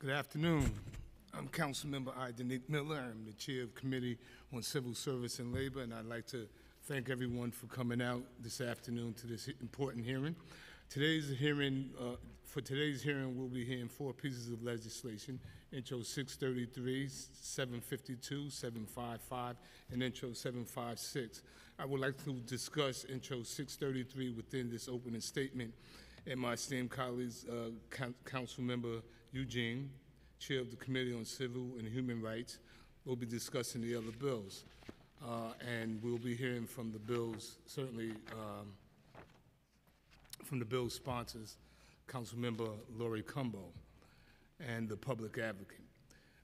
Good afternoon. I'm Councilmember I. Daneek Miller. I'm the Chair of Committee on Civil Service and Labor, and I'd like to thank everyone for coming out this afternoon to this important hearing. Today's hearing, uh, for today's hearing, we'll be hearing four pieces of legislation, Intro 633, 752, 755, and Intro 756. I would like to discuss Intro 633 within this opening statement, and my esteemed colleagues, uh, Coun- Councilmember Eugene, Chair of the Committee on Civil and Human Rights, will be discussing the other bills. Uh, And we'll be hearing from the bills, certainly um, from the bill's sponsors, Councilmember Laurie Cumbo, and the public advocate.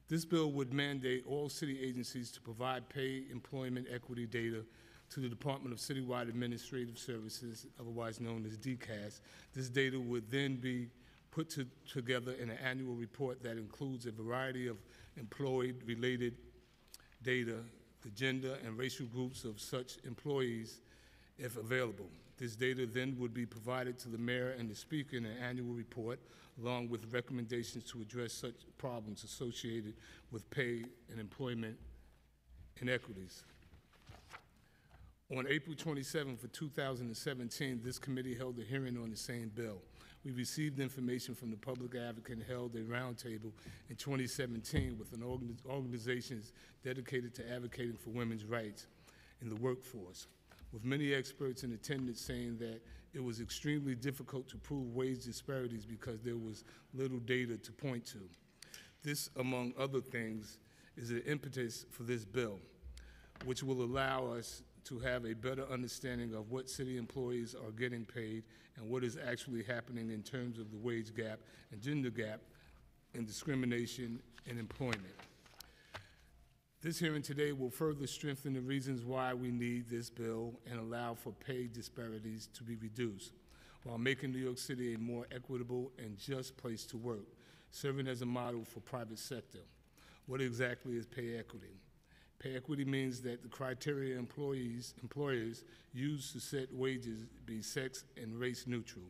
This bill would mandate all city agencies to provide pay employment equity data to the Department of Citywide Administrative Services, otherwise known as DCAS. This data would then be put to- together in an annual report that includes a variety of employee-related data, the gender and racial groups of such employees if available. This data then would be provided to the mayor and the speaker in an annual report, along with recommendations to address such problems associated with pay and employment inequities. On April 27 for 2017, this committee held a hearing on the same bill. We received information from the public advocate and held a roundtable in 2017 with an organ- organizations dedicated to advocating for women's rights in the workforce, with many experts in attendance saying that it was extremely difficult to prove wage disparities because there was little data to point to. This, among other things, is the impetus for this bill which will allow us to have a better understanding of what city employees are getting paid and what is actually happening in terms of the wage gap and gender gap and discrimination in employment. This hearing today will further strengthen the reasons why we need this bill and allow for pay disparities to be reduced, while making New York City a more equitable and just place to work, serving as a model for private sector. What exactly is pay equity? Pay equity means that the criteria employees, employers use to set wages be sex and race neutral.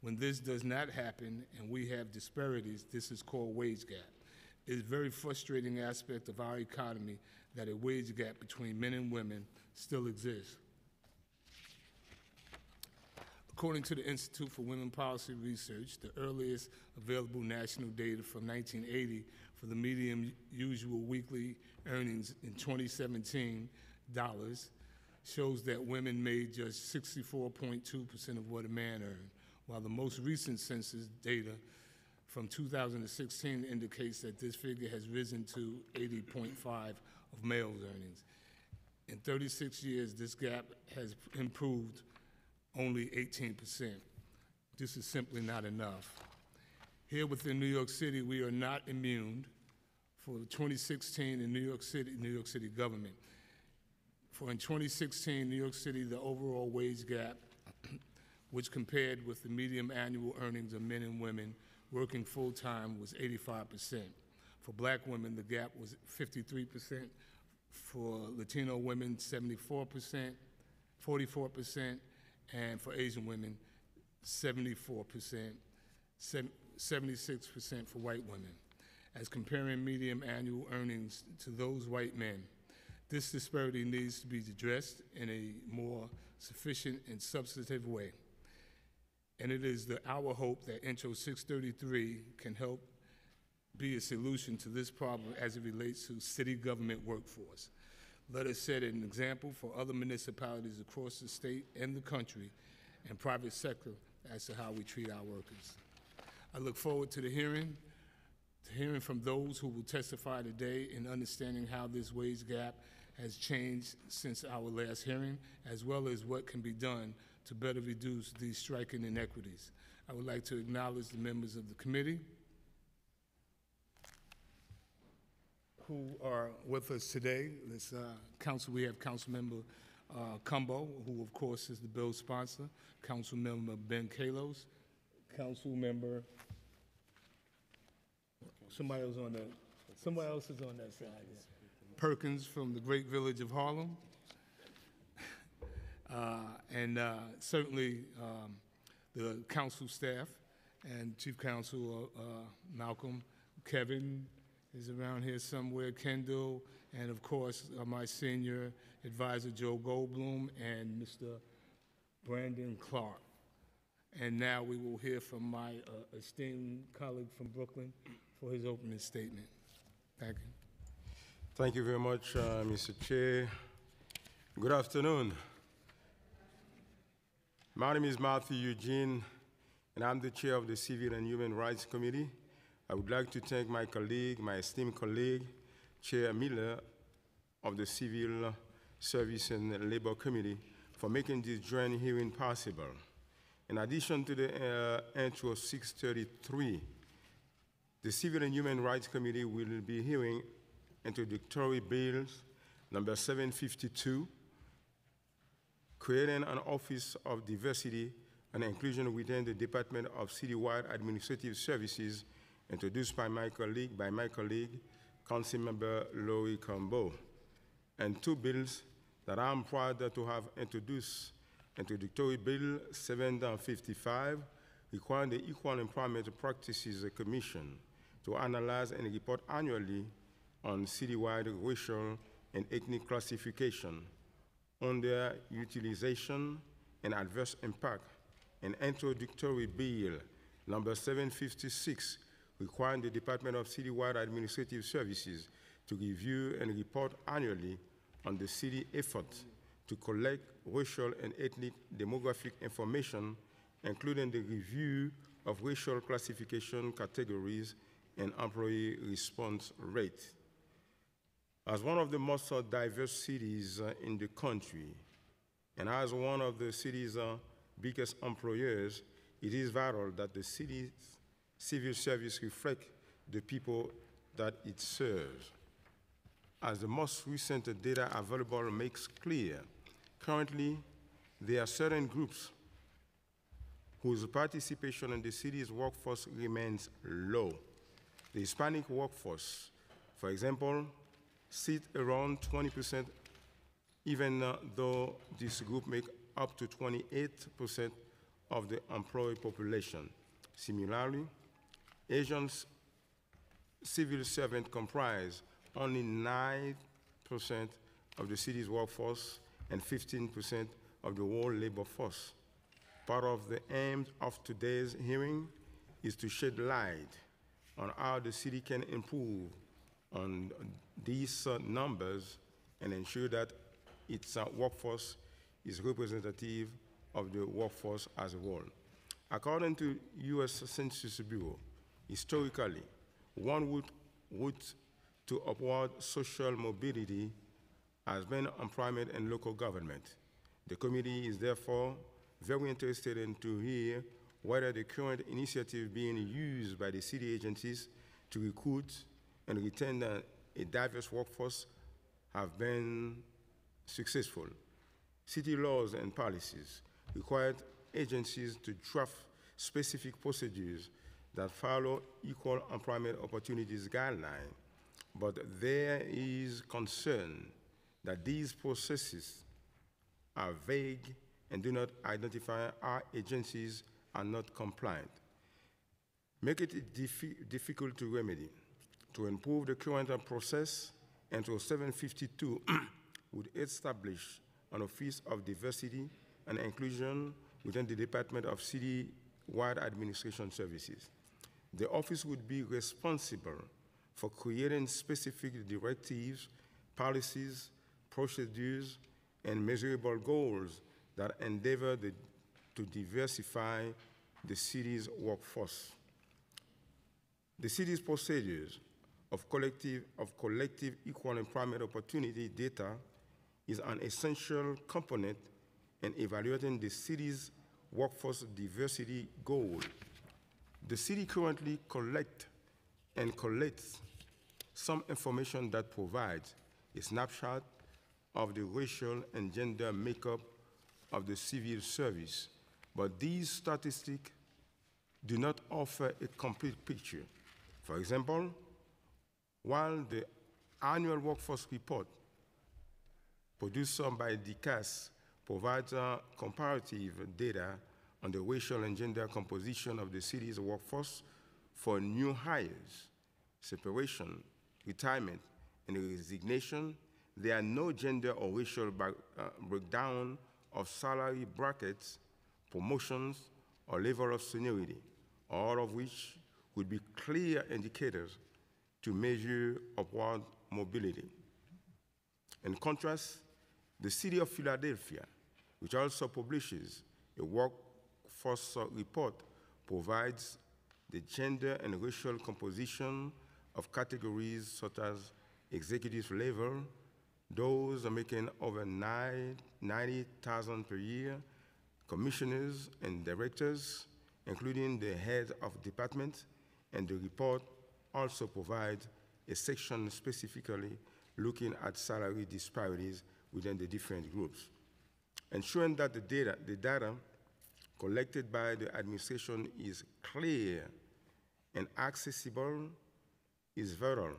When this does not happen and we have disparities, this is called wage gap. It is a very frustrating aspect of our economy that a wage gap between men and women still exists. According to the Institute for Women Policy Research, the earliest available national data from 1980 for the median usual weekly earnings in 2017 dollars shows that women made just 64.2% of what a man earned, while the most recent census data from 2016 indicates that this figure has risen to 80.5 of males' earnings. In 36 years, this gap has improved only 18%. This is simply not enough. Here within New York City, we are not immune for 2016 in New York City, New York City government. For in 2016, New York City, the overall wage gap, which compared with the median annual earnings of men and women working full-time was 85%. For black women, the gap was 53%. For Latino women, 74%, 44%, and for Asian women, 74%, 76% for white women. As comparing median annual earnings to those white men, this disparity needs to be addressed in a more sufficient and substantive way. And it is the, our hope that Intro 633 can help be a solution to this problem as it relates to city government workforce. Let us set an example for other municipalities across the state and the country and private sector as to how we treat our workers. I look forward to the hearing, hearing from those who will testify today and understanding how this wage gap has changed since our last hearing, as well as what can be done to better reduce these striking inequities. I would like to acknowledge the members of the committee who are with us today. This uh, council, we have Councilmember uh, Cumbo, who of course is the bill sponsor, Councilmember Ben Kallos, Councilmember, somebody else on that, somebody else is on that side. Perkins from the great village of Harlem. Uh, And uh, certainly um, the council staff and Chief Counsel uh, Malcolm Kevin is around here somewhere, Kendall, and of course, uh, my senior advisor, Joe Goldblum, and Mr. Brandon Clark. And now we will hear from my uh, esteemed colleague from Brooklyn for his opening statement. Thank you. Thank you very much, uh, Mr. Chair. Good afternoon. My name is Mathieu Eugene, and I'm the chair of the Civil and Human Rights Committee. I would like to thank my colleague, my esteemed colleague, Chair Miller of the Civil Service and Labor Committee for making this joint hearing possible. In addition to the uh, intro 633, the Civil and Human Rights Committee will be hearing introductory bills number 752, creating an Office of Diversity and Inclusion within the Department of Citywide Administrative Services, introduced by my colleague, by my colleague, Councilmember Laurie Cumbo, and two bills that I'm proud to have introduced. Introductory Bill 755, requiring the Equal Employment Practices Commission to analyze and report annually on citywide racial and ethnic classification, on their utilization and adverse impact, an introductory bill number 756, requiring the Department of Citywide Administrative Services to review and report annually on the city effort to collect racial and ethnic demographic information, including the review of racial classification categories and employee response rate. As one of the most diverse cities uh, in the country, and as one of the city's uh, biggest employers, it is vital that the city's civil service reflect the people that it serves. As the most recent data available makes clear, Currently, there are certain groups whose participation in the city's workforce remains low. The Hispanic workforce, for example, sit around 20%, even uh, though this group make up to 28% of the employed population. Similarly, Asian civil servants comprise only 9% of the city's workforce and 15% of the world labor force. Part of the aim of today's hearing is to shed light on how the city can improve on these uh, numbers and ensure that its uh, workforce is representative of the workforce as a whole. According to U.S. Census Bureau, historically, one route, route to upward social mobility has been employment and local government. The committee is therefore very interested in to hear whether the current initiative being used by the city agencies to recruit and retain a, a diverse workforce have been successful. City laws and policies require agencies to draft specific procedures that follow equal employment opportunities guidelines, but there is concern that these processes are vague and do not identify our agencies are not compliant. Make it difficult to remedy. To improve the current process, Intro 752 would establish an Office of Diversity and Inclusion within the Department of City-wide Administration Services. The office would be responsible for creating specific directives, policies, procedures, and measurable goals that endeavor the, to diversify the city's workforce. The city's procedures of collective, of collective equal employment opportunity data is an essential component in evaluating the city's workforce diversity goal. The city currently collects and collects some information that provides a snapshot of the racial and gender makeup of the civil service, but these statistics do not offer a complete picture. For example, while the annual workforce report produced by DCAS provides uh, comparative data on the racial and gender composition of the city's workforce for new hires, separation, retirement, and resignation, there are no gender or racial uh, breakdown of salary brackets, promotions, or level of seniority, all of which would be clear indicators to measure upward mobility. In contrast, the city of Philadelphia, which also publishes a workforce report, provides the gender and racial composition of categories such as executive level, those making over 90,000 per year, commissioners and directors, including the head of department, and the report also provides a section specifically looking at salary disparities within the different groups, ensuring that the data, the data collected by the administration is clear and accessible is vital.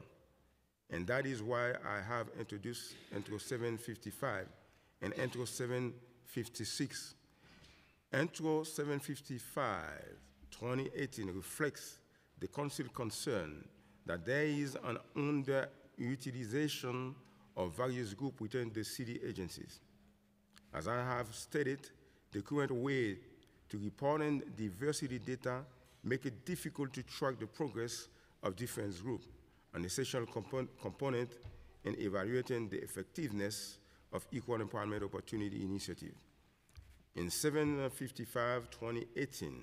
And that is why I have introduced Intro 755 and Intro 756. Intro 755 2018 reflects the Council concern that there is an underutilization of various groups within the city agencies. As I have stated, the current way to reporting diversity data make it difficult to track the progress of different groups, an essential compo component in evaluating the effectiveness of equal employment opportunity initiative. In 755-2018,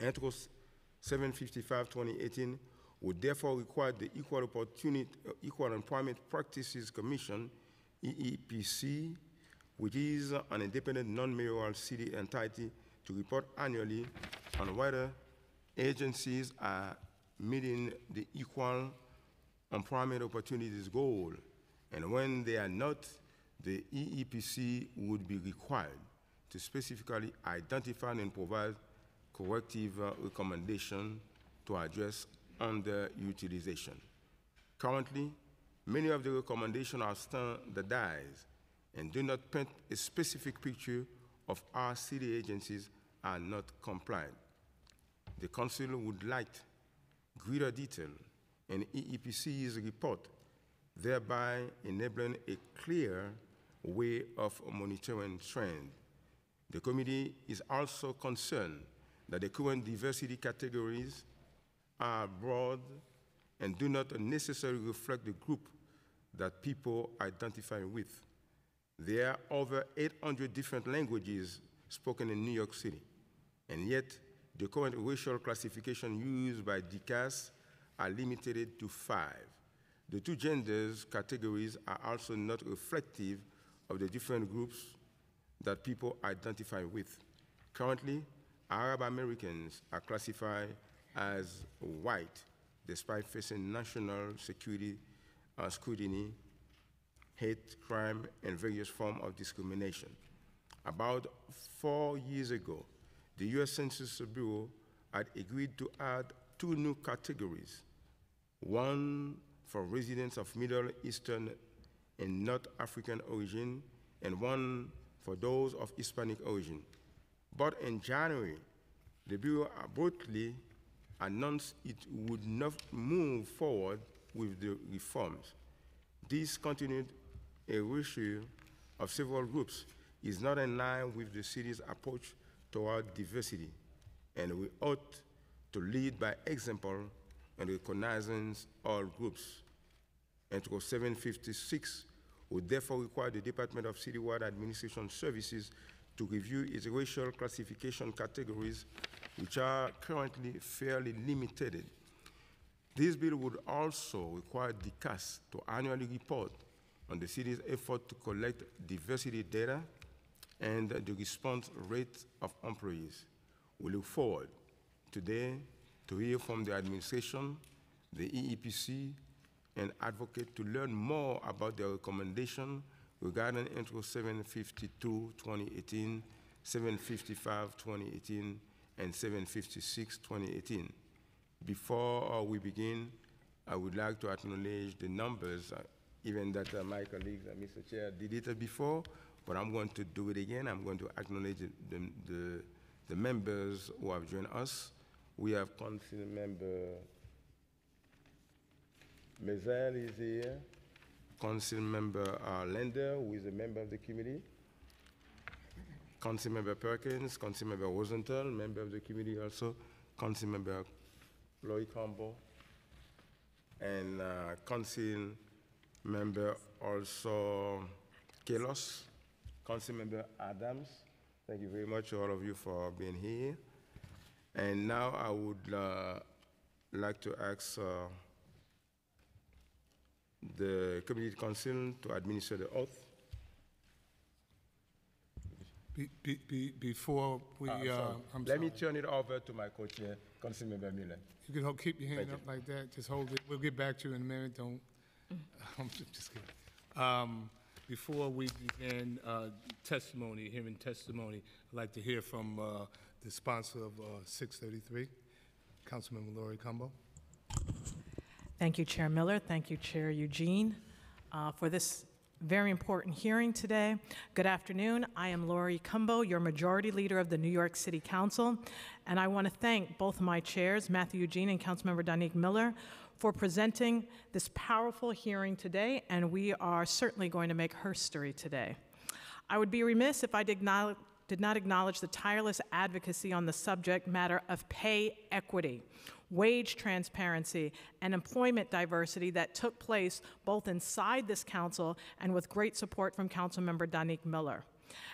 Intro 755-2018 would therefore require the Equal Opportunity, uh, Equal Employment Practices Commission, EEPC, which is an independent non-mayoral city entity to report annually on whether agencies are meeting the equal employment opportunities goal. And when they are not, the EEPC would be required to specifically identify and provide corrective uh, recommendation to address underutilization. Currently, many of the recommendations are standardized and do not paint a specific picture of how city agencies are not compliant. The Council would like greater detail in EEPC's report, thereby enabling a clear way of monitoring trend. The committee is also concerned that the current diversity categories are broad and do not necessarily reflect the group that people identify with. There are over 800 different languages spoken in New York City, and yet the current racial classification used by DCAS are limited to five. The two genders categories are also not reflective of the different groups that people identify with. Currently, Arab Americans are classified as white despite facing national security uh, scrutiny, hate crime, and various forms of discrimination. About four years ago, the U.S. Census Bureau had agreed to add two new categories, one for residents of Middle Eastern and North African origin, and one for those of Hispanic origin. But in January, the Bureau abruptly announced it would not move forward with the reforms. This continued erasure of several groups is not in line with the city's approach toward diversity, and we ought to lead by example and recognizing all groups. Intro 756 would therefore require the Department of Citywide Administration Services to review its racial classification categories, which are currently fairly limited. This bill would also require DCAS to annually report on the city's effort to collect diversity data and the response rate of employees. We look forward today to hear from the administration, the EEPC, and advocate to learn more about their recommendation regarding Intro 752 2018, 755 2018, and 756 2018. Before uh, we begin, I would like to acknowledge the numbers, uh, even that uh, my colleagues, uh, Mr. Chair, did it before, but I'm going to do it again. I'm going to acknowledge the, the, the, the members who have joined us. We have Council Member Mazel is here. Councilmember uh, Lander, who is a member of the committee. Council Member Perkins, Council Member Rosenthal, member of the committee also. Council Member Lloyd Campbell. And uh, Councilmember also Kallos, Council Member Adams. Thank you very much, all of you, for being here. And now I would uh, like to ask uh, the Community Council to administer the oath. Be- be- be- Before we, Ah, uh, sorry. I'm Let me turn it over to my co-chair, Councilmember Miller. You can hold- keep your hand Thank you. up like that, just hold it. We'll get back to you in a minute, don't, I'm ju- just kidding. Um, Before we begin uh, testimony, hearing testimony, I'd like to hear from uh, the sponsor of uh, 633, Councilmember Laurie Cumbo. Thank you, Chair Miller. Thank you, Chair Eugene, uh, for this very important hearing today. Good afternoon. I am Laurie Cumbo, your Majority Leader of the New York City Council, and I want to thank both my chairs, Mathieu Eugene and Councilmember Daneek Miller, for presenting this powerful hearing today, and we are certainly going to make history today. I would be remiss if I did not, did not acknowledge the tireless advocacy on the subject matter of pay equity, wage transparency, and employment diversity that took place both inside this council and with great support from Councilmember Daneek Miller.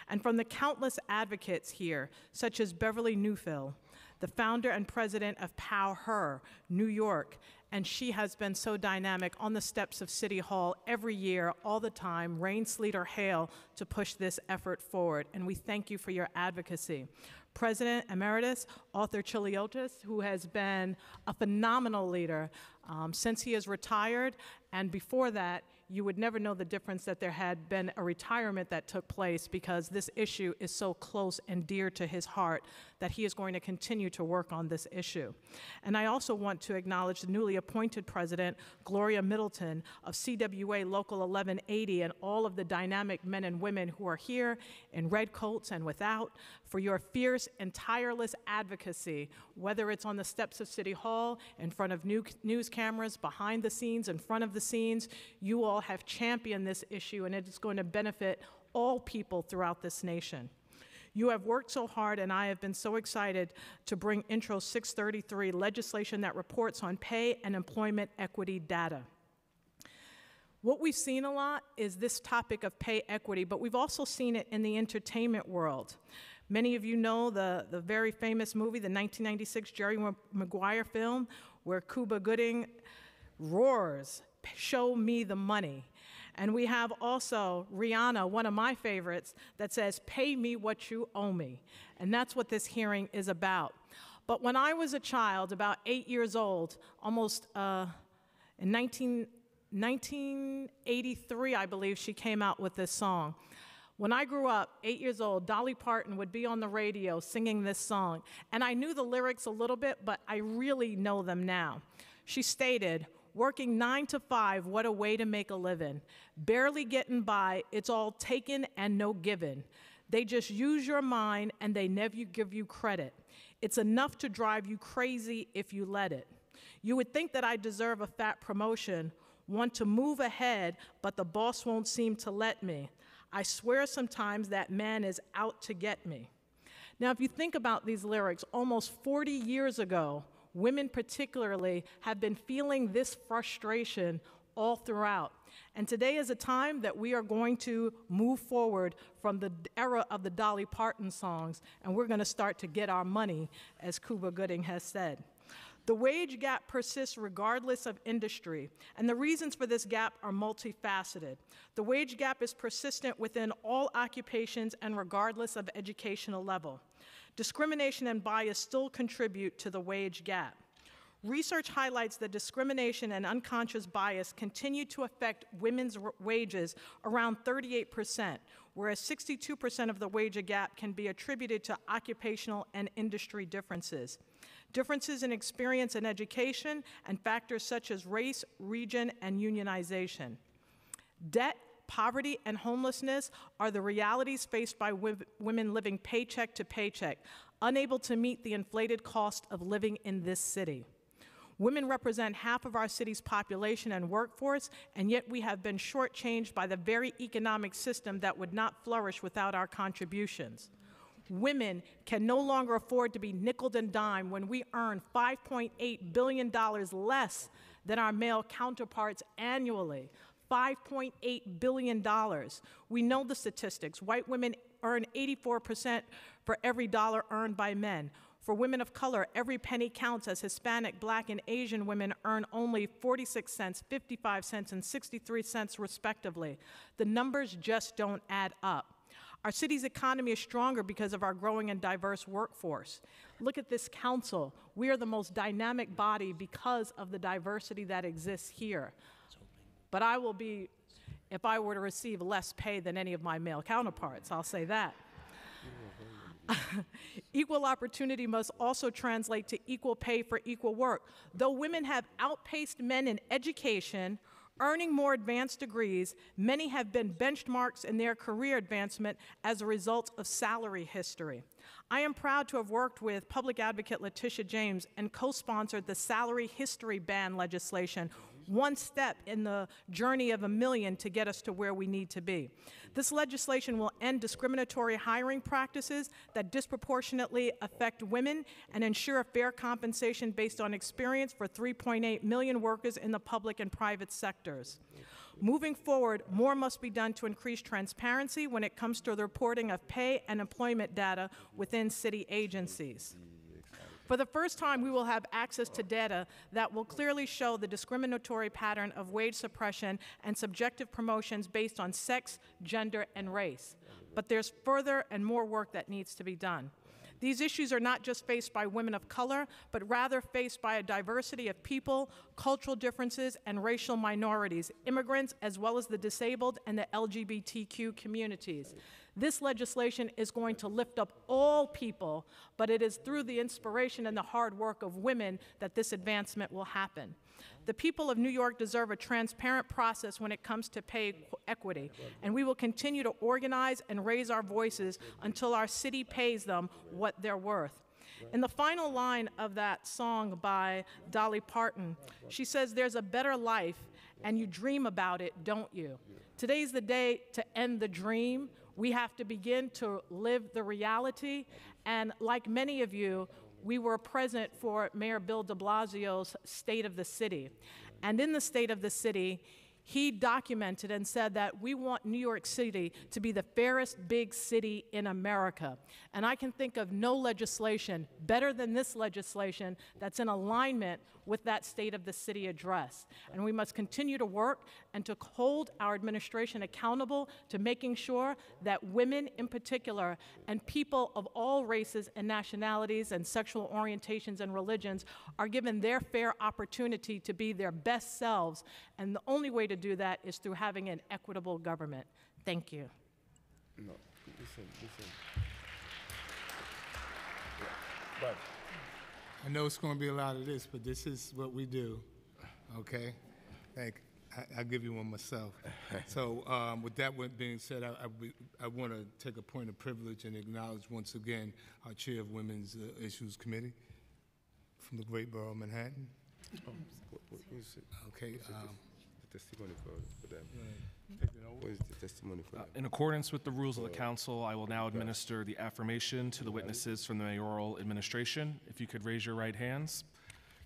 And from the countless advocates here, such as Beverly Neufeld, the founder and president of PowHer, New York, and she has been so dynamic on the steps of City Hall every year, all the time, rain, sleet, or hail, to push this effort forward. And we thank you for your advocacy. President Emeritus Arthur Cheliotes, who has been a phenomenal leader um, since he has retired, and before that, you would never know the difference that there had been a retirement that took place because this issue is so close and dear to his heart that he is going to continue to work on this issue. And I also want to acknowledge the newly appointed president, Gloria Middleton of CWA Local 1180, and all of the dynamic men and women who are here in red coats and without for your fierce and tireless advocacy, whether it's on the steps of City Hall, in front of new, news cameras, behind the scenes, in front of the scenes. You all have championed this issue, and it is going to benefit all people throughout this nation. You have worked so hard, and I have been so excited to bring Intro 633 legislation that reports on pay and employment equity data. What we've seen a lot is this topic of pay equity, but we've also seen it in the entertainment world. Many of you know the, the very famous movie, the 1996 Jerry Maguire film, where Cuba Gooding roars, Show me the money. And we have also Rihanna, one of my favorites, that says, Pay me what you owe me. And that's what this hearing is about. But when I was a child, about eight years old, almost uh, in 19, 1983, I believe, she came out with this song. When I grew up, eight years old, Dolly Parton would be on the radio singing this song. And I knew the lyrics a little bit, but I really know them now. She stated, Working nine to five, what a way to make a living. Barely getting by, it's all taken and no given. They just use your mind and they never give you credit. It's enough to drive you crazy if you let it. You would think that I deserve a fat promotion, want to move ahead, but the boss won't seem to let me. I swear sometimes that man is out to get me. Now, if you think about these lyrics, almost 40 years ago, women particularly have been feeling this frustration all throughout. And today is a time that we are going to move forward from the era of the Dolly Parton songs, and we're going to start to get our money, as Cuba Gooding has said. The wage gap persists regardless of industry, and the reasons for this gap are multifaceted. The wage gap is persistent within all occupations and regardless of educational level. Discrimination and bias still contribute to the wage gap. Research highlights that discrimination and unconscious bias continue to affect women's wages around 38%, whereas 62% of the wage gap can be attributed to occupational and industry differences. Differences in experience and education, and factors such as race, region, and unionization. Debt, poverty, and homelessness are the realities faced by women living paycheck to paycheck, unable to meet the inflated cost of living in this city. Women represent half of our city's population and workforce, and yet we have been shortchanged by the very economic system that would not flourish without our contributions. Women can no longer afford to be nickel and dime when we earn $5.8 billion less than our male counterparts annually. $5.8 billion. We know the statistics. White women earn 84% for every dollar earned by men. For women of color, every penny counts as Hispanic, Black, and Asian women earn only 46 cents, 55 cents, and 63 cents, respectively. The numbers just don't add up. Our city's economy is stronger because of our growing and diverse workforce. Look at this council. We are the most dynamic body because of the diversity that exists here. But I will be, if I were to receive less pay than any of my male counterparts, I'll say that. equal opportunity must also translate to equal pay for equal work. Though women have outpaced men in education, earning more advanced degrees, many have been benchmarks in their career advancement as a result of salary history. I am proud to have worked with public advocate Letitia James and co sponsored the salary history ban legislation, one step in the journey of a million to get us to where we need to be. This legislation will end discriminatory hiring practices that disproportionately affect women and ensure fair compensation based on experience for 3.8 million workers in the public and private sectors. Moving forward, more must be done to increase transparency when it comes to the reporting of pay and employment data within city agencies. For the first time, we will have access to data that will clearly show the discriminatory pattern of wage suppression and subjective promotions based on sex, gender, and race. But there's further and more work that needs to be done. These issues are not just faced by women of color, but rather faced by a diversity of people, cultural differences, and racial minorities, immigrants, as well as the disabled and the LGBTQ communities. This legislation is going to lift up all people, but it is through the inspiration and the hard work of women that this advancement will happen. The people of New York deserve a transparent process when it comes to pay equity, and we will continue to organize and raise our voices until our city pays them what they're worth. In the final line of that song by Dolly Parton, she says, There's a better life, and you dream about it, don't you? Today's the day to end the dream we have to begin to live the reality. And like many of you, we were present for Mayor Bill de Blasio's State of the City. And in the State of the City, he documented and said that we want New York City to be the fairest big city in America. And I can think of no legislation better than this legislation that's in alignment with that state of the city address. And we must continue to work and to hold our administration accountable to making sure that women in particular and people of all races and nationalities and sexual orientations and religions are given their fair opportunity to be their best selves. And the only way to do that is through having an equitable government. Thank you. No, listen, listen. But I know it's going to be a lot of this, but this is what we do, okay? Thank, I, I'll give you one myself. So, um, with that being said, I, I, I want to take a point of privilege and acknowledge once again our Chair of Women's uh, Issues Committee from the Great Borough of Manhattan, what, what is it? okay? um, The testimony for, for them. take. What is the testimony for uh, them? In accordance with the rules of the council, I will now administer the affirmation to the witnesses from the mayoral administration. If you could raise your right hands.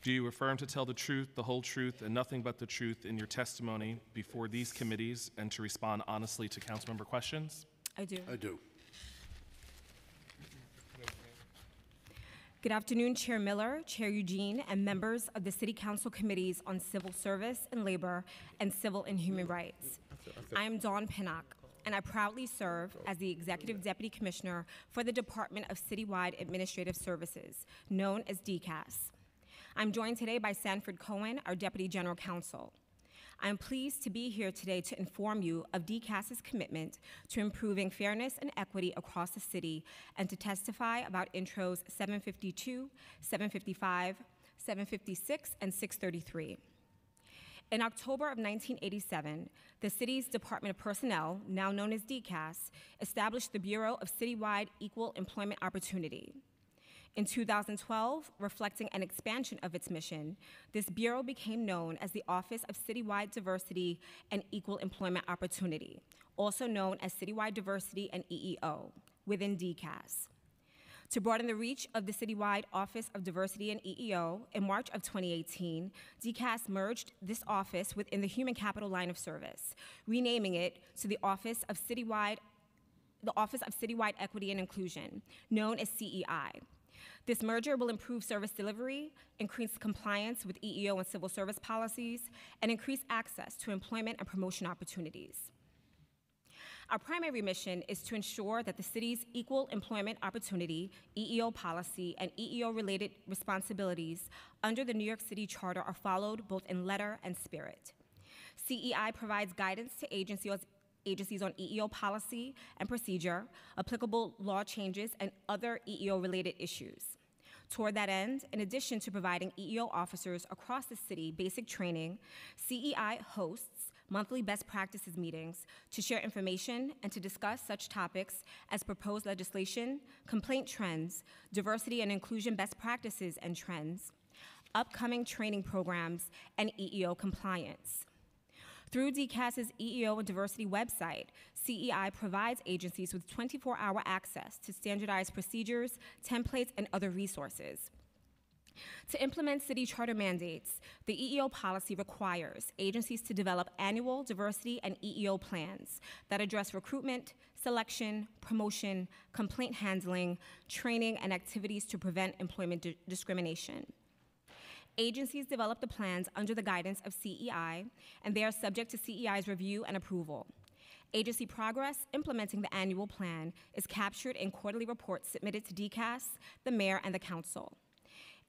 Do you affirm to tell the truth, the whole truth, and nothing but the truth in your testimony before these committees and to respond honestly to council member questions? I do. I do. Good afternoon, Chair Miller, Chair Eugene, and members of the City Council Committees on Civil Service and Labor and Civil and Human Rights. I am Dawn Pinnock, and I proudly serve as the Executive Deputy Commissioner for the Department of Citywide Administrative Services, known as DCAS. I'm joined today by Sanford Cohen, our Deputy General Counsel. I am pleased to be here today to inform you of DCAS's commitment to improving fairness and equity across the city and to testify about intros 752, 755, 756, and 633. In October of 1987, the city's Department of Personnel, now known as DCAS, established the Bureau of Citywide Equal Employment Opportunity. In 2012, reflecting an expansion of its mission, this bureau became known as the Office of Citywide Diversity and Equal Employment Opportunity, also known as Citywide Diversity and EEO, within DCAS. To broaden the reach of the citywide Office of Diversity and EEO, in March of 2018, DCAS merged this office within the Human Capital line of service, renaming it to the Office of Citywide, the Office of Citywide Equity and Inclusion, known as CEI. This merger will improve service delivery, increase compliance with EEO and civil service policies, and increase access to employment and promotion opportunities. Our primary mission is to ensure that the city's equal employment opportunity, EEO policy, and EEO related responsibilities under the New York City Charter are followed both in letter and spirit. CEI provides guidance to agencies, agencies on EEO policy and procedure, applicable law changes, and other EEO related issues. Toward that end, in addition to providing EEO officers across the city basic training, CEI hosts monthly best practices meetings to share information and to discuss such topics as proposed legislation, complaint trends, diversity and inclusion best practices and trends, upcoming training programs, and EEO compliance. Through DCAS's EEO and diversity website, CEI provides agencies with 24 hour access to standardized procedures, templates, and other resources. To implement city charter mandates, the EEO policy requires agencies to develop annual diversity and EEO plans that address recruitment, selection, promotion, complaint handling, training, and activities to prevent employment di- discrimination. Agencies develop the plans under the guidance of CEI, and they are subject to CEI's review and approval. Agency progress implementing the annual plan is captured in quarterly reports submitted to DCAS, the mayor, and the council.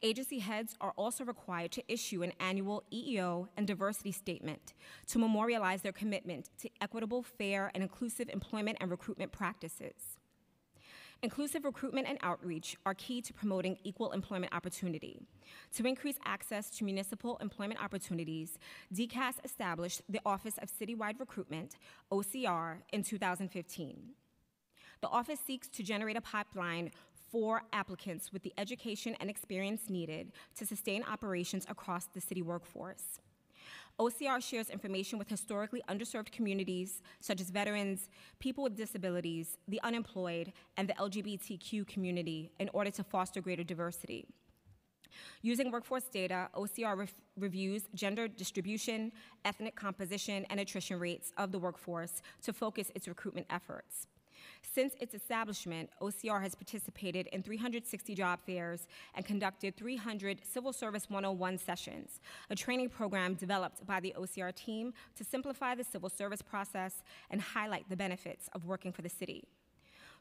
Agency heads are also required to issue an annual EEO and diversity statement to memorialize their commitment to equitable, fair, and inclusive employment and recruitment practices. Inclusive recruitment and outreach are key to promoting equal employment opportunity. To increase access to municipal employment opportunities, DCAS established the Office of Citywide Recruitment, OCR, in 2015. The office seeks to generate a pipeline for applicants with the education and experience needed to sustain operations across the city workforce. OCR shares information with historically underserved communities such as veterans, people with disabilities, the unemployed, and the LGBTQ community in order to foster greater diversity. Using workforce data, OCR reviews gender distribution, ethnic composition, and attrition rates of the workforce to focus its recruitment efforts. Since its establishment, OCR has participated in 360 job fairs and conducted 300 Civil Service 101 sessions, a training program developed by the OCR team to simplify the civil service process and highlight the benefits of working for the city.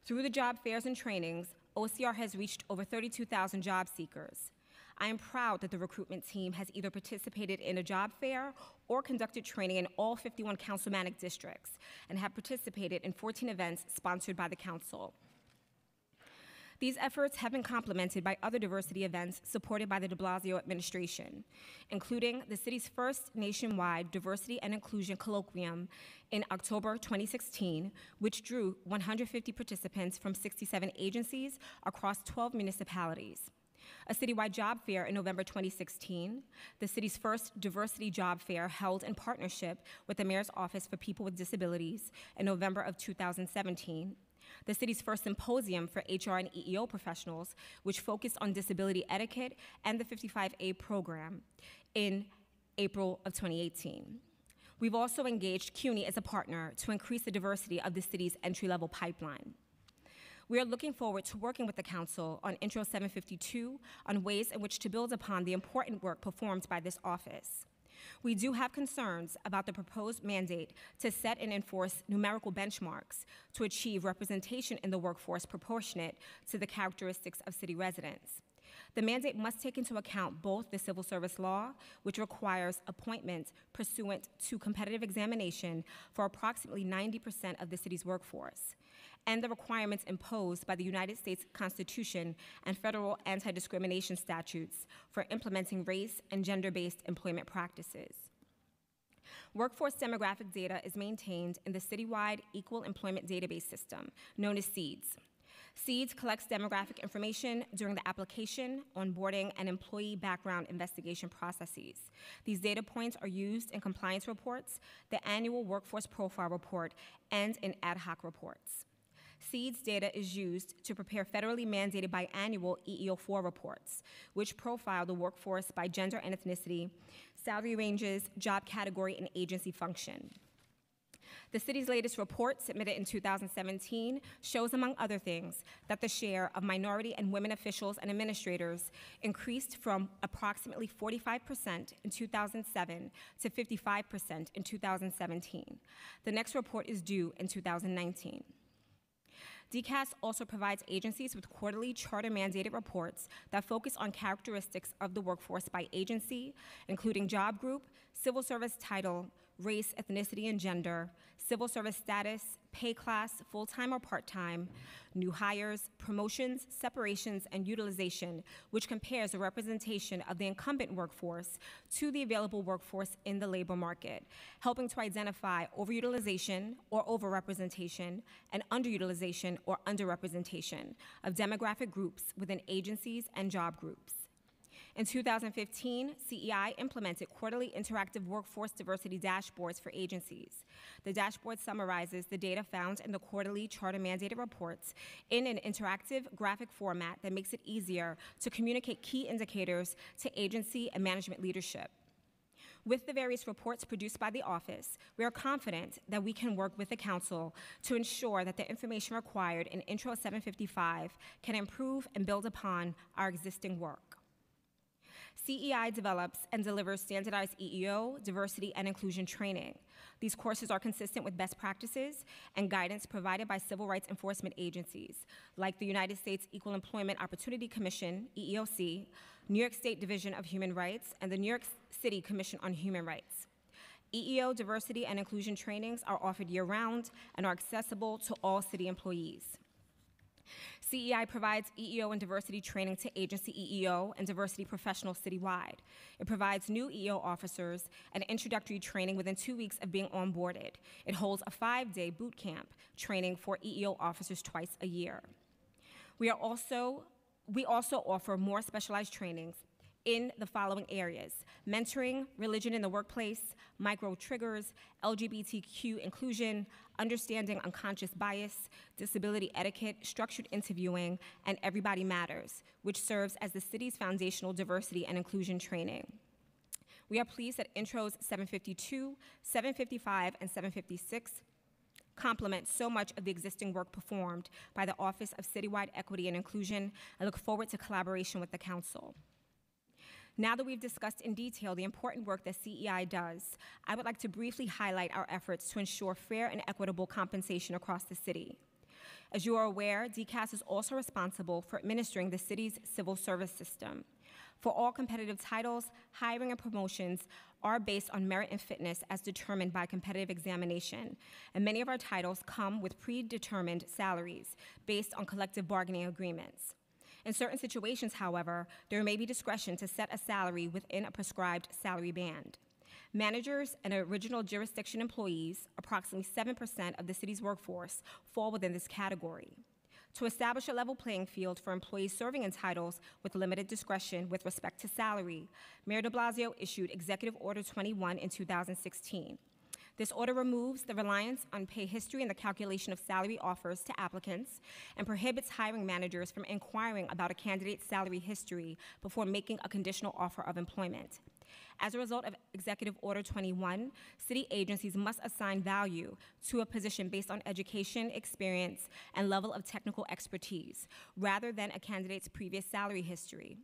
Through the job fairs and trainings, OCR has reached over 32,000 job seekers. I am proud that the recruitment team has either participated in a job fair or conducted training in all 51 councilmanic districts and have participated in 14 events sponsored by the council. These efforts have been complemented by other diversity events supported by the de Blasio administration, including the city's first nationwide diversity and inclusion colloquium in October 2016, which drew 150 participants from 67 agencies across 12 municipalities a citywide job fair in November 2016, the city's first diversity job fair held in partnership with the Mayor's Office for People with Disabilities in November of 2017, the city's first symposium for HR and EEO professionals, which focused on disability etiquette and the 55A program in April of 2018. We've also engaged CUNY as a partner to increase the diversity of the city's entry level pipeline. We are looking forward to working with the Council on Intro 752 on ways in which to build upon the important work performed by this office. We do have concerns about the proposed mandate to set and enforce numerical benchmarks to achieve representation in the workforce proportionate to the characteristics of city residents. The mandate must take into account both the civil service law, which requires appointment pursuant to competitive examination for approximately 90% of the city's workforce, and the requirements imposed by the United States Constitution and federal anti discrimination statutes for implementing race and gender based employment practices. Workforce demographic data is maintained in the citywide Equal Employment Database System, known as CEEDS. CEEDS collects demographic information during the application, onboarding, and employee background investigation processes. These data points are used in compliance reports, the annual workforce profile report, and in ad hoc reports. CEEDS data is used to prepare federally mandated biannual EEO4 reports, which profile the workforce by gender and ethnicity, salary ranges, job category, and agency function. The city's latest report, submitted in 2017, shows, among other things, that the share of minority and women officials and administrators increased from approximately 45% in 2007 to 55% in 2017. The next report is due in 2019. DCAS also provides agencies with quarterly charter mandated reports that focus on characteristics of the workforce by agency, including job group, civil service title, race, ethnicity, and gender, civil service status, pay class, full time or part time, new hires, promotions, separations, and utilization, which compares the representation of the incumbent workforce to the available workforce in the labor market, helping to identify overutilization or overrepresentation and underutilization or underrepresentation of demographic groups within agencies and job groups. In 2015, CEI implemented quarterly interactive workforce diversity dashboards for agencies. The dashboard summarizes the data found in the quarterly charter mandated reports in an interactive graphic format that makes it easier to communicate key indicators to agency and management leadership. With the various reports produced by the office, we are confident that we can work with the council to ensure that the information required in Intro 755 can improve and build upon our existing work. CEI develops and delivers standardized EEO, diversity, and inclusion training. These courses are consistent with best practices and guidance provided by civil rights enforcement agencies, like the United States Equal Employment Opportunity Commission, EEOC, New York State Division of Human Rights, and the New York City Commission on Human Rights. EEO diversity and inclusion trainings are offered year round and are accessible to all city employees. CEI provides EEO and diversity training to agency EEO and diversity professionals citywide. It provides new EEO officers an introductory training within two weeks of being onboarded. It holds a five day boot camp training for EEO officers twice a year. We are also we also offer more specialized trainings in the following areas mentoring, religion in the workplace, micro triggers, LGBTQ inclusion, understanding unconscious bias, disability etiquette, structured interviewing, and Everybody Matters, which serves as the city's foundational diversity and inclusion training. We are pleased that intros 752, 755, and 756 complement so much of the existing work performed by the Office of Citywide Equity and Inclusion. I look forward to collaboration with the Council. Now that we've discussed in detail the important work that CEI does, I would like to briefly highlight our efforts to ensure fair and equitable compensation across the city. As you are aware, DCAS is also responsible for administering the city's civil service system. For all competitive titles, hiring and promotions are based on merit and fitness as determined by competitive examination, and many of our titles come with predetermined salaries based on collective bargaining agreements. In certain situations, however, there may be discretion to set a salary within a prescribed salary band. Managers and original jurisdiction employees, approximately 7% of the city's workforce, fall within this category. To establish a level playing field for employees serving in titles with limited discretion with respect to salary, Mayor de Blasio issued Executive Order 21 in 2016. This order removes the reliance on pay history in the calculation of salary offers to applicants and prohibits hiring managers from inquiring about a candidate's salary history before making a conditional offer of employment. As a result of Executive Order 21, city agencies must assign value to a position based on education, experience, and level of technical expertise, rather than a candidate's previous salary history.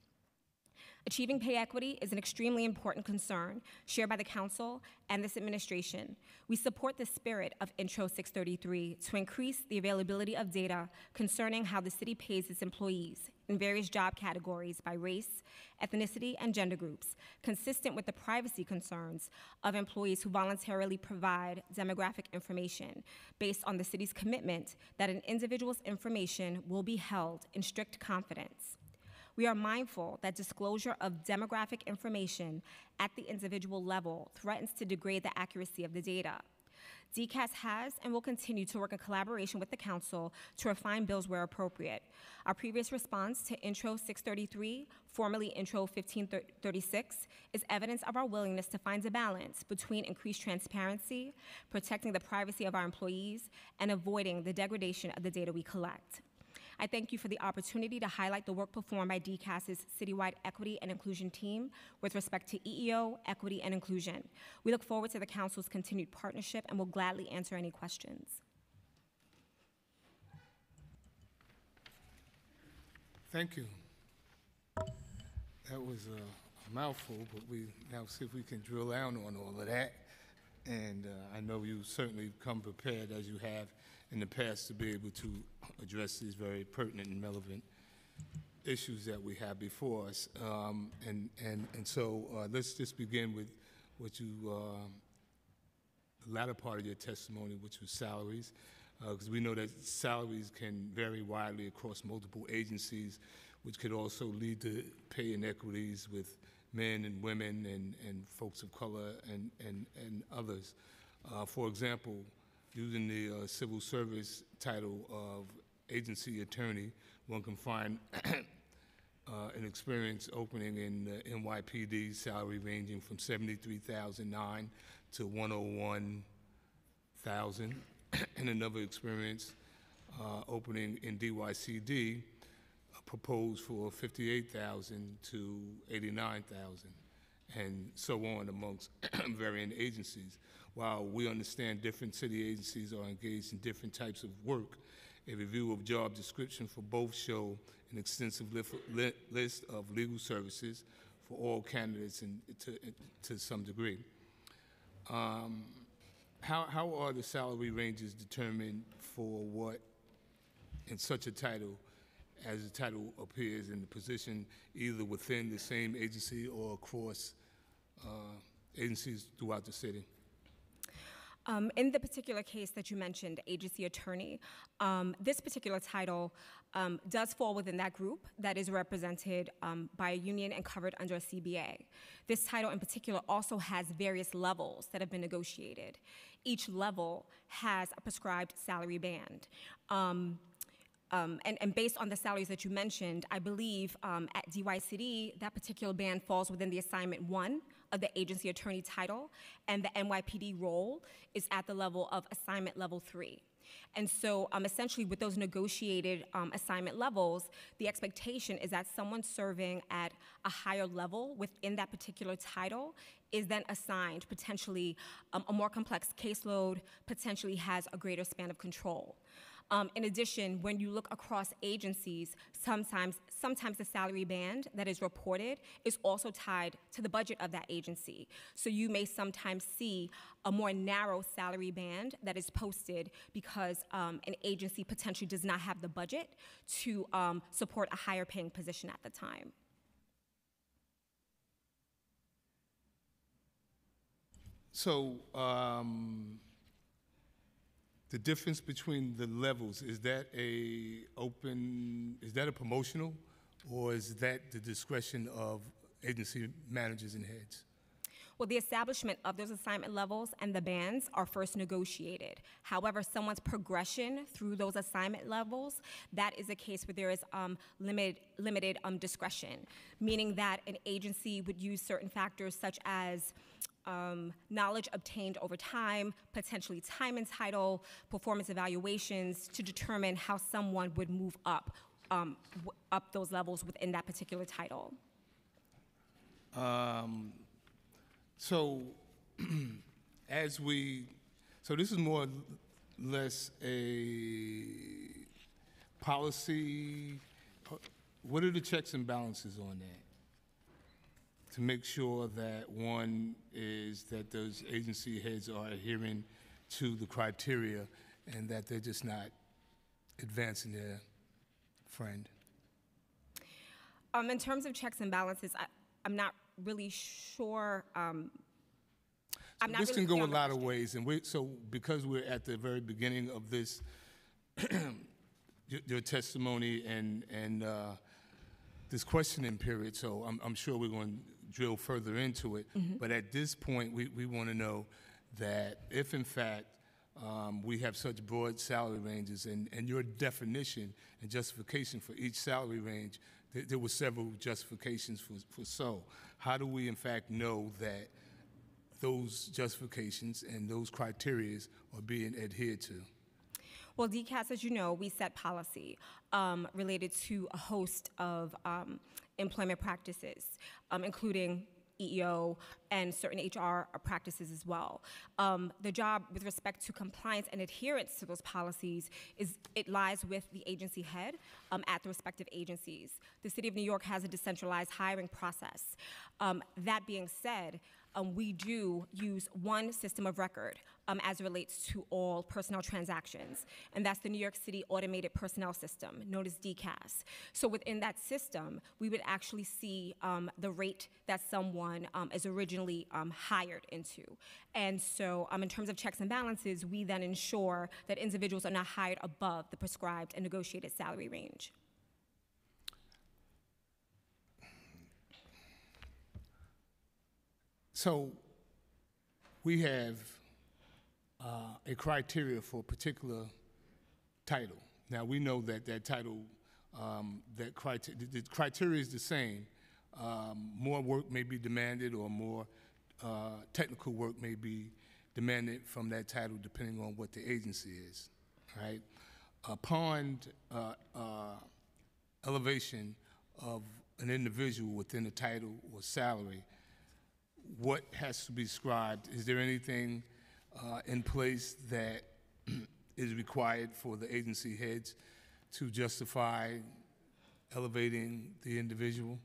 Achieving pay equity is an extremely important concern shared by the Council and this administration. We support the spirit of Intro 633 to increase the availability of data concerning how the city pays its employees in various job categories by race, ethnicity, and gender groups, consistent with the privacy concerns of employees who voluntarily provide demographic information based on the city's commitment that an individual's information will be held in strict confidence. We are mindful that disclosure of demographic information at the individual level threatens to degrade the accuracy of the data. DCAS has and will continue to work in collaboration with the council to refine bills where appropriate. Our previous response to Intro 633, formerly Intro 1536, is evidence of our willingness to find a balance between increased transparency, protecting the privacy of our employees, and avoiding the degradation of the data we collect. I thank you for the opportunity to highlight the work performed by DCAS's citywide equity and inclusion team with respect to EEO, equity, and inclusion. We look forward to the council's continued partnership and will gladly answer any questions. Thank you. That was a mouthful, but we now see if we can drill down on all of that. And uh, I know you certainly come prepared, as you have in the past, to be able to address these very pertinent and relevant issues that we have before us. Um, And, and, and so uh, let's just begin with what you, uh, the latter part of your testimony, which was salaries, because we know that salaries can vary widely across multiple agencies, which could also lead to pay inequities with men and women and, and folks of color and, and, and others. Uh, for example, using the uh, civil service title of agency attorney, one can find uh, an experience opening in the NYPD, salary ranging from 73,009 to 101,000, and another experience uh, opening in DYCD, uh, proposed for 58,000 to 89,000, and so on amongst varying agencies. While we understand different city agencies are engaged in different types of work, a review of job description for both show an extensive list of legal services for all candidates in, to, to some degree. Um, how, how are the salary ranges determined for what in such a title as the title appears in the position either within the same agency or across uh, agencies throughout the city? Um, in the particular case that you mentioned, agency attorney, um, this particular title um, does fall within that group that is represented um, by a union and covered under a CBA. This title in particular also has various levels that have been negotiated. Each level has a prescribed salary band. Um, um, and, and based on the salaries that you mentioned, I believe um, at DYCD, that particular band falls within the assignment one of the agency attorney title, and the NYPD role is at the level of assignment level three. And so, um, essentially, with those negotiated um, assignment levels, the expectation is that someone serving at a higher level within that particular title is then assigned potentially um, a more complex caseload, potentially has a greater span of control. Um, in addition, when you look across agencies, sometimes, sometimes the salary band that is reported is also tied to the budget of that agency. So you may sometimes see a more narrow salary band that is posted because um, an agency potentially does not have the budget to um, support a higher paying position at the time. So, um, the difference between the levels, is that a open, is that a promotional? Or is that the discretion of agency managers and heads? Well, the establishment of those assignment levels and the bands are first negotiated. However, someone's progression through those assignment levels, that is a case where there is um, limited, limited um, discretion, meaning that an agency would use certain factors such as um, knowledge obtained over time, potentially time and title, performance evaluations to determine how someone would move up, um, up those levels within that particular title. Um, so, as we, so this is more or less a policy. What are the checks and balances on that? To make sure that one is that those agency heads are adhering to the criteria and that they're just not advancing their friend. Um, in terms of checks and balances, I, I'm not really sure. Um, I'm not This really can go a lot of ways, and we, so because we're at the very beginning of this, your- your testimony and, and uh, this questioning period, so I'm, I'm sure we're going to drill further into it. Mm-hmm. But at this point, we, we want to know that if in fact um, we have such broad salary ranges, and, and your definition and justification for each salary range, there, there were several justifications for, for so. How do we, in fact, know that those justifications and those criteria are being adhered to? Well, DCAS, as you know, we set policy um, related to a host of um, employment practices, um, including EEO and certain HR practices as well. Um, the job with respect to compliance and adherence to those policies is it lies with the agency head um, at the respective agencies. The City of New York has a decentralized hiring process. Um, that being said, um, we do use one system of record um, as it relates to all personnel transactions, and that's the New York City Automated Personnel System, known as NYCAPS. So within that system, we would actually see um, the rate that someone um, is originally um, hired into. And so, um, in terms of checks and balances, we then ensure that individuals are not hired above the prescribed and negotiated salary range. So we have uh, a criteria for a particular title. Now, we know that that title, um, that criteria, the, the criteria is the same. Um, more work may be demanded or more uh, technical work may be demanded from that title depending on what the agency is, right? Upon uh, uh, elevation of an individual within a title or salary, what has to be described? Is there anything uh, in place that is required for the agency heads to justify elevating the individual?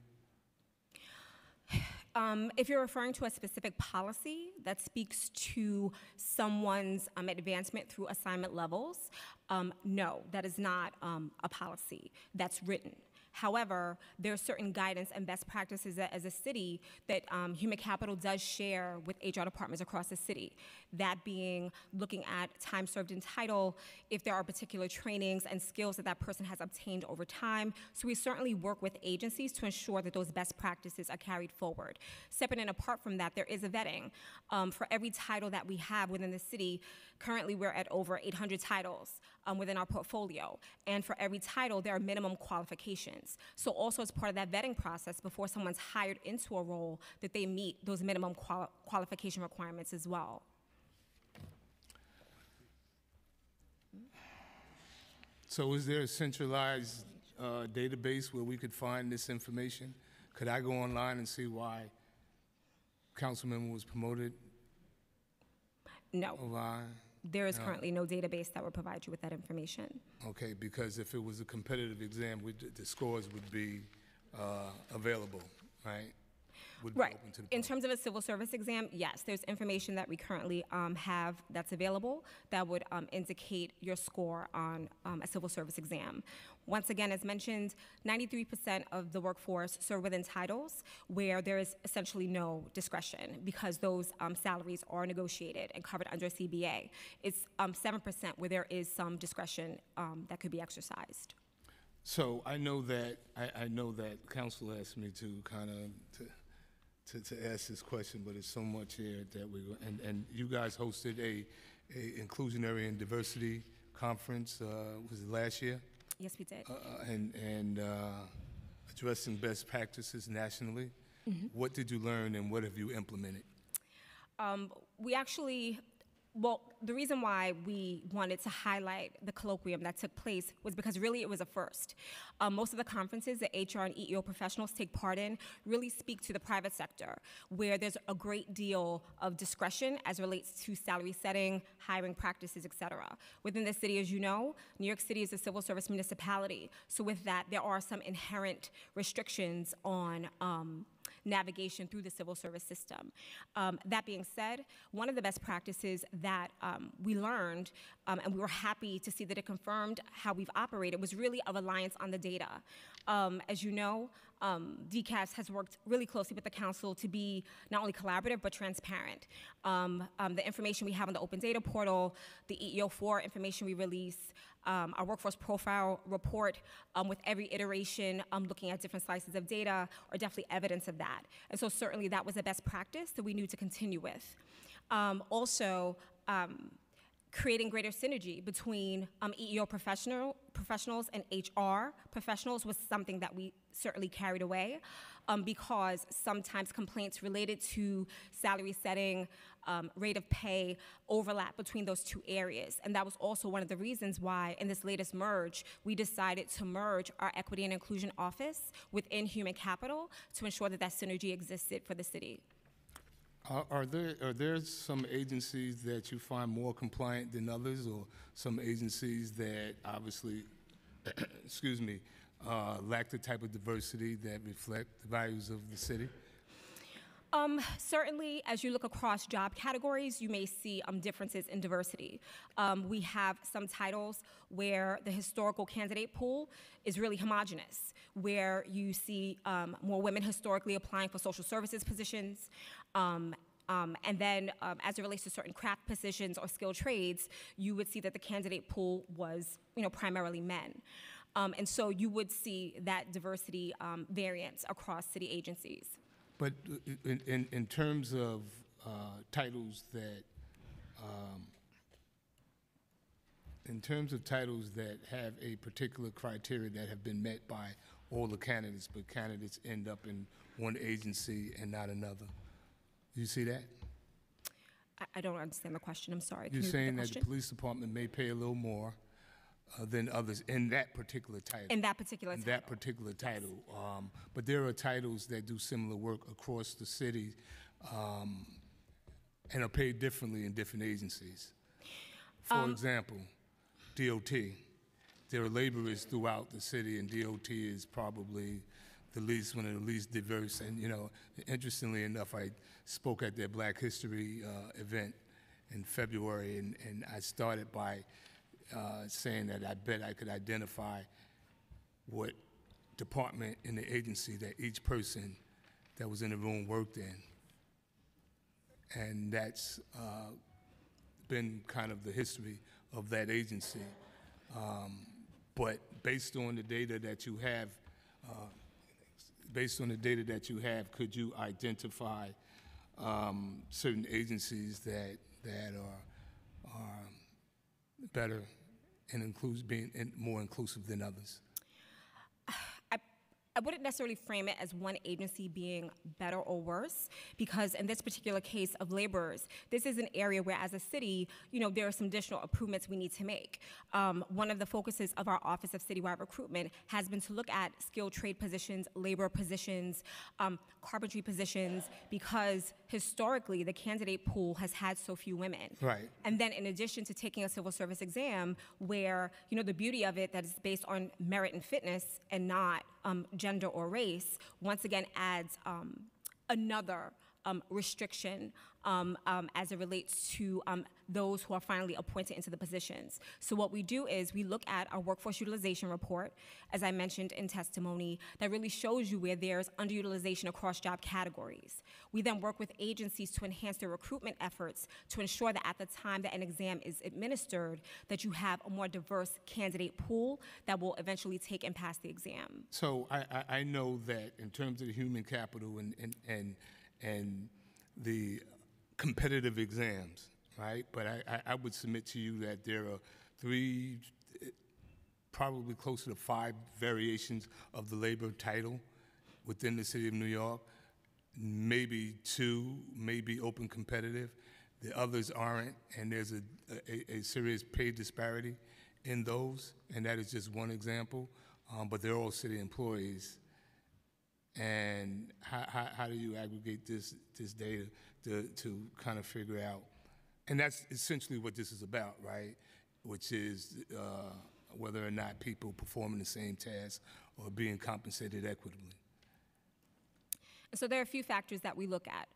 Um, if you're referring to a specific policy that speaks to someone's um, advancement through assignment levels, um, no, that is not um, a policy that's written. However, there are certain guidance and best practices that, as a city that um, human capital does share with HR departments across the city. That being looking at time served in title, if there are particular trainings and skills that that person has obtained over time. So we certainly work with agencies to ensure that those best practices are carried forward. Separate and apart from that, there is a vetting. Um, for every title that we have within the city, currently we're at over 800 titles um, within our portfolio. And for every title, there are minimum qualifications. So also as part of that vetting process, before someone's hired into a role, that they meet those minimum quali- qualification requirements as well. So is there a centralized uh, database where we could find this information? Could I go online and see why council member was promoted No, online? There is currently no database that would provide you with that information. Okay, because if it was a competitive exam, we, the scores would be uh, available, right? Would be Right. open to the In public. terms of a civil service exam, yes, there's information that we currently um, have that's available that would um, indicate your score on um, a civil service exam. Once again, as mentioned, 93% of the workforce serve within titles where there is essentially no discretion because those um, salaries are negotiated and covered under CBA. It's um, 7% where there is some discretion um, that could be exercised. So I know that, I, I know that council asked me to kind of, to, to, to ask this question, but it's so much here that we, and, and you guys hosted a, a inclusionary and diversity conference, uh, was it last year? Yes, we did. Uh, uh, and, and, uh, addressing best practices nationally. What did you learn and what have you implemented? Um, we actually, well, the reason why we wanted to highlight the colloquium that took place was because really it was a first. Um, most of the conferences that HR and EEO professionals take part in really speak to the private sector, where there's a great deal of discretion as relates to salary setting, hiring practices, et cetera. Within the city, as you know, New York City is a civil service municipality. So with that, there are some inherent restrictions on um, navigation through the civil service system. Um, that being said, one of the best practices that um, we learned, um, and we were happy to see that it confirmed how we've operated, was really a reliance on the data. Um, as you know, um, DCAS has worked really closely with the council to be not only collaborative but transparent. Um, um, the information we have on the open data portal, the EEO4 information we release, um, our workforce profile report um, with every iteration um, looking at different slices of data are definitely evidence of that. And so certainly that was a best practice that we knew to continue with. Also, um, creating greater synergy between um, EEO professional, professionals and HR professionals was something that we certainly carried away um, because sometimes complaints related to salary setting, um, rate of pay overlap between those two areas. And that was also one of the reasons why, in this latest merge, we decided to merge our Equity and Inclusion Office within Human Capital to ensure that that synergy existed for the city. Are, there, are there some agencies that you find more compliant than others, or some agencies that obviously, excuse me, uh, lack the type of diversity that reflect the values of the city? Um, certainly, as you look across job categories, you may see um, differences in diversity. Um, we have some titles where the historical candidate pool is really homogenous, where you see um, more women historically applying for social services positions. Um, um, and then, um, as it relates to certain craft positions or skilled trades, you would see that the candidate pool was, you know, primarily men. Um, and so you would see that diversity um, variance across city agencies. But uh, in, in, in terms of uh, titles that, um, in terms of titles that have a particular criteria that have been met by all the candidates, but candidates end up in one agency and not another. You see that? I, I don't understand the question. I'm sorry. Can You're you repeat saying the that the question? police department may pay a little more uh, than others in that particular title. in that particular in title. that particular title. Um, but there are titles that do similar work across the city um, and are paid differently in different agencies. For Um, example, DOT. There are laborers throughout the city, and DOT is probably the least, one of the least diverse. And, you know, interestingly enough, I spoke at their Black History uh, event in February, and, and I started by uh, saying that I bet I could identify what department in the agency that each person that was in the room worked in. And that's uh, been kind of the history of that agency. Um, But based on the data that you have, uh, based on the data that you have, could you identify um, certain agencies that, that are, are better and includes, being more inclusive than others? I, wouldn't necessarily frame it as one agency being better or worse, because in this particular case of laborers, this is an area where, as a city, you know, there are some additional improvements we need to make. Um, one of the focuses of our Office of Citywide Recruitment has been to look at skilled trade positions, labor positions, um, carpentry positions, because historically the candidate pool has had so few women. Right. And then in addition to taking a civil service exam, where, you know, the beauty of it that is based on merit and fitness and not um, gender or race, once again adds um, another um, restriction um, um, as it relates to um, those who are finally appointed into the positions. So what we do is we look at our workforce utilization report, as I mentioned in testimony, that really shows you where there's underutilization across job categories. We then work with agencies to enhance their recruitment efforts to ensure that at the time that an exam is administered, that you have a more diverse candidate pool that will eventually take and pass the exam. So I, I, know that in terms of the human capital and, and, and, and the competitive exams, right? But I, I, would submit to you that there are three, probably closer to five variations of the labor title within the city of New York. Maybe two may be open competitive, the others aren't, and there's a, a, a serious pay disparity in those, and that is just one example. Um, but they're all city employees. And how, how, how do you aggregate this, this data to, to kind of figure out? And that's essentially what this is about, right? Which is uh, whether or not people performing the same task or being compensated equitably. So there are a few factors that we look at.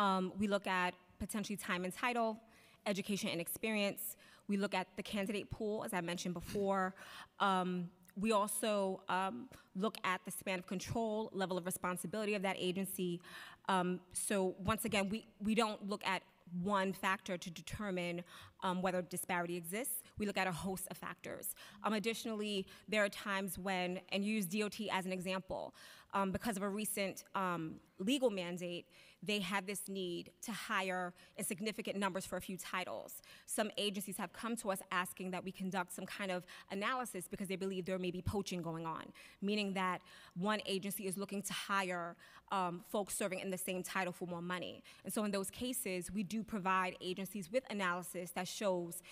Um, we look at potentially time and title, education and experience. We look at the candidate pool, as I mentioned before. Um, we also um, look at the span of control, level of responsibility of that agency. Um, so once again, we, we don't look at one factor to determine um, whether disparity exists. We look at a host of factors. Um, additionally, there are times when, and use DOT as an example, um, because of a recent um, legal mandate, they have this need to hire in significant numbers for a few titles. Some agencies have come to us asking that we conduct some kind of analysis because they believe there may be poaching going on, meaning that one agency is looking to hire um, folks serving in the same title for more money. And so in those cases, we do provide agencies with analysis that shows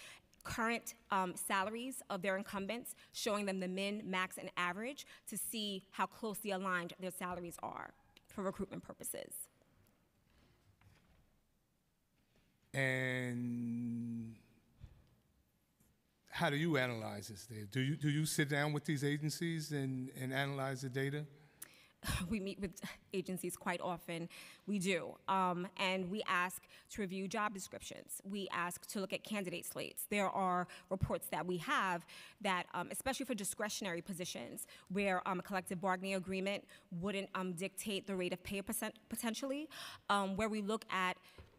current um, salaries of their incumbents, showing them the min, max, and average to see how closely aligned their salaries are for recruitment purposes. And how do you analyze this data? Do you, do you sit down with these agencies and, and analyze the data? we meet with agencies quite often. We do. Um, and we ask to review job descriptions. We ask to look at candidate slates. There are reports that we have that, um, especially for discretionary positions, where um, a collective bargaining agreement wouldn't um, dictate the rate of pay percent- potentially, um, where we look at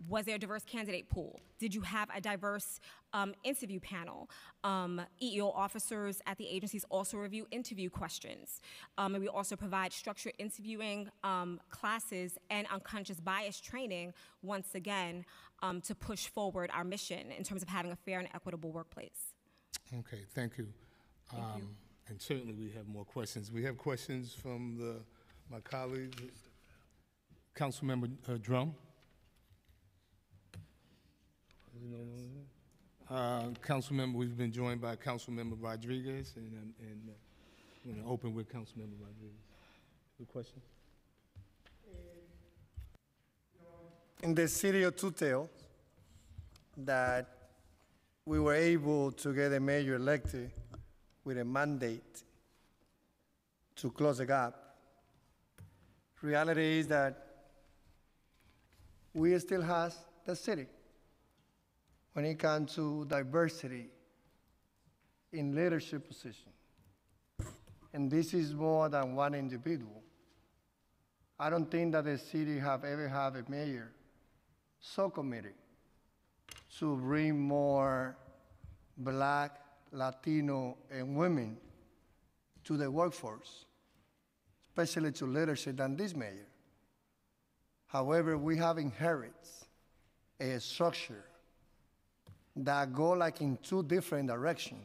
was there a diverse candidate pool? Did you have a diverse um, interview panel? Um, EEO officers at the agencies also review interview questions. Um, and we also provide structured interviewing um, classes and unconscious bias training, once again, um, to push forward our mission in terms of having a fair and equitable workplace. Okay, thank you. Um, And certainly, we have more questions. We have questions from the, my colleagues. Councilmember uh, Dromm? Uh, Councilmember, we've been joined by Councilmember Rodriguez, and, um, and uh, going to open with Councilmember Rodriguez. Good question? in the city of Two that we were able to get a mayor elected with a mandate to close the gap. Reality is that we still have the city when it comes to diversity in leadership position. And this is more than one individual. I don't think that the city have ever had a mayor so committed to bring more black, Latino, and women to the workforce, especially to leadership than this mayor. However, we have inherited a structure that go like in two different directions.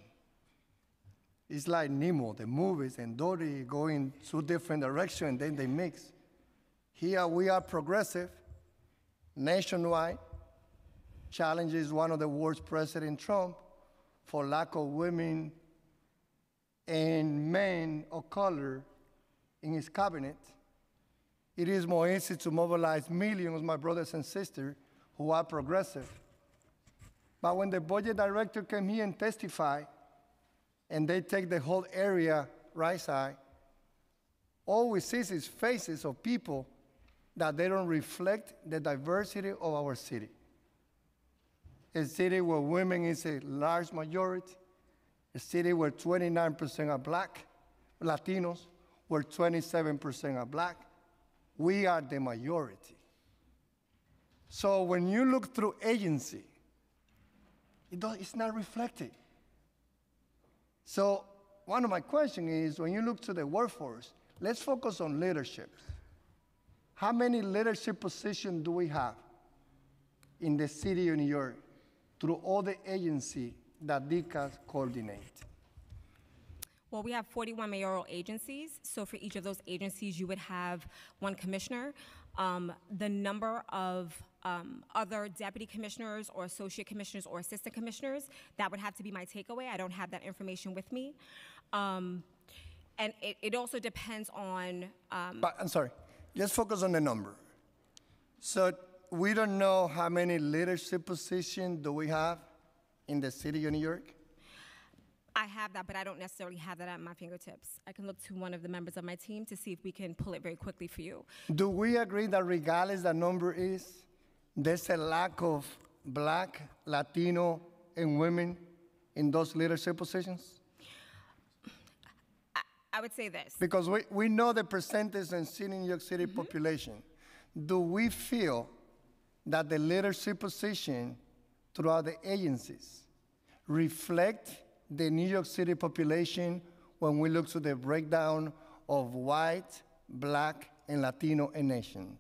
It's like Nemo, the movies, and Dory go in two different directions, and then they mix. Here we are progressive, nationwide, challenges one of the worst, President Trump, for lack of women and men of color in his cabinet. It is more easy to mobilize millions, my brothers and sisters, who are progressive. But when the budget director came here and testified, and they take the whole area right side, all we see is faces of people that they don't reflect the diversity of our city. A city where women is a large majority, a city where 29% are black, Latinos, where 27% are black. We are the majority. So when you look through agency, it it's not reflected. So one of my questions is, when you look to the workforce, let's focus on leadership. How many leadership positions do we have in the city of New York through all the agencies that DCAS coordinate? Well, we have 41 mayoral agencies, so for each of those agencies, you would have one commissioner. Um, the number of um, other deputy commissioners or associate commissioners or assistant commissioners, that would have to be my takeaway. I don't have that information with me. Um, and it, it also depends on, um, But I'm sorry, let's focus on the number. So we don't know how many leadership positions do we have in the city of New York? I have that, but I don't necessarily have that at my fingertips. I can look to one of the members of my team to see if we can pull it very quickly for you. Do we agree that regardless the number is, there's a lack of black, Latino, and women in those leadership positions? I would say this. Because we, we know the percentage in city New York City mm-hmm. population. Do we feel that the leadership position throughout the agencies reflect the New York City population when we look to the breakdown of white, black, and Latino and nation?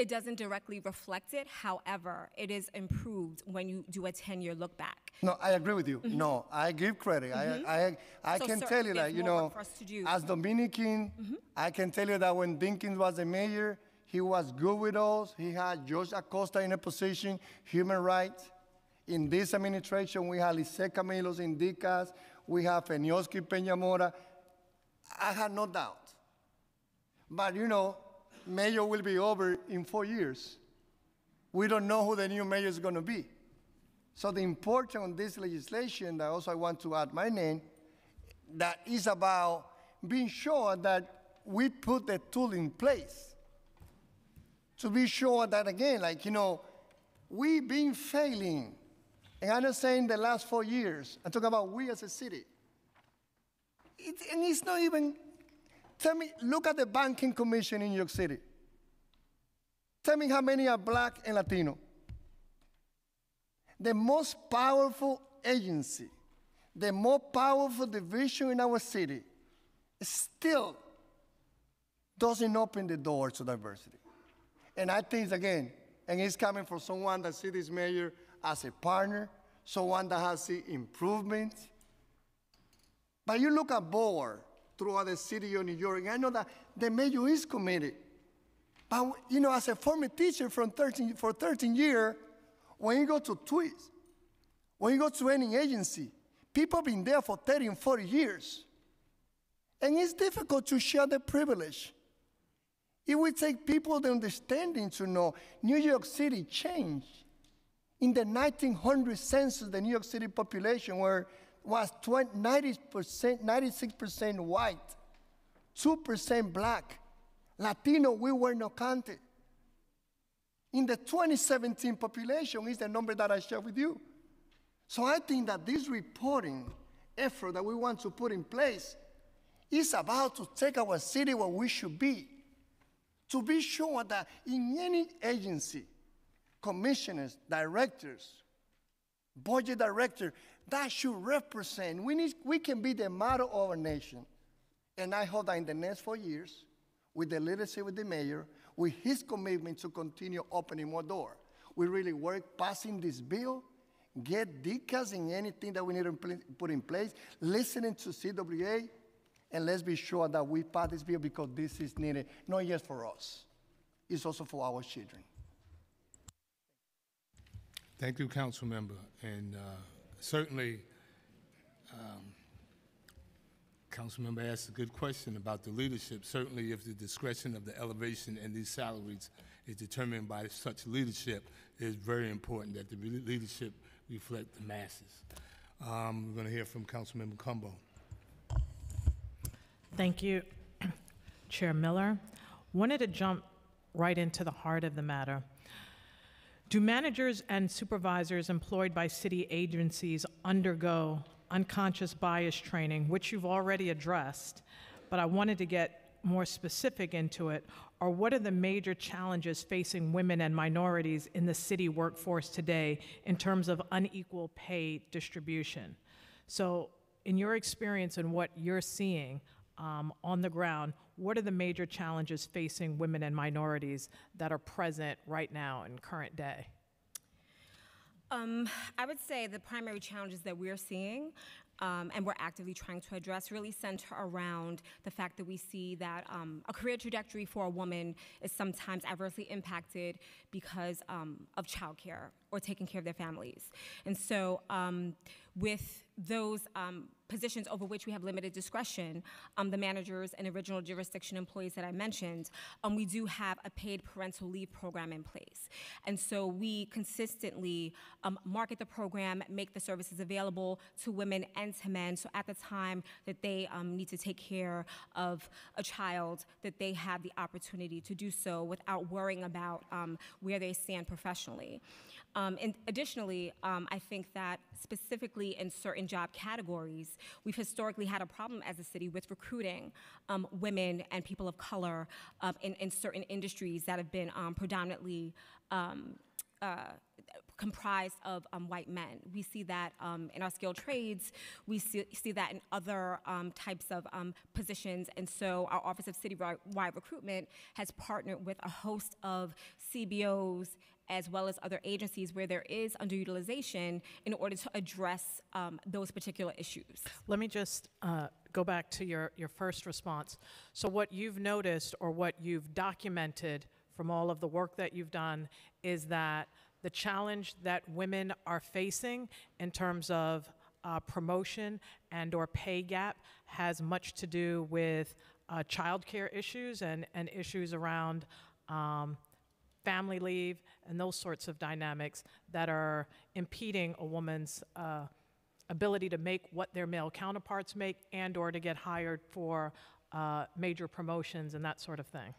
It doesn't directly reflect it. However, it is improved when you do a 10-year look back. No, I agree with you. Mm-hmm. No, I give credit. I, mm-hmm. I, I So, can tell you that, you know, for us to do. as Dominican, mm-hmm. I can tell you that when Dinkins was the mayor, he was good with us. He had George Acosta in a position, human rights. In this administration, we have Lisette Camilo's in DCAS, we have Feniosky Peña-Mora. I have no doubt. But you know, mayor will be over in four years. We don't know who the new mayor is going to be. So the importance of this legislation that also I want to add my name, that is about being sure that we put the tool in place to be sure that again, like you know, we've been failing, and I'm not saying the last four years. I'm talking about we as a city. It, and it's not even. Tell me, look at the banking commission in New York City. Tell me how many are black and Latino the most powerful agency, the most powerful division in our city, still doesn't open the door to diversity. And I think, again, and it's coming from someone that sees this mayor as a partner, someone that has seen improvement. But you look at board throughout the city of New York, and I know that the mayor is committed. But, you know, as a former teacher from 13, for 13 years, when you go to TWIS, when you go to any agency, people have been there for 30 and 40 years. And it's difficult to share the privilege. It would take people the understanding to know New York City changed. In the 1900 census, the New York City population were, was 20, 90%, 96% white, 2% black. Latino, we were not counted. In the 2017 population is the number that I shared with you. So I think that this reporting effort that we want to put in place is about to take our city where we should be. To be sure that in any agency, commissioners, directors, budget director, that should represent, we, need, we can be the model of our nation. And I hope that in the next four years, with the leadership of the mayor, with his commitment to continue opening more doors, we really work passing this bill, get DCAS in anything that we need to put in place, listening to CWA, and let's be sure that we pass this bill because this is needed, not just for us, it's also for our children. Thank you, council member. And uh, certainly, um, council member asked a good question about the leadership. Certainly, if the discretion of the elevation and these salaries is determined by such leadership, it is very important that the leadership reflect the masses. Um, We're going to hear from Councilmember Cumbo. Thank you, Chair Miller. Wanted to jump right into the heart of the matter. Do managers and supervisors employed by city agencies undergo unconscious bias training, which you've already addressed, but I wanted to get more specific into it, or what are the major challenges facing women and minorities in the city workforce today in terms of unequal pay distribution? So, in your experience and what you're seeing um, on the ground, what are the major challenges facing women and minorities that are present right now in current day? Um, I would say the primary challenges that we're seeing um, and we're actively trying to address really center around the fact that we see that um, a career trajectory for a woman is sometimes adversely impacted because um, of childcare or taking care of their families. And so, um, with those um, positions over which we have limited discretion, um, the managers and original jurisdiction employees that I mentioned, um, we do have a paid parental leave program in place. And so we consistently um, market the program, make the services available to women and to men. So at the time that they um, need to take care of a child, that they have the opportunity to do so without worrying about um, where they stand professionally. Um, and additionally, I think that specifically in certain job categories, we've historically had a problem as a city with recruiting um, women and people of color um, in, in certain industries that have been um, predominantly um, uh, comprised of um, white men. We see that um, in our skilled trades. We see, see that in other um, types of um, positions. And so our Office of Citywide Recruitment has partnered with a host of CBOs as well as other agencies where there is underutilization in order to address um, those particular issues. Let me just uh, go back to your, your first response. So, what you've noticed or what you've documented from all of the work that you've done is that the challenge that women are facing in terms of uh, promotion and or pay gap has much to do with uh, childcare issues and, and issues around um, family leave and those sorts of dynamics that are impeding a woman's uh, ability to make what their male counterparts make and or to get hired for uh, major promotions and that sort of thing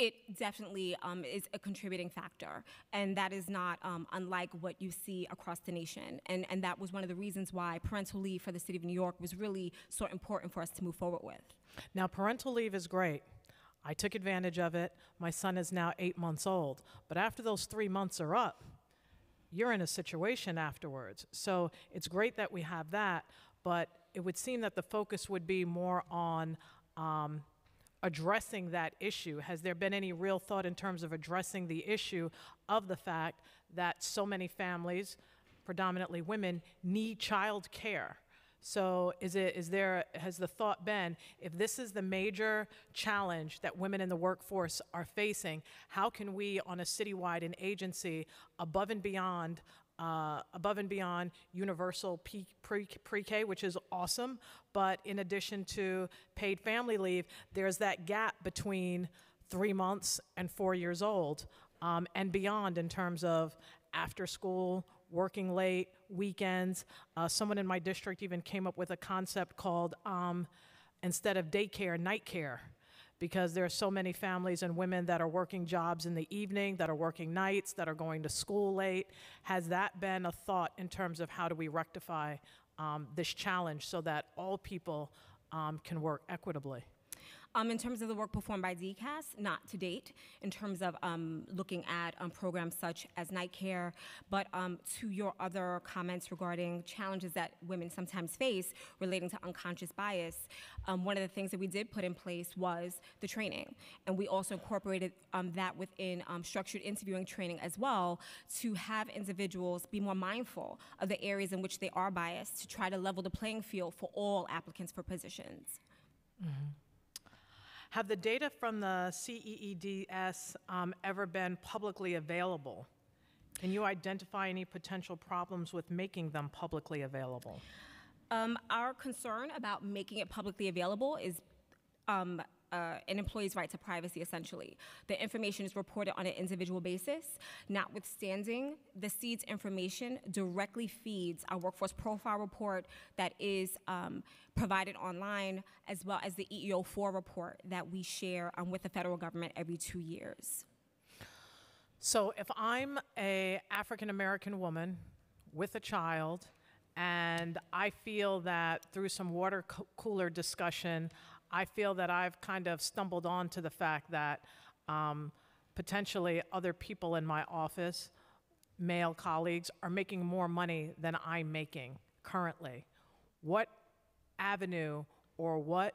it definitely um, is a contributing factor, and that is not um, unlike what you see across the nation. And, and that was one of the reasons why parental leave for the city of New York was really so important for us to move forward with. Now, parental leave is great. I took advantage of it. My son is now eight months old. But after those three months are up, you're in a situation afterwards. So it's great that we have that, but it would seem that the focus would be more on um, addressing that issue. Has there been any real thought in terms of addressing the issue of the fact that so many families, predominantly women, need child care? So is it is there has the thought been if this is the major challenge that women in the workforce are facing, how can we on a citywide and agency above and beyond uh, above and beyond universal pre-K, which is awesome, but in addition to paid family leave, there's that gap between three months and four years old um, and beyond in terms of after school, working late, weekends. Uh, someone in my district even came up with a concept called um, instead of daycare, night care. Because there are so many families and women that are working jobs in the evening, that are working nights, that are going to school late. Has that been a thought in terms of how do we rectify um, this challenge so that all people um, can work equitably? Um, in terms of the work performed by DCAS, not to date, in terms of um, looking at um, programs such as night care, but um, to your other comments regarding challenges that women sometimes face relating to unconscious bias, um, one of the things that we did put in place was the training. And we also incorporated that within structured interviewing training as well to have individuals be more mindful of the areas in which they are biased to try to level the playing field for all applicants for positions. Mm-hmm. Have the data from the CEEDS um, ever been publicly available? Can you identify any potential problems with making them publicly available? Um, our concern about making it publicly available is um, uh, an employee's right to privacy, essentially. The information is reported on an individual basis. Notwithstanding, the CEEDS information directly feeds our workforce profile report that is um, provided online, as well as the EEO4 report that we share um, with the federal government every two years. So if I'm a African American woman with a child, and I feel that through some water co- cooler discussion, I feel that I've kind of stumbled onto the fact that um, potentially other people in my office, male colleagues, are making more money than I'm making currently. What avenue or what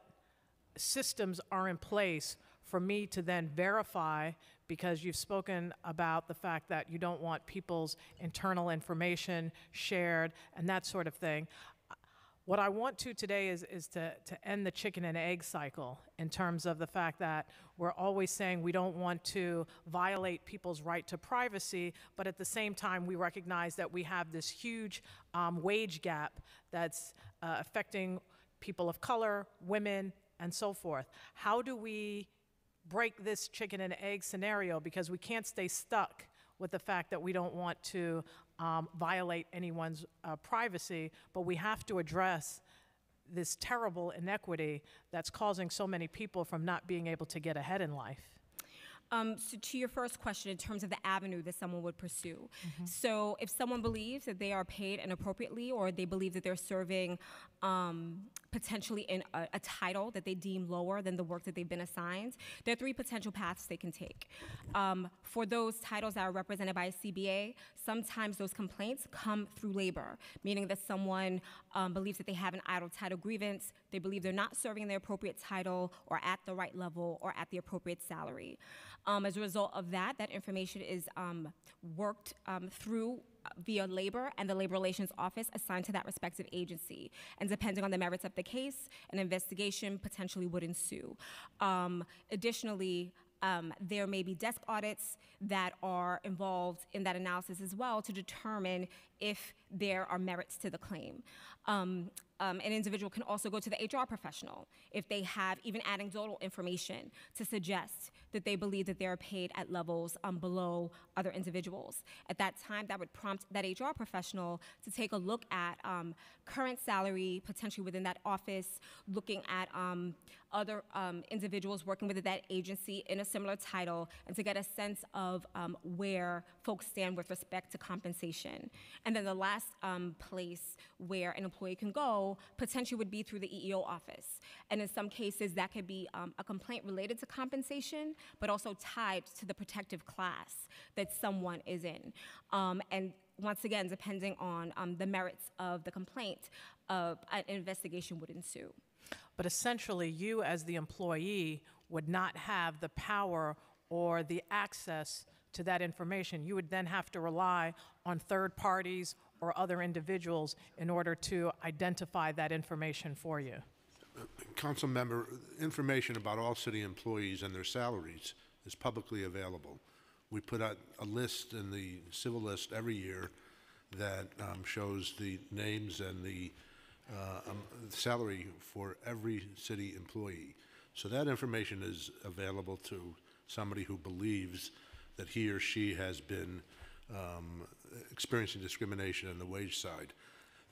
systems are in place for me to then verify because you've spoken about the fact that you don't want people's internal information shared and that sort of thing. What I want to today is, is to, to end the chicken and egg cycle in terms of the fact that we're always saying we don't want to violate people's right to privacy, but at the same time, we recognize that we have this huge um, wage gap that's uh, affecting people of color, women, and so forth. How do we break this chicken and egg scenario? Because we can't stay stuck with the fact that we don't want to um, violate anyone's uh, privacy, but we have to address this terrible inequity that's causing so many people from not being able to get ahead in life. Um, so to your first question, in terms of the avenue that someone would pursue, mm-hmm. so if someone believes that they are paid inappropriately or they believe that they're serving um, potentially in a, a title that they deem lower than the work that they've been assigned, there are three potential paths they can take. Um, for those titles that are represented by a CBA, sometimes those complaints come through labor, meaning that someone um, believes that they have an idle title grievance, they believe they're not serving the appropriate title or at the right level or at the appropriate salary. Um, as a result of that, that information is um, worked um, through via labor and the labor relations office assigned to that respective agency. And depending on the merits of the case, an investigation potentially would ensue. Um, additionally, um, there may be desk audits that are involved in that analysis as well to determine if there are merits to the claim. Um, um, an individual can also go to the HR professional if they have even anecdotal information to suggest that they believe that they're paid at levels um, below other individuals. At that time, that would prompt that HR professional to take a look at um, current salary, potentially within that office, looking at um, other um, individuals working with that agency in a similar title, and to get a sense of um, where folks stand with respect to compensation. And then the last um, place where an employee can go potentially would be through the EEO office. And in some cases, that could be um, a complaint related to compensation, but also tied to the protective class that someone is in. Um, and once again, depending on um, the merits of the complaint, uh, an investigation would ensue. But essentially, you as the employee would not have the power or the access to that information. You would then have to rely on third parties or other individuals in order to identify that information for you. Council member, information about all city employees and their salaries is publicly available. We put out a list in the civil list every year that um, shows the names and the uh, um, salary for every city employee. So that information is available to somebody who believes that he or she has been um, experiencing discrimination on the wage side.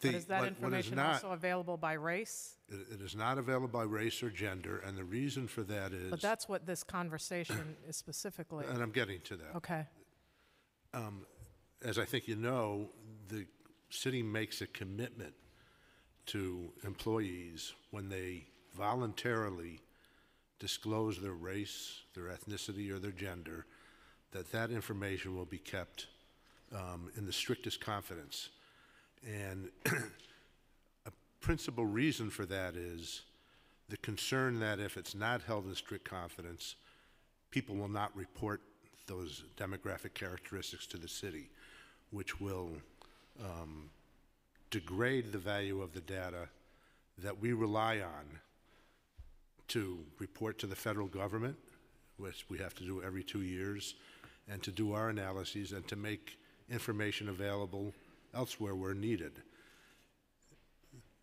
But is that what- what information not- also available by race? it it is not available by race or gender, and the reason for that is, But that's what this conversation is specifically. and I'm getting to that. Okay. As I think you know, the city makes a commitment to employees when they voluntarily disclose their race, their ethnicity, or their gender, that that information will be kept um, in the strictest confidence. And a principal reason for that is the concern that if it's not held in strict confidence, people will not report those demographic characteristics to the city, which will um, degrade the value of the data that we rely on to report to the federal government, which we have to do every two years, and to do our analyses and to make information available elsewhere where needed.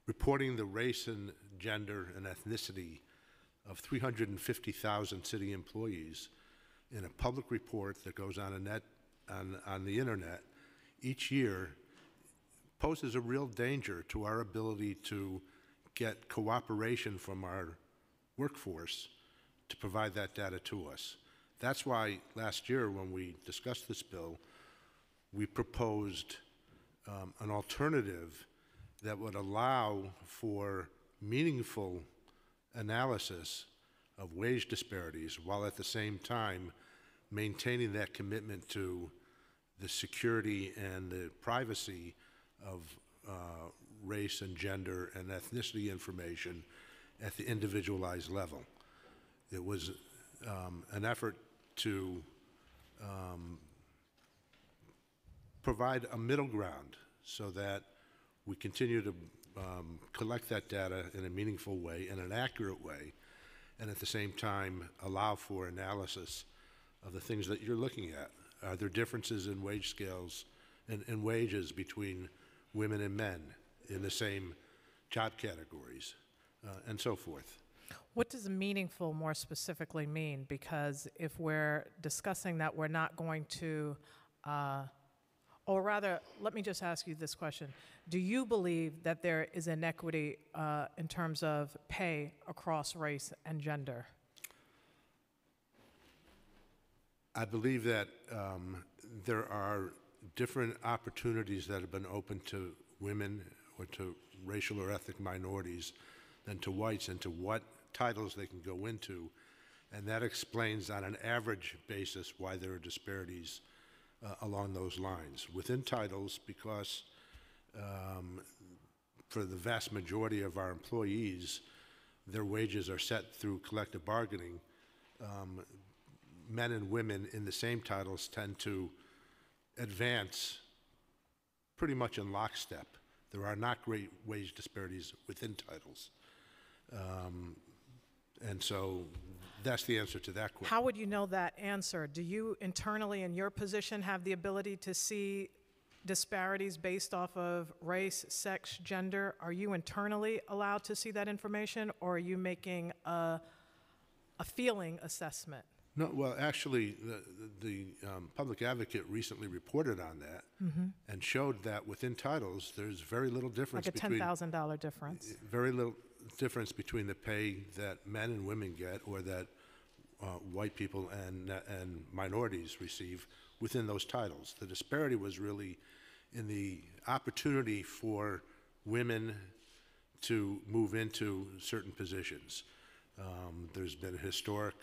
Reporting the race and gender and ethnicity of 350,000 city employees in a public report that goes on a net, on, on the internet each year poses a real danger to our ability to get cooperation from our workforce to provide that data to us. That's why last year, when we discussed this bill, we proposed um, an alternative that would allow for meaningful analysis of wage disparities while at the same time maintaining that commitment to the security and the privacy of uh, race and gender and ethnicity information at the individualized level. It was um, an effort to um, provide a middle ground so that we continue to um, collect that data in a meaningful way, in an accurate way, and at the same time allow for analysis of the things that you're looking at. Are there differences in wage scales and wages between women and men in the same job categories, uh, and so forth? What does meaningful more specifically mean? Because if we're discussing that we're not going to, uh, or rather, let me just ask you this question. Do you believe that there is inequity uh, in terms of pay across race and gender? I believe that um, there are different opportunities that have been open to women or to racial or ethnic minorities than to whites and to what titles they can go into. And that explains on an average basis why there are disparities uh, along those lines. Within titles, because um, for the vast majority of our employees, their wages are set through collective bargaining. Um, men and women in the same titles tend to advance pretty much in lockstep. There are not great wage disparities within titles. Um, and so that's the answer to that question. How would you know that answer? Do you internally in your position have the ability to see disparities based off of race, sex, gender? Are you internally allowed to see that information, or are you making a, a feeling assessment? No, well, actually, the, the um, public advocate recently reported on that and showed that within titles, there's very little difference Like a between $10,000 difference? very little difference between the pay that men and women get or that uh, white people and, and minorities receive within those titles. The disparity was really in the opportunity for women to move into certain positions. Um, there's been a historic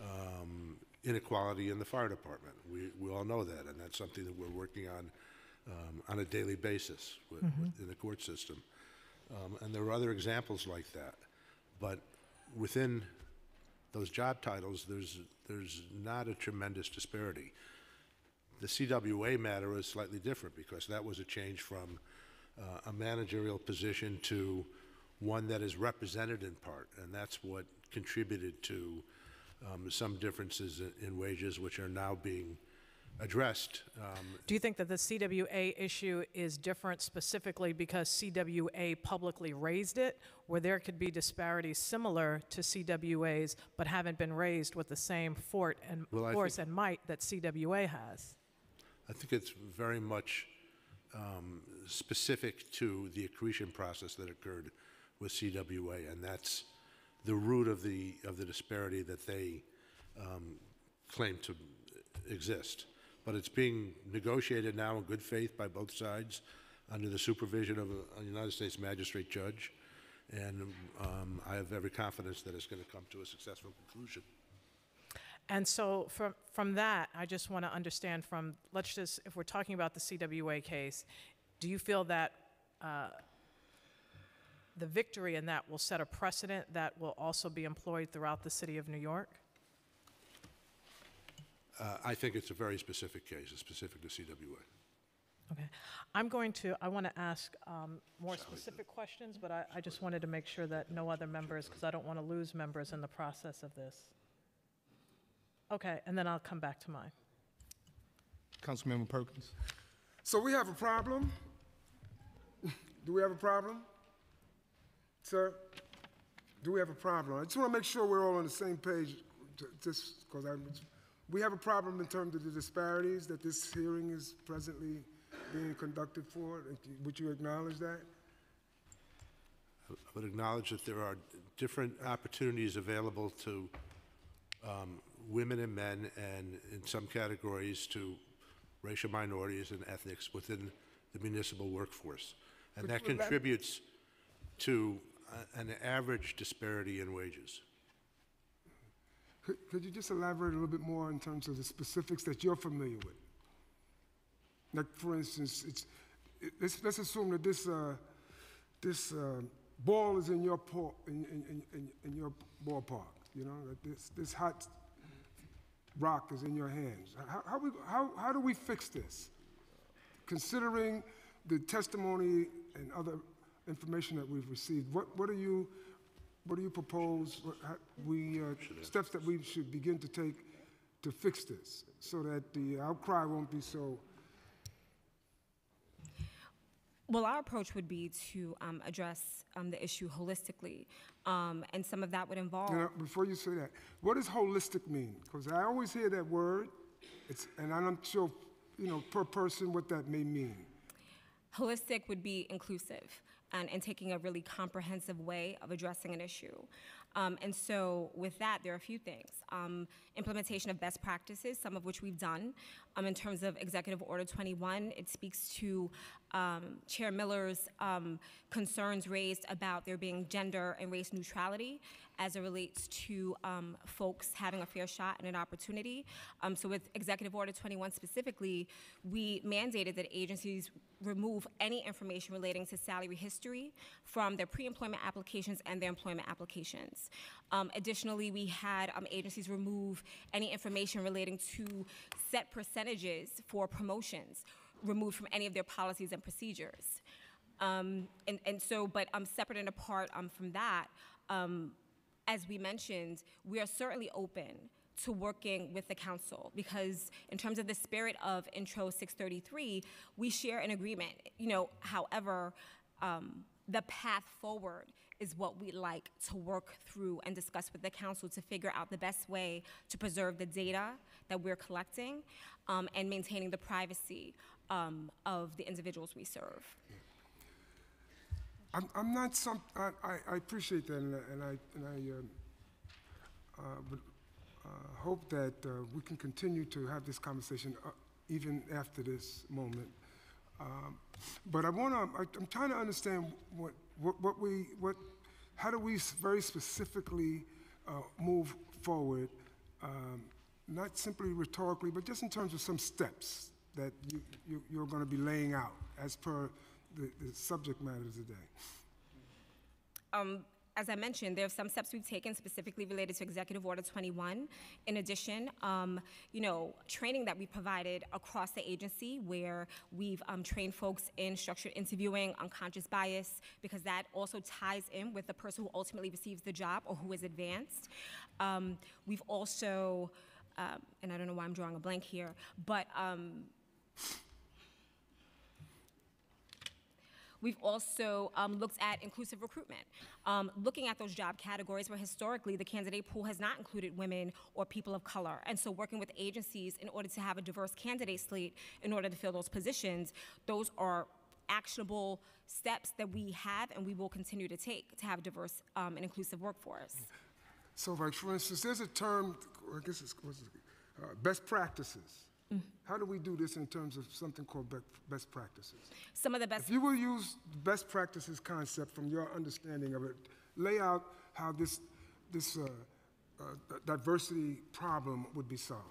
um, inequality in the fire department. We, we all know that, and that's something that we're working on um, on a daily basis with, with, in the court system. Um, and there are other examples like that. But within those job titles, there's, there's not a tremendous disparity. The CWA matter is slightly different because that was a change from uh, a managerial position to one that is represented in part, and that's what contributed to um, some differences in, in wages, which are now being addressed. Um, Do you think that the CWA issue is different specifically because CWA publicly raised it, where there could be disparities similar to CWA's but haven't been raised with the same fort and Well, force think- and might that CWA has? I think it's very much um, specific to the accretion process that occurred with CWA, and that's the root of the, of the disparity that they um, claim to exist. But it's being negotiated now in good faith by both sides under the supervision of a a United States magistrate judge, and um, I have every confidence that it's going to come to a successful conclusion. And so from, from that, I just want to understand from, let's just, if we're talking about the CWA case, do you feel that uh, the victory in that will set a precedent that will also be employed throughout the city of New York? Uh, I think it's a very specific case, it's specific to CWA. Okay. I'm going to, I want to ask um, more specific questions, but I, I just wanted to make sure that no other members, because I don't want to lose members in the process of this. Okay, and then I'll come back to mine. Councilmember Perkins. So we have a problem? Do we have a problem? Sir? Do we have a problem? I just want to make sure we're all on the same page, just because I'm, we have a problem in terms of the disparities that this hearing is presently being conducted for. Would you acknowledge that? I would acknowledge that there are different opportunities available to um, women and men, and in some categories to racial minorities and ethnics within the municipal workforce. And that contributes to an average disparity in wages. Could, could you just elaborate a little bit more in terms of the specifics that you're familiar with? Like, for instance, it's, it, let's, let's assume that this, uh, this uh, ball is in your, in, in, in- in, in your ballpark, you know, that this, this hot rock is in your hands. How, how, we, how, how do we fix this? Considering the testimony and other information that we've received, what, what do you, what do you propose, what, how, we, uh, steps that we should begin to take to fix this, so that the outcry won't be so, Well, our approach would be to um, address um, the issue holistically, um, and some of that would involve. you know, before you say that, what does holistic mean? Because I always hear that word, it's, and I'm not sure, you know, per person what that may mean. Holistic would be inclusive and, and taking a really comprehensive way of addressing an issue. Um, and so, with that, there are a few things. Um, implementation of best practices, some of which we've done. Um, in terms of Executive Order 21, it speaks to um, Chair Miller's um, concerns raised about there being gender and race neutrality as it relates to um, folks having a fair shot and an opportunity. So, with Executive Order 21 specifically, we mandated that agencies remove any information relating to salary history from their pre-employment applications and their employment applications. Um, additionally, we had um, agencies remove any information relating to set percentages for promotions removed from any of their policies and procedures. Um, and, and so, but um, separate and apart um, from that, um, as we mentioned, we are certainly open to working with the council because in terms of the spirit of intro 633 we share an agreement you know however um, the path forward is what we'd like to work through and discuss with the council to figure out the best way to preserve the data that we're collecting um, and maintaining the privacy um, of the individuals we serve I'm, I'm not some, I, I, appreciate that, and I, and I, and I um, uh, would uh, hope that uh, we can continue to have this conversation uh, even after this moment. Um, but I want to, I'm trying to understand what, what, what we, what, how do we very specifically uh, move forward, um, not simply rhetorically, but just in terms of some steps that you, you, you're going to be laying out as per the, the subject matter today. um, as I mentioned, there are some steps we've taken specifically related to Executive Order 21. In addition, um, you know, training that we provided across the agency where we've um, trained folks in structured interviewing, unconscious bias, because that also ties in with the person who ultimately receives the job or who is advanced. Um, we've also, um, and I don't know why I'm drawing a blank here, but um, We've also um, looked at inclusive recruitment, um, looking at those job categories where historically the candidate pool has not included women or people of color. And so, working with agencies in order to have a diverse candidate slate in order to fill those positions, those are actionable steps that we have and we will continue to take to have a diverse um, and inclusive workforce. So, like, for instance, there's a term, I guess it's uh, best practices. How do we do this in terms of something called best practices? Some of the best If you will use the best practices concept from your understanding of it, lay out how this, this uh, uh, diversity problem would be solved.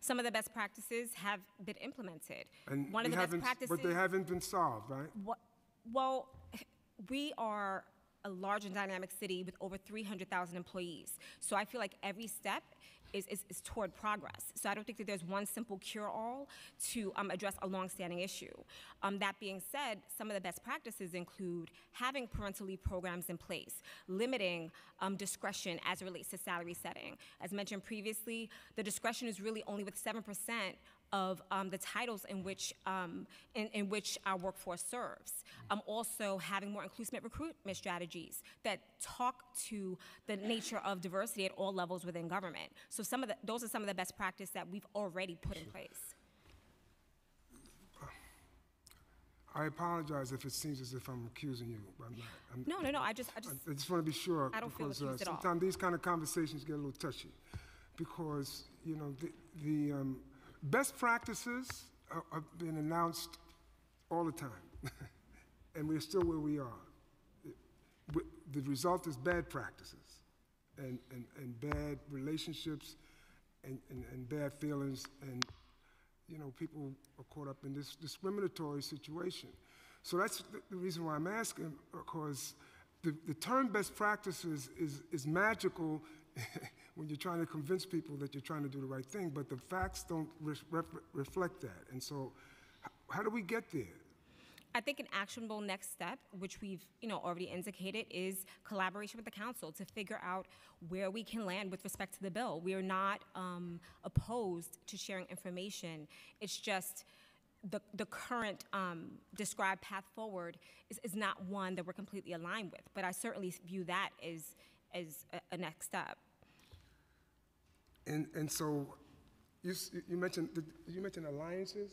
some of the best practices have been implemented. And One of the best practices. But they haven't been solved, right? Well, we are a large and dynamic city with over 300,000 employees. So I feel like every step is, is, is toward progress. So I don't think that there's one simple cure-all to um, address a longstanding issue. Um, that being said, some of the best practices include having parental leave programs in place, limiting um, discretion as it relates to salary setting. As mentioned previously, the discretion is really only with 7% of um, the titles in which, um, in, in which our workforce serves. Um, also, having more inclusive recruitment strategies that talk to the nature of diversity at all levels within government. So, some of the, those are some of the best practice that we've already put in place. I apologize if it seems as if I'm accusing you, but I'm not. I'm- No, no, no. I just, I just, I just want to be sure. I don't feel because, uh, accused at all. Sometimes these kind of conversations get a little touchy, because, you know, the, the um, best practices are- have been announced all the time, and we're still where we are. The result is bad practices, and, and, and bad relationships, and, and, and bad feelings, and you know, people are caught up in this discriminatory situation. So that's the, the reason why I'm asking, because the, the term best practices is, is magical when you're trying to convince people that you're trying to do the right thing, but the facts don't re- ref- reflect that. And so, how do we get there? I think an actionable next step, which we've you know already indicated, is collaboration with the council to figure out where we can land with respect to the bill. We are not um, opposed to sharing information. It's just the the current um, described path forward is, is not one that we're completely aligned with. But I certainly view that as as a, a next step. And, and so, you, you mentioned, did you mention alliances?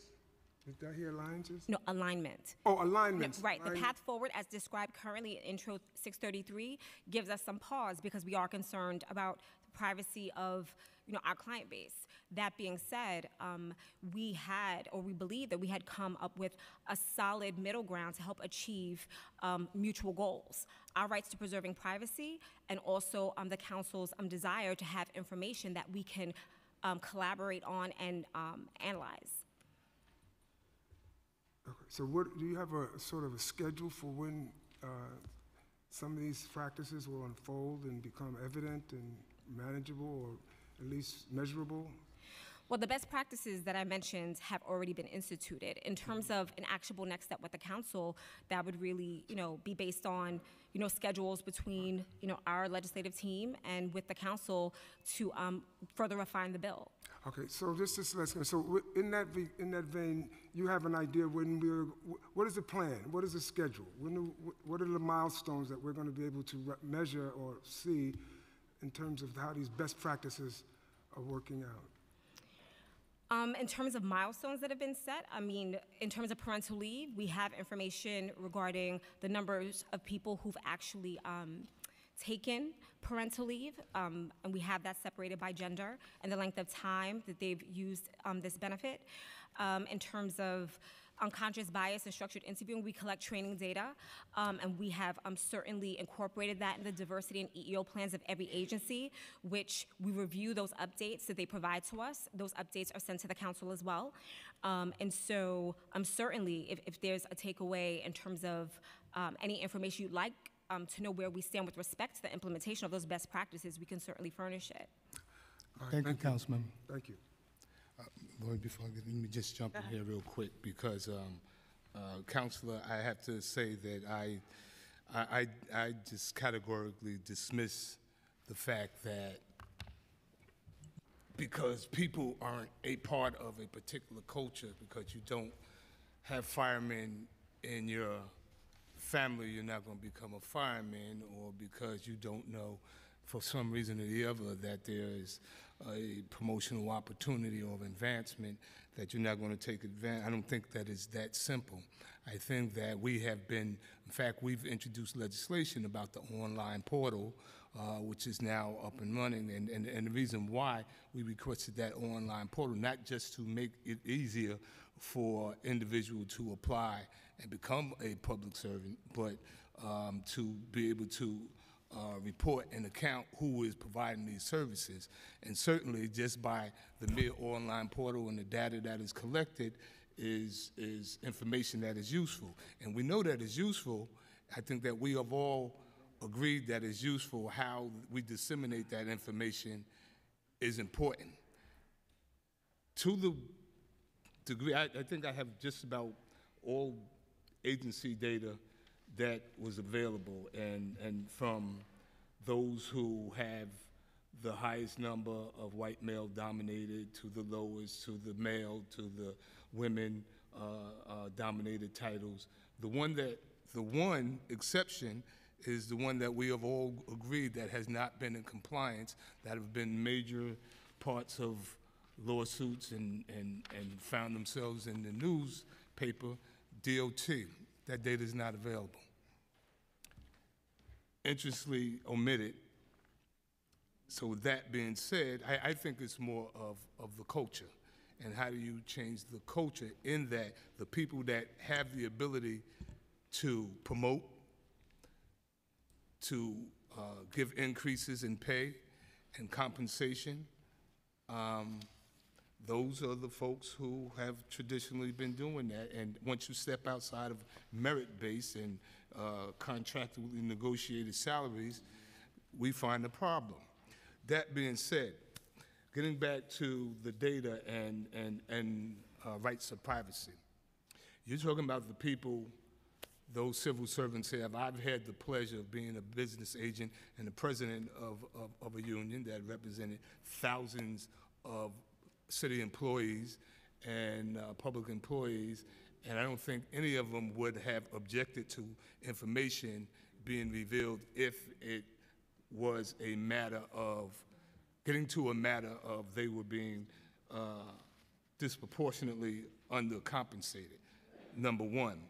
Did I hear alliances? No, alignment. Oh, No, alignments. Right, the path forward as described currently in intro 633 gives us some pause because we are concerned about the privacy of, you know, our client base. That being said, um, we had, or we believe that we had come up with a solid middle ground to help achieve um, mutual goals. Our rights to preserving privacy and also um, the council's um, desire to have information that we can um, collaborate on and analyze. Okay, So what, do you have a sort of a schedule for when uh, some of these practices will unfold and become evident and manageable or at least measurable? Well, the best practices that I mentioned have already been instituted. In terms of an actionable next step with the council, that would really, you know, be based on, you know, schedules between, you know, our legislative team and with the council to um, further refine the bill. Okay, so this is, let's go, so in that, in that vein, you have an idea when we're, what is the plan? What is the schedule? When, do- what are the milestones that we're gonna be able to measure or see in terms of how these best practices are working out? Um, in terms of milestones that have been set, I mean, in terms of parental leave, we have information regarding the numbers of people who've actually um, taken parental leave, um, and we have that separated by gender and the length of time that they've used um, this benefit. Um, in terms of unconscious bias and structured interviewing, we collect training data, um, and we have um, certainly incorporated that in the diversity and EEO plans of every agency, which we review those updates that they provide to us. Those updates are sent to the council as well. Um, and so, um, certainly, if, if there's a takeaway in terms of um, any information you'd like um, to know where we stand with respect to the implementation of those best practices, we can certainly furnish it. All right, Thank you, Councilman. Thank you. Lord, before I get, let me just jump in here real quick, because, um, uh, Counselor, I have to say that I, I, I I just categorically dismiss the fact that because people aren't a part of a particular culture, because you don't have firemen in your family, you're not going to become a fireman, or because you don't know for some reason or the other that there is a promotional opportunity or advancement that you're not going to take advantage. I don't think that is that simple. I think that we have been, in fact, we've introduced legislation about the online portal, uh, which is now up and running. And, and, and the reason why we requested that online portal, not just to make it easier for individual to apply and become a public servant, but um, to be able to uh, report and account who is providing these services. And certainly, just by the mere online portal and the data that is collected is, is information that is useful. And we know that is useful. I think that we have all agreed that it's useful. How we disseminate that information is important. To the degree, I, I think I have just about all agency data that was available, and, and from those who have the highest number of white male dominated to the lowest, to the male, to the women uh, uh, dominated titles. The one that, the one exception is the one that we have all agreed that has not been in compliance, that have been major parts of lawsuits and, and, and found themselves in the newspaper, DOT. That data is not available. Interestingly omitted. So with that being said, I, I think it's more of, of the culture. And how do you change the culture in that the people that have the ability to promote, to uh, give increases in pay and compensation, um, those are the folks who have traditionally been doing that. And once you step outside of merit-based and uh, contractually negotiated salaries, we find a problem. That being said, getting back to the data and, and, and uh, rights of privacy, you're talking about the people those civil servants have. I've had the pleasure of being a business agent and the president of, of, of a union that represented thousands of city employees and uh, public employees, and I don't think any of them would have objected to information being revealed if it was a matter of getting to a matter of they were being uh, disproportionately undercompensated, number one.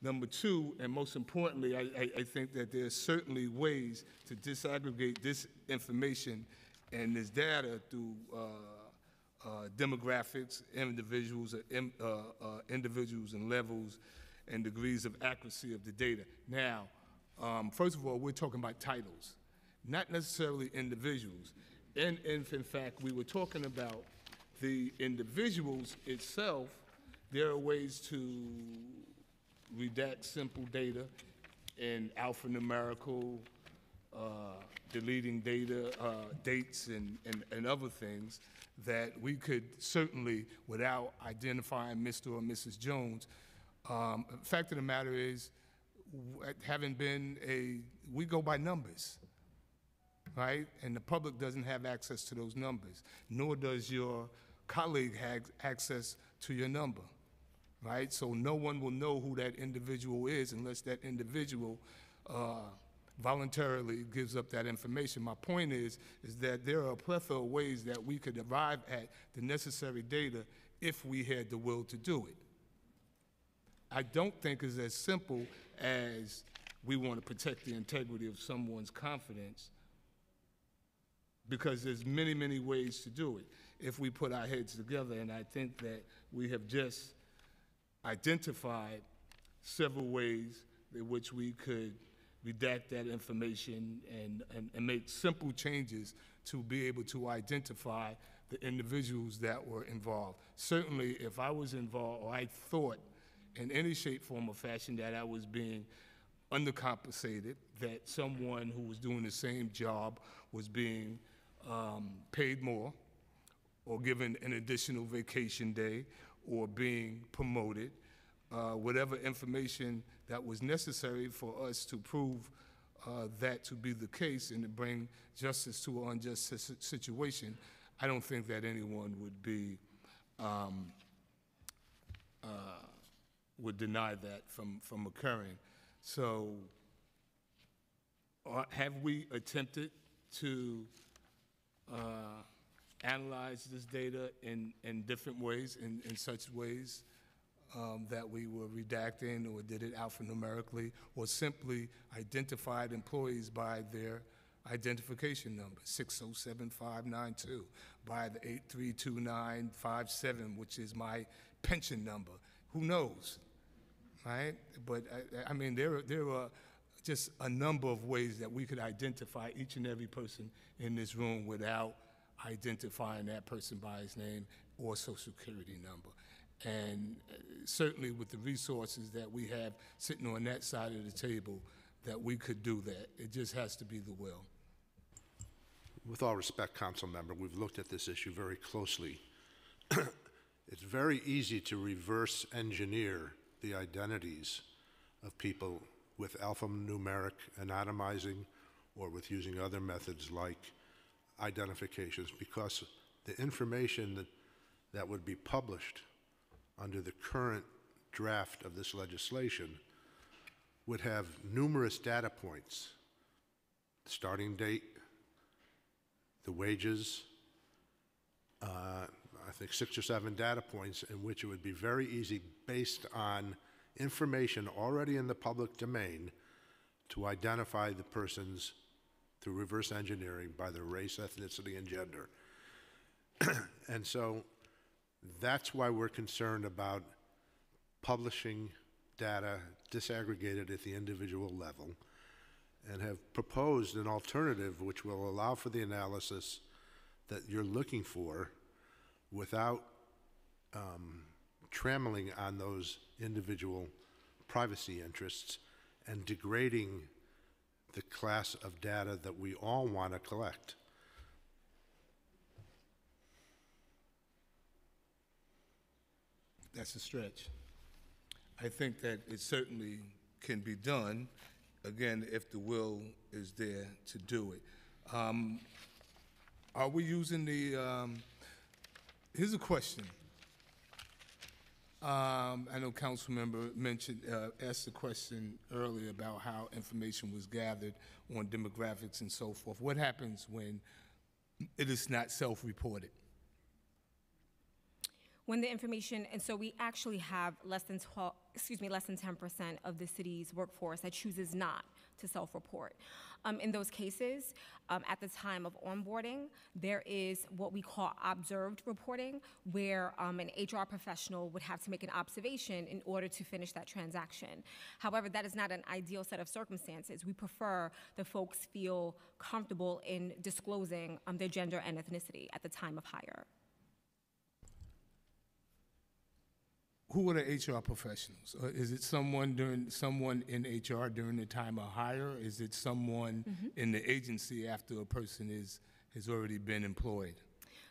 Number two, and most importantly, I, I, I think that there's certainly ways to disaggregate this information and this data through uh, uh, demographics, individuals, uh, uh, uh, individuals and levels and degrees of accuracy of the data. Now, um, first of all, we're talking about titles, not necessarily individuals. And, and in fact, we were talking about the individuals itself. There are ways to redact simple data in alphanumerical, uh, deleting data, uh, dates, and, and, and other things that we could certainly, without identifying Mr. or Mrs. Jones, um, fact of the matter is, having been a, we go by numbers right? And the public doesn't have access to those numbers, nor does your colleague have access to your number, right? So no one will know who that individual is unless that individual uh, voluntarily gives up that information. My point is, is that there are a plethora of ways that we could arrive at the necessary data if we had the will to do it. I don't think it's as simple as we want to protect the integrity of someone's confidence because there's many, many ways to do it if we put our heads together. And I think that we have just identified several ways in which we could redact that information and, and, and make simple changes to be able to identify the individuals that were involved. Certainly, if I was involved or I thought in any shape, form, or fashion that I was being undercompensated, that someone who was doing the same job was being um, paid more, or given an additional vacation day, or being promoted, uh, whatever information that was necessary for us to prove uh, that to be the case and to bring justice to an unjust si- situation, I don't think that anyone would be um, uh, would deny that from, from occurring. So, uh, have we attempted to uh, analyze this data in, in different ways, in, in such ways um, that we were redacting or did it alphanumerically, or simply identified employees by their identification number, 607-592, by the 832957, which is my pension number. Who knows? right? But I, I mean, there, there are just a number of ways that we could identify each and every person in this room without identifying that person by his name or social security number. And uh, certainly with the resources that we have sitting on that side of the table, that we could do that. It just has to be the will. With all respect, council member, we've looked at this issue very closely. it's very easy to reverse engineer the identities of people with alphanumeric anonymizing or with using other methods like identifications because the information that, that would be published under the current draft of this legislation would have numerous data points starting date, the wages, uh, I think six or seven data points in which it would be very easy, based on information already in the public domain, to identify the persons through reverse engineering by their race, ethnicity, and gender. and so that's why we're concerned about publishing data disaggregated at the individual level and have proposed an alternative which will allow for the analysis that you're looking for without um, trammeling on those individual privacy interests and degrading the class of data that we all want to collect. That's a stretch. I think that it certainly can be done, again, if the will is there to do it. Um, Are we using the, um, here's a question. Um, I know council member mentioned, uh, asked a question earlier about how information was gathered on demographics and so forth. What happens when it is not self-reported? When the information, and so we actually have less than 12, excuse me, less than 10% of the city's workforce that chooses not to self-report. Um, in those cases, um, at the time of onboarding, there is what we call observed reporting, where um, an HR professional would have to make an observation in order to finish that transaction. However, that is not an ideal set of circumstances. We prefer the folks feel comfortable in disclosing um, their gender and ethnicity at the time of hire. Who are the HR professionals? Uh, Is it someone during, someone in HR during the time of hire? Is it someone in the agency after a person is, has already been employed?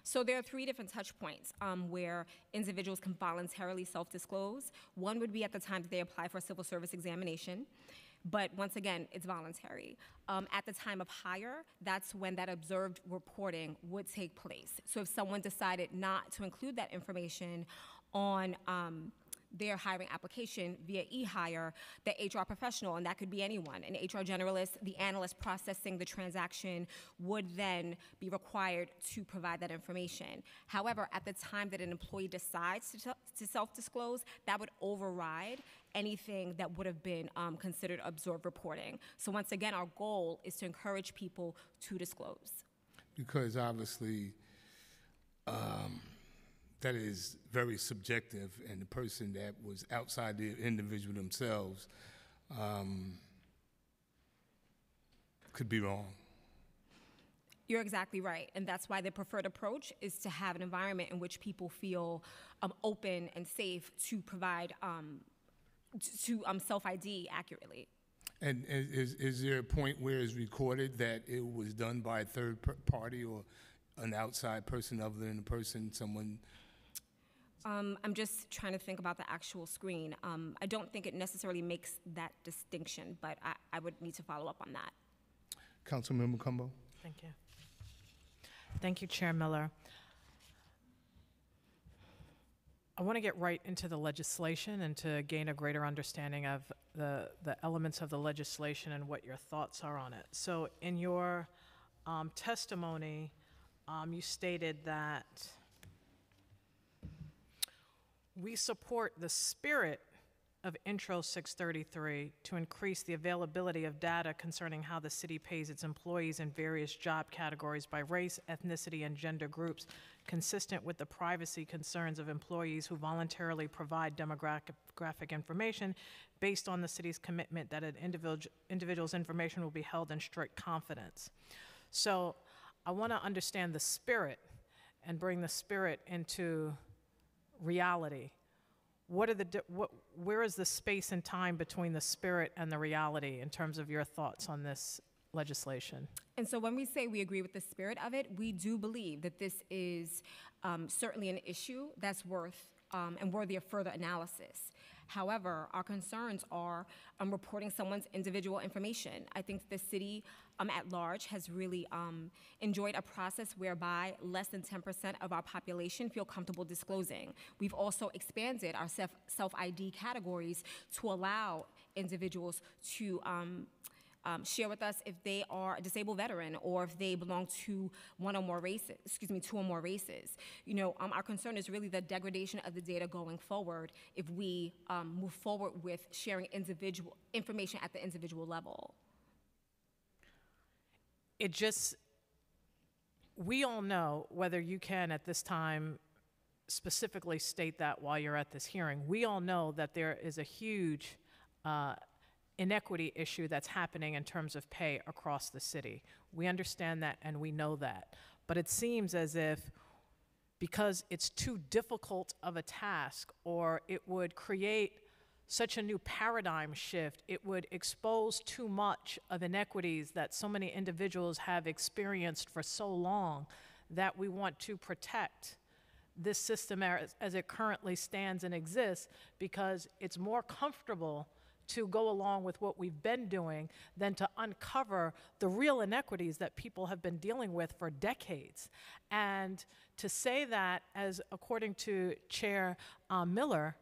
So there are three different touch points um, where individuals can voluntarily self-disclose. One would be at the time that they apply for a civil service examination, but once again, it's voluntary. Um, at the time of hire, that's when that observed reporting would take place. So if someone decided not to include that information on um, their hiring application via e-hire, the HR professional, and that could be anyone, an HR generalist, the analyst processing the transaction would then be required to provide that information. However, at the time that an employee decides to, to self-disclose, that would override anything that would have been um, considered observed reporting. So once again, our goal is to encourage people to disclose. Because obviously, um, that is very subjective, and the person that was outside the individual themselves um, could be wrong. You're exactly right, and that's why the preferred approach is to have an environment in which people feel um, open and safe to provide um, to um, self ID accurately. And is, is there a point where it's recorded that it was done by a third party or an outside person other than the person, someone? Um, I'm just trying to think about the actual screen. Um, I don't think it necessarily makes that distinction, but I, I would need to follow up on that. Councilmember Cumbo? Thank you. Thank you, Chair Miller. I want to get right into the legislation and to gain a greater understanding of the, the elements of the legislation and what your thoughts are on it. So, in your um, testimony, um, you stated that we support the spirit of Intro 633 to increase the availability of data concerning how the city pays its employees in various job categories by race, ethnicity, and gender groups, consistent with the privacy concerns of employees who voluntarily provide demographic information based on the city's commitment that an individual, individual's information will be held in strict confidence. So I want to understand the spirit and bring the spirit into reality what are the what where is the space and time between the spirit and the reality in terms of your thoughts on this legislation And so when we say we agree with the spirit of it, we do believe that this is um, certainly an issue that's worth um, and worthy of further analysis. However, our concerns are um, reporting someone's individual information. I think the city um, at large has really um, enjoyed a process whereby less than 10% of our population feel comfortable disclosing. We've also expanded our self, self-ID categories to allow individuals to um, um, share with us if they are a disabled veteran or if they belong to one or more races, excuse me, two or more races. You know, um, our concern is really the degradation of the data going forward if we um, move forward with sharing individual information at the individual level. it just we all know whether you can at this time specifically state that while you're at this hearing we all know that there is a huge uh, inequity issue that's happening in terms of pay across the city. We understand that and we know that. But it seems as if because it's too difficult of a task or it would create such a new paradigm shift, it would expose too much of inequities that so many individuals have experienced for so long that we want to protect this system as, as it currently stands and exists because it's more comfortable to go along with what we've been doing than to uncover the real inequities that people have been dealing with for decades. And to say that, as according to Chair uh, Miller,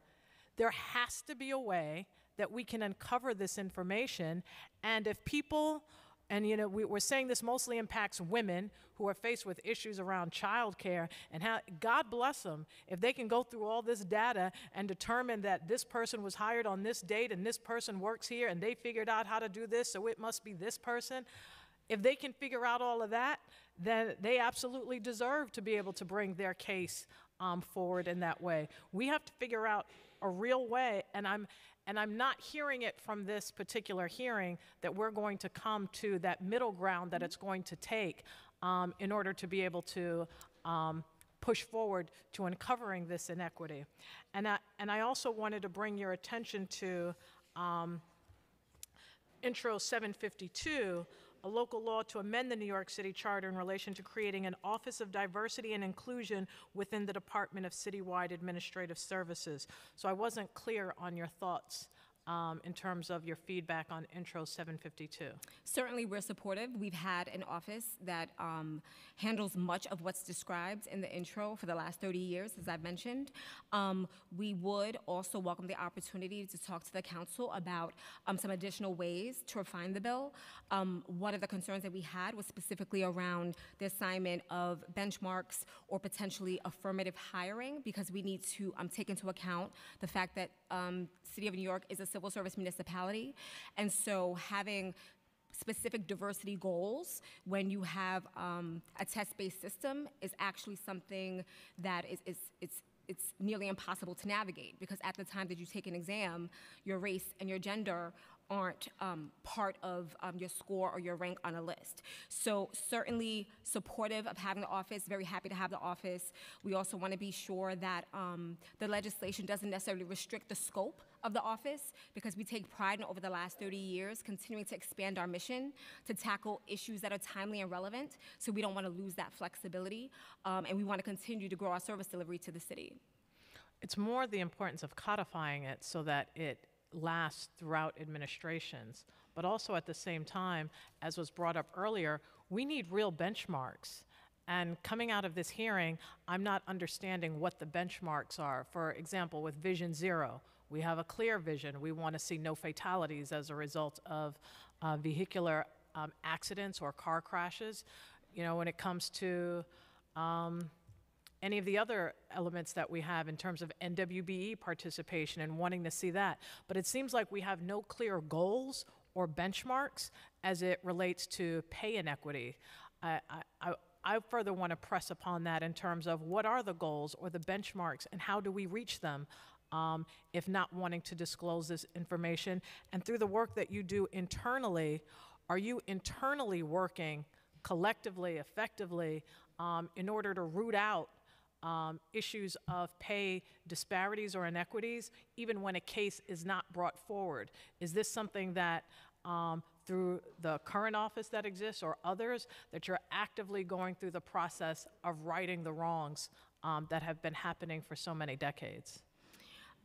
there has to be a way that we can uncover this information. And if people And, you know, we, we're saying this mostly impacts women who are faced with issues around childcare and how, God bless them, if they can go through all this data and determine that this person was hired on this date and this person works here and they figured out how to do this, so it must be this person. If they can figure out all of that, then they absolutely deserve to be able to bring their case um, forward in that way. We have to figure out a real way, and I'm and I'm not hearing it from this particular hearing that we're going to come to that middle ground that it's going to take um, in order to be able to um, push forward to uncovering this inequity. And I, and I also wanted to bring your attention to um, Intro 752, a local law to amend the New York City Charter in relation to creating an Office of Diversity and Inclusion within the Department of Citywide Administrative Services. So I wasn't clear on your thoughts um, in terms of your feedback on Intro 752. Certainly, we're supportive. We've had an office that um, handles much of what's described in the intro for the last 30 years, as I've mentioned. Um, we would also welcome the opportunity to talk to the council about um, some additional ways to refine the bill. Um, one of the concerns that we had was specifically around the assignment of benchmarks or potentially affirmative hiring, because we need to um, take into account the fact that City of New York is a civil service municipality, and so having specific diversity goals when you have um, a test-based system is actually something that is, is it's it's nearly impossible to navigate because at the time that you take an exam, your race and your gender aren't um, part of um, your score or your rank on a list. So certainly supportive of having the office, very happy to have the office. We also want to be sure that um, the legislation doesn't necessarily restrict the scope of the office because we take pride in over the last 30 years continuing to expand our mission to tackle issues that are timely and relevant. So we don't want to lose that flexibility um, and we want to continue to grow our service delivery to the city. It's more the importance of codifying it so that it lasts throughout administrations. But also at the same time, as was brought up earlier, we need real benchmarks. And coming out of this hearing, I'm not understanding what the benchmarks are. For example, with Vision Zero, we have a clear vision. We want to see no fatalities as a result of uh, vehicular um, accidents or car crashes. You know, when it comes to um, any of the other elements that we have in terms of MWBE participation and wanting to see that. But it seems like we have no clear goals or benchmarks as it relates to pay inequity. I, I, I further want to press upon that in terms of what are the goals or the benchmarks and how do we reach them um, if not wanting to disclose this information. And through the work that you do internally, are you internally working collectively, effectively, um, in order to root out um, issues of pay disparities or inequities, even when a case is not brought forward? Is this something that, um, through the current office that exists or others, that you're actively going through the process of righting the wrongs um, that have been happening for so many decades?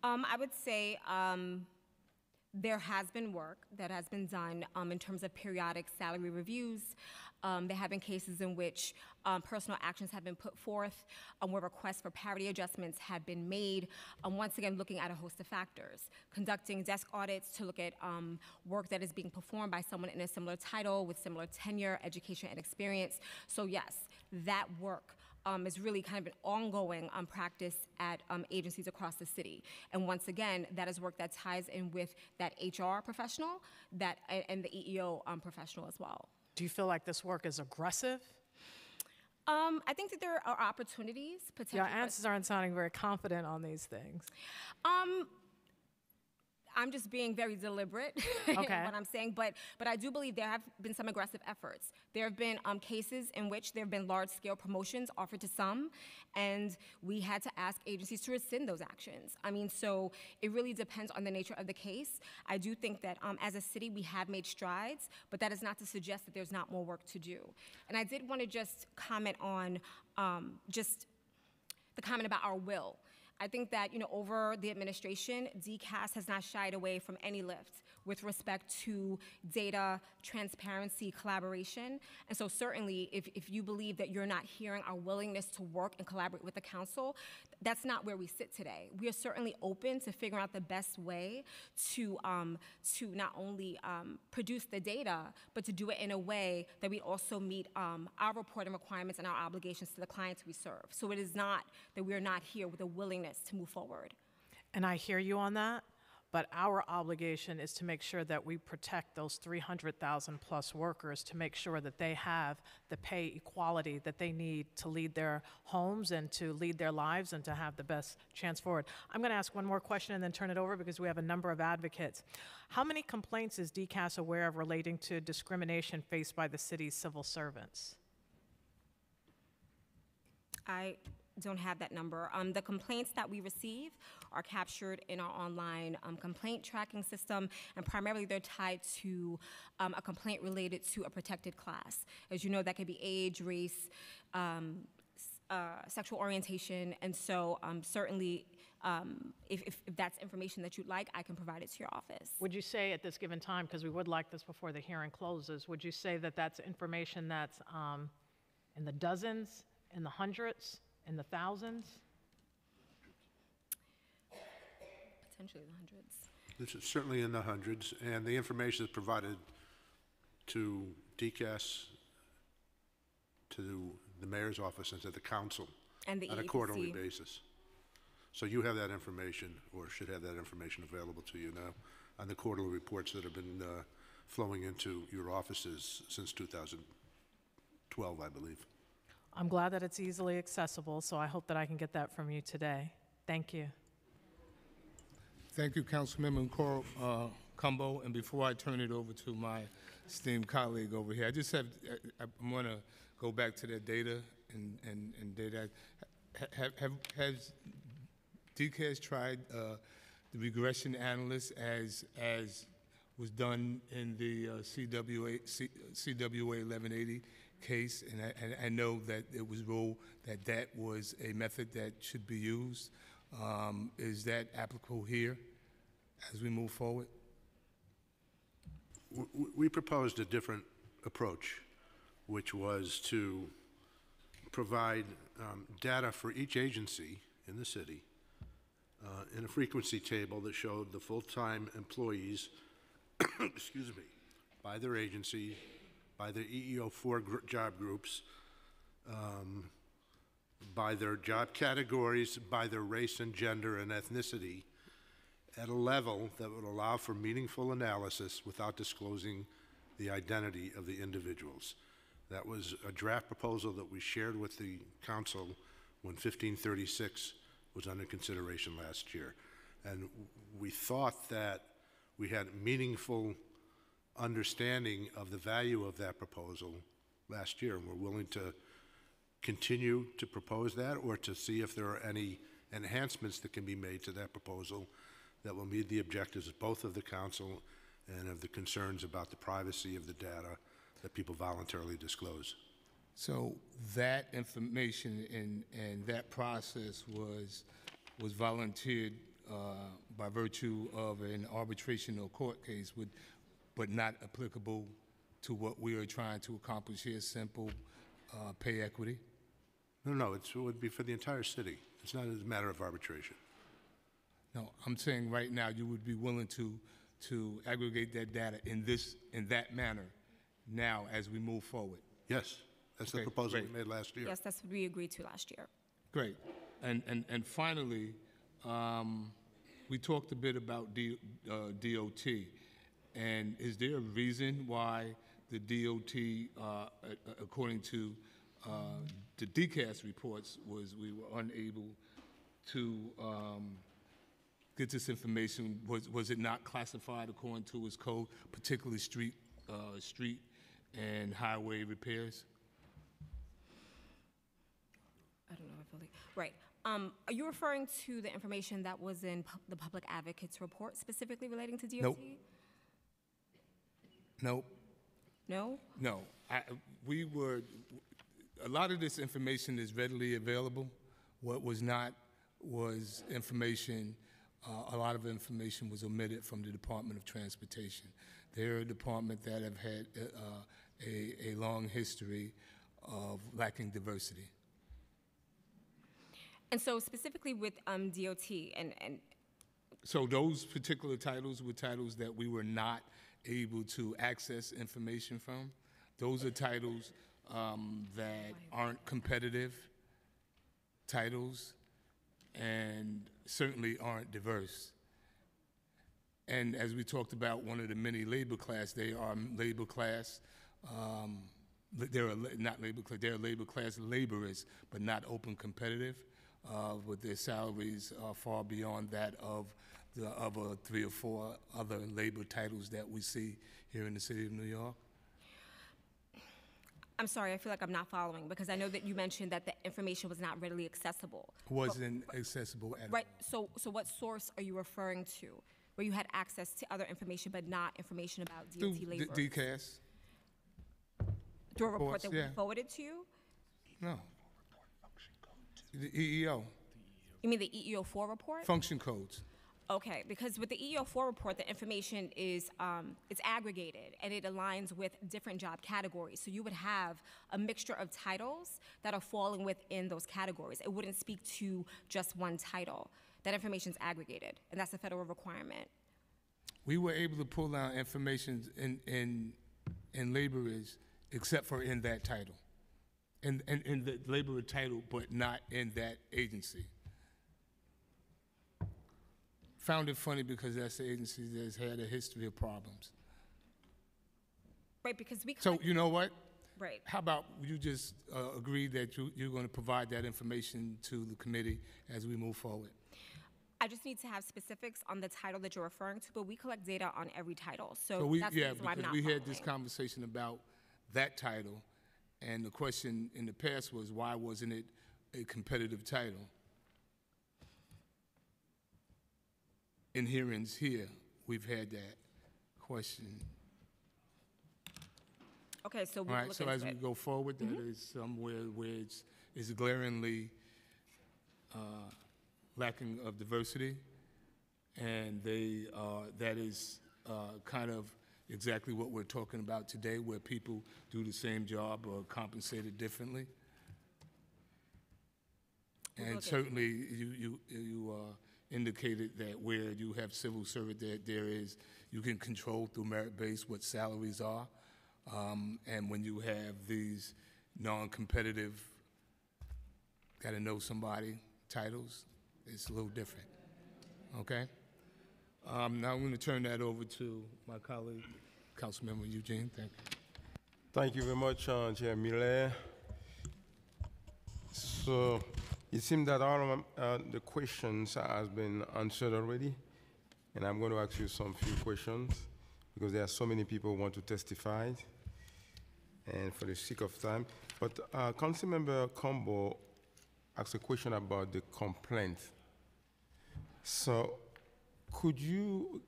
Um, I would say um, there has been work that has been done um, in terms of periodic salary reviews. Um, there have been cases in which um, personal actions have been put forth, um, where requests for parity adjustments have been made. Once again, looking at a host of factors, conducting desk audits to look at work that is being performed by someone in a similar title with similar tenure, education, and experience. So yes, that work um, is really kind of an ongoing um, practice at um, agencies across the city. And once again, that is work that ties in with that HR professional that, and the EEO um, professional as well. Do you feel like this work is aggressive? Um, I think that there are opportunities potentially. Your answers aren't sounding very confident on these things. Um, I'm just being very deliberate Okay. in what I'm saying, but but I do believe there have been some aggressive efforts. There have been um, cases in which there have been large-scale promotions offered to some, and we had to ask agencies to rescind those actions. I mean, so it really depends on the nature of the case. I do think that um, as a city we have made strides, but that is not to suggest that there's not more work to do. And I did want to just comment on um, just the comment about our will. I think that, you know, over the administration, DCAS has not shied away from any lift with respect to data, transparency, collaboration. And so certainly, if, if you believe that you're not hearing our willingness to work and collaborate with the council, that's not where we sit today. We are certainly open to figuring out the best way to, um, to not only um, produce the data, but to do it in a way that we also meet um, our reporting requirements and our obligations to the clients we serve. So it is not that we are not here with a willingness to move forward. And I hear you on that, but our obligation is to make sure that we protect those 300,000 plus workers to make sure that they have the pay equality that they need to lead their homes and to lead their lives and to have the best chance forward. I'm going to ask one more question and then turn it over because we have a number of advocates. How many complaints is DCAS aware of relating to discrimination faced by the city's civil servants? I don't have that number. Um, the complaints that we receive are captured in our online um, complaint tracking system, and primarily they're tied to um, a complaint related to a protected class. As you know, that could be age, race, um, uh, sexual orientation, and so um, certainly, um, if, if, if that's information that you'd like, I can provide it to your office. Would you say at this given time, because we would like this before the hearing closes, would you say that that's information that's um, in the dozens, in the hundreds, in the thousands? Potentially the hundreds. This is certainly in the hundreds, and the information is provided to DCAS, to the mayor's office, and to the council And the on a quarterly EEOC. basis. So you have that information, or should have that information available to you now, on the quarterly reports that have been uh, flowing into your offices since 2012, I believe. I'm glad that it's easily accessible, so I hope that I can get that from you today. Thank you. Thank you, Councilmember Cor- uh, Cumbo. And before I turn it over to my esteemed colleague over here, I just have, I, I want to go back to that data and, and, and data. Ha- Have, have, has DCAS tried uh, the regression analyst as, as was done in the uh, CWA, C, CWA 1180 case? And I, and I know that it was ruled that that was a method that should be used. Um, Is that applicable here as we move forward? We proposed a different approach, which was to provide um, data for each agency in the city uh, in a frequency table that showed the full-time employees, excuse me, by their agency, by their EEO4 gr- job groups, um, by their job categories, by their race and gender and ethnicity, at a level that would allow for meaningful analysis without disclosing the identity of the individuals. That was a draft proposal that we shared with the council when 1536 was under consideration last year. And we thought that we had meaningful understanding of the value of that proposal last year, and we're willing to continue to propose that or to see if there are any enhancements that can be made to that proposal that will meet the objectives of both of the council and of the concerns about the privacy of the data that people voluntarily disclose. So that information and, and that process was, was volunteered uh, by virtue of an arbitration or court case, would, but not applicable to what we are trying to accomplish here, simple uh, pay equity? No, no, it's, it would be for the entire city. It's not a matter of arbitration. No, I'm saying right now, you would be willing to, to aggregate that data in this, in that manner now as we move forward? Yes, that's the Okay, proposal we great. made last year. Yes, that's what we agreed to last year. Great. And, and, and finally, um, we talked a bit about D, uh, DOT. And is there a reason why the DOT, uh, a- a- according to uh, the DCAS reports, was we were unable to um, get this information? Was, was it not classified according to its code, particularly street, uh, street and highway repairs? I don't know I really, right. Um, are you referring to the information that was in pu- the public advocate's report specifically relating to DOT? Nope. Nope. No? No, I, we were, a lot of this information is readily available. What was not was information, uh, a lot of information was omitted from the Department of Transportation. They're a department that have had uh, a, a long history of lacking diversity. And so specifically with um, DOT and, and So those particular titles were titles that we were not able to access information from. Those are titles um, that aren't competitive titles and certainly aren't diverse. And as we talked about, one of the many labor class, they are labor class, um, they're not labor class, they're labor class laborers, but not open competitive, uh, with their salaries are far beyond that of the other three or four other labor titles that we see here in the city of New York. I'm sorry, I feel like I'm not following because I know that you mentioned that the information was not readily accessible. Wasn't accessible at all. Right, so, so what source are you referring to? Where you had access to other information but not information about Through DOT D- labor? DCAS? Through a report that we yeah. forwarded to you? No. The EEO, You mean the EEO4 report? function codes. Okay, because with the EEO4 report, the information is, um, it's aggregated and it aligns with different job categories. So you would have a mixture of titles that are falling within those categories. It wouldn't speak to just one title. That information is aggregated, and that's a federal requirement. We were able to pull out information in, in, in laborers, except for in that title. In, in, in the laborer title, but not in that agency. Found it funny because that's the agency that's had a history of problems. Right, because we So collect- you know what? Right. How about you just uh, agree that you, you're going to provide that information to the committee as we move forward? I just need to have specifics on the title that you're referring to, but we collect data on every title, so So we, that's the yeah, reason why I'm because not we had this following. conversation about that title, and the question in the past was, why wasn't it a competitive title? In hearings here, we've had that question. Okay, so All we'll right, look so as into we it. go forward, that is somewhere where it's, it's glaringly uh, lacking of diversity, and they, uh, that is uh, kind of exactly what we're talking about today, where people do the same job or compensated differently. And certainly, you, you, you uh, indicated that where you have civil service, that there is, you can control through merit-based what salaries are. Um, And when you have these non-competitive, gotta know somebody titles, it's a little different, okay? Um, Now I'm gonna turn that over to my colleague, Councilmember Eugene, thank you. Thank you very much, uh, Chair Miller. So it seems that all of uh, the questions has been answered already, and I'm going to ask you some few questions because there are so many people who want to testify, and for the sake of time. But uh, Councilmember Cumbo asked a question about the complaint. So could you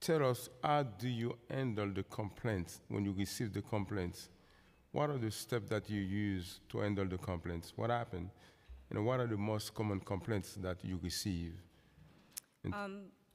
tell us how do you handle the complaints when you receive the complaints? What are the steps that you use to handle the complaints? What happened? You know, what are the most common complaints that you receive?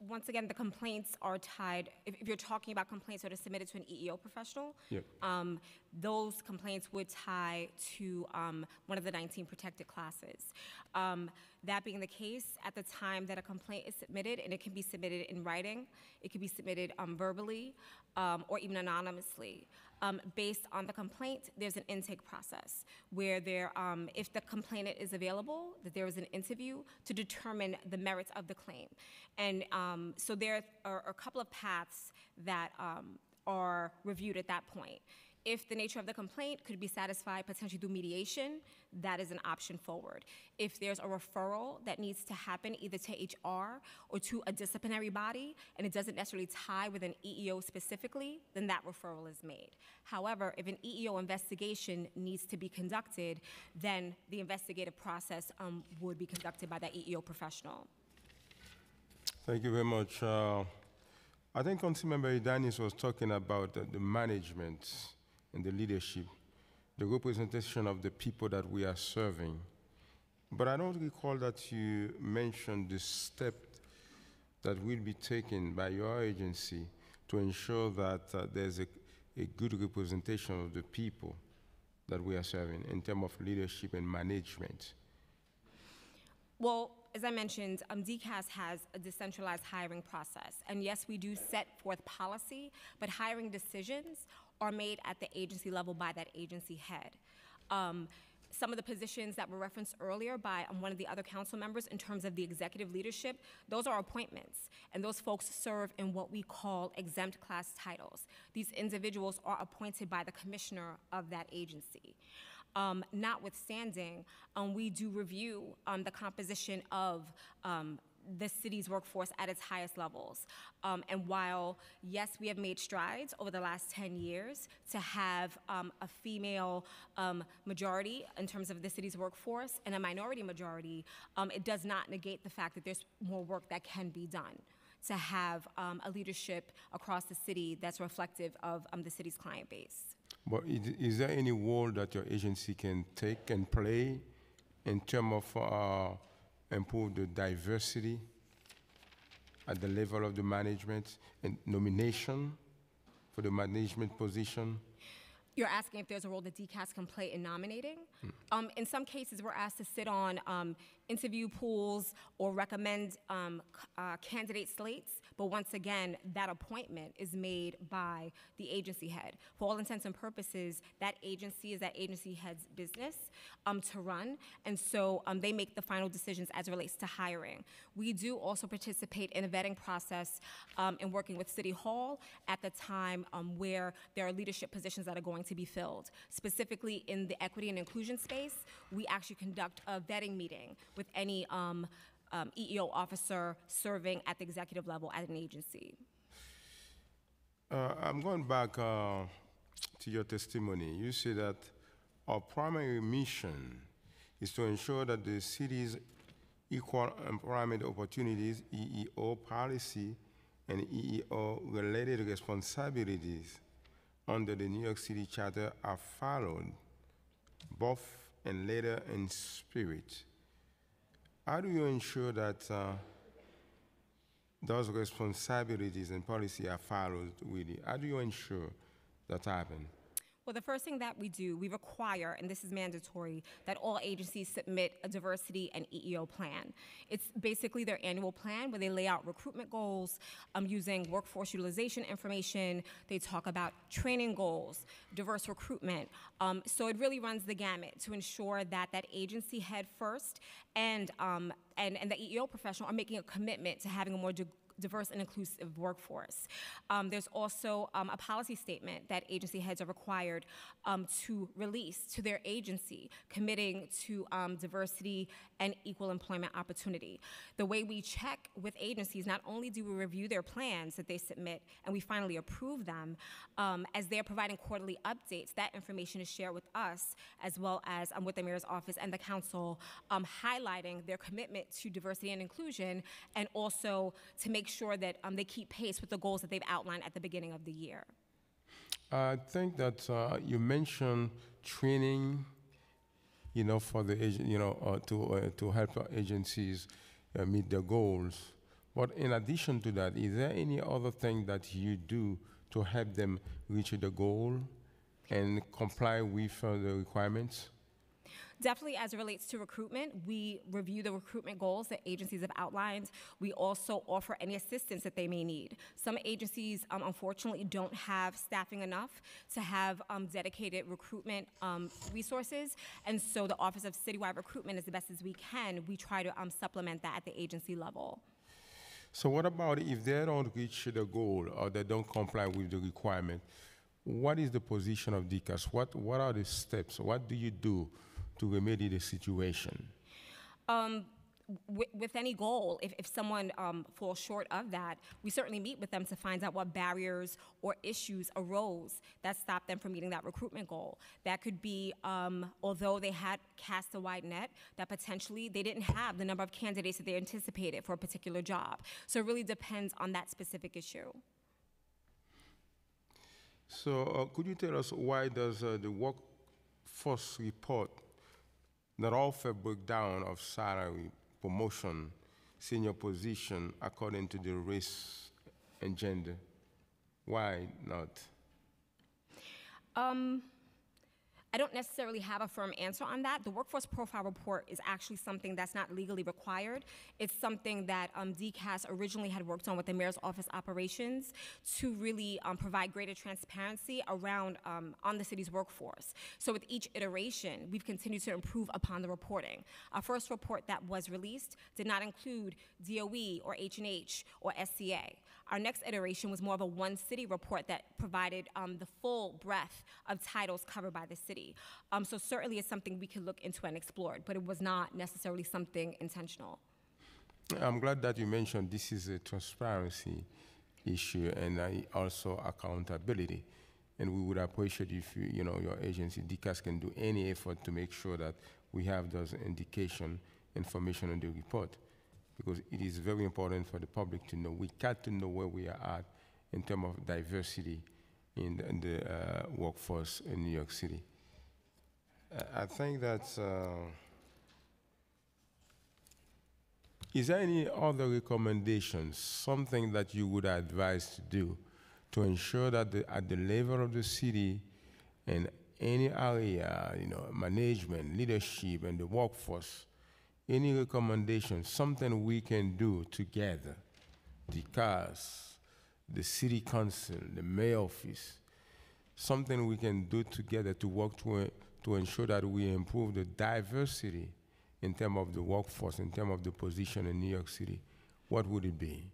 Once again, the complaints are tied, if, if you're talking about complaints that are submitted to an EEO professional, Yep. um, those complaints would tie to um, one of the 19 protected classes. Um, that being the case, at the time that a complaint is submitted, and it can be submitted in writing, it can be submitted um, verbally, um, or even anonymously. Um, based on the complaint, there's an intake process where there, um, if the complainant is available, that there is an interview to determine the merits of the claim. And um, so there are a couple of paths that um, are reviewed at that point. If the nature of the complaint could be satisfied potentially through mediation, that is an option forward. If there's a referral that needs to happen either to HR or to a disciplinary body, and it doesn't necessarily tie with an EEO specifically, then that referral is made. However, if an EEO investigation needs to be conducted, then the investigative process um, would be conducted by that EEO professional. Thank you very much. Uh, I think Councilmember Ydanis was talking about uh, the management and the leadership, the representation of the people that we are serving. But I don't recall that you mentioned the step that will be taken by your agency to ensure that uh, there's a, a good representation of the people that we are serving in terms of leadership and management. Well, as I mentioned, um, DCAS has a decentralized hiring process. And yes, we do set forth policy, but hiring decisions are made at the agency level by that agency head. Um, some of the positions that were referenced earlier by um, one of the other council members in terms of the executive leadership, those are appointments. And those folks serve in what we call exempt class titles. These individuals are appointed by the commissioner of that agency. Um, notwithstanding, um, we do review um, the composition of um, the city's workforce at its highest levels. Um, and while, yes, we have made strides over the last 10 years to have um, a female um, majority in terms of the city's workforce and a minority majority, um, it does not negate the fact that there's more work that can be done to have um, a leadership across the city that's reflective of um, the city's client base. But is, is there any role that your agency can take and play in terms of uh, improve the diversity at the level of the management and nomination for the management position? You're asking if there's a role that DCAS can play in nominating? Um, in some cases, we're asked to sit on um, interview pools or recommend um, uh, candidate slates, but once again, that appointment is made by the agency head. For all intents and purposes, that agency is that agency head's business um, to run, and so um, they make the final decisions as it relates to hiring. We do also participate in a vetting process um, in working with City Hall at the time um, where there are leadership positions that are going to be filled. Specifically in the equity and inclusion space, we actually conduct a vetting meeting with any um, um, EEO officer serving at the executive level at an agency. Uh, I'm going back uh, to your testimony. You say that our primary mission is to ensure that the city's equal employment opportunities, EEO policy, and EEO related responsibilities under the New York City Charter are followed, both in letter and spirit. How do you ensure that uh, those responsibilities and policy are followed really? How do you ensure that happen? Well, the first thing that we do, we require, and this is mandatory, that all agencies submit a diversity and EEO plan. It's basically their annual plan where they lay out recruitment goals um, using workforce utilization information. They talk about training goals, diverse recruitment. Um, so it really runs the gamut to ensure that that agency head first and, um, and, and the EEO professional are making a commitment to having a more diverse and inclusive workforce. Um, there's also um, a policy statement that agency heads are required um, to release to their agency, committing to um, diversity and equal employment opportunity. The way we check with agencies, not only do we review their plans that they submit and we finally approve them, um, as they're providing quarterly updates, that information is shared with us as well as um, with the mayor's office and the council, highlighting their commitment to diversity and inclusion and also to make sure that um, they keep pace with the goals that they've outlined at the beginning of the year. I think that uh, you mentioned training, you know, for the you know, uh, to uh, to help agencies uh, meet their goals. But in addition to that, is there any other thing that you do to help them reach the goal and comply with uh, the requirements? Definitely, as it relates to recruitment, we review the recruitment goals that agencies have outlined. We also offer any assistance that they may need. Some agencies, um, unfortunately, don't have staffing enough to have um, dedicated recruitment um, resources, and so the Office of Citywide Recruitment, as the best as we can, we try to um, supplement that at the agency level. So what about if they don't reach the goal or they don't comply with the requirement? What is the position of DCAS? What, what are the steps? What do you do to remedy the situation? Um, with, with any goal, if, if someone um, falls short of that, we certainly meet with them to find out what barriers or issues arose that stopped them from meeting that recruitment goal. That could be, um, although they had cast a wide net, that potentially they didn't have the number of candidates that they anticipated for a particular job. So it really depends on that specific issue. So uh, could you tell us why does uh, the workforce report not offer breakdown of salary, promotion, senior position according to the race and gender? Why not? Um, I don't necessarily have a firm answer on that. The workforce profile report is actually something that's not legally required. It's something that um, DCAS originally had worked on with the mayor's office operations to really um, provide greater transparency around um, on the city's workforce. So with each iteration, we've continued to improve upon the reporting. Our first report that was released did not include DOE or H&H or SCA. Our next iteration was more of a one city report that provided um, the full breadth of titles covered by the city. Um, so certainly it's something we could look into and explore, but it was not necessarily something intentional. I'm glad that you mentioned this is a transparency issue and also accountability. And we would appreciate if you, you know, your agency, DCAS, can do any effort to make sure that we have those indication information in the report. Because it is very important for the public to know. We got to know where we are at in terms of diversity in the, in the uh, workforce in New York City. Uh, I think that's. Uh, is there any other recommendations, something that you would advise to do to ensure that the, at the level of the city and any area, you know, management, leadership, and the workforce, any recommendations, something we can do together, the CAS, the city council, the mayor office, something we can do together to work to, to ensure that we improve the diversity in terms of the workforce, in terms of the position in New York City, what would it be?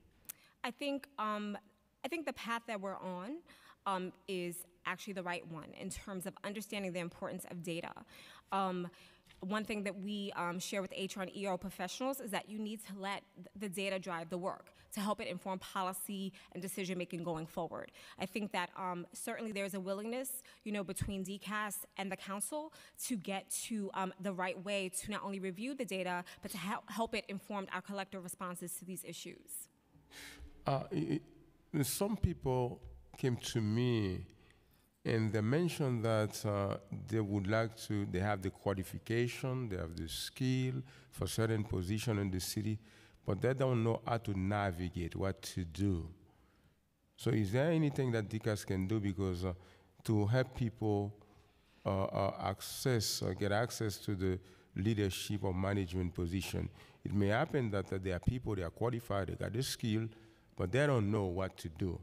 I think um, I think the path that we're on um, is actually the right one in terms of understanding the importance of data. Um, one thing that we um, share with HR and ER professionals is that you need to let the data drive the work to help it inform policy and decision making going forward. I think that um, certainly there's a willingness, you know, between DCAS and the council to get to um, the right way to not only review the data but to help help it inform our collective responses to these issues. Uh, i- i- some people came to me and they mentioned that uh, they would like to, they have the qualification, they have the skill for certain position in the city, but they don't know how to navigate, what to do. So is there anything that DCAS can do because uh, to help people uh, uh, access, uh, get access to the leadership or management position? It may happen that there are people, they are qualified, they got the skill, but they don't know what to do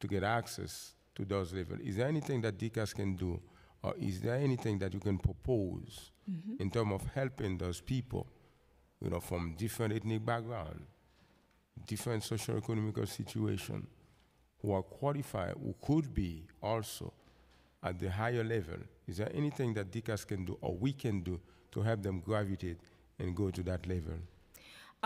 to get access to those levels. Is there anything that DCAS can do, or is there anything that you can propose mm-hmm. in terms of helping those people, you know, from different ethnic background, different socio-economic situation, who are qualified, who could be also at the higher level? Is there anything that DCAS can do, or we can do, to help them gravitate and go to that level?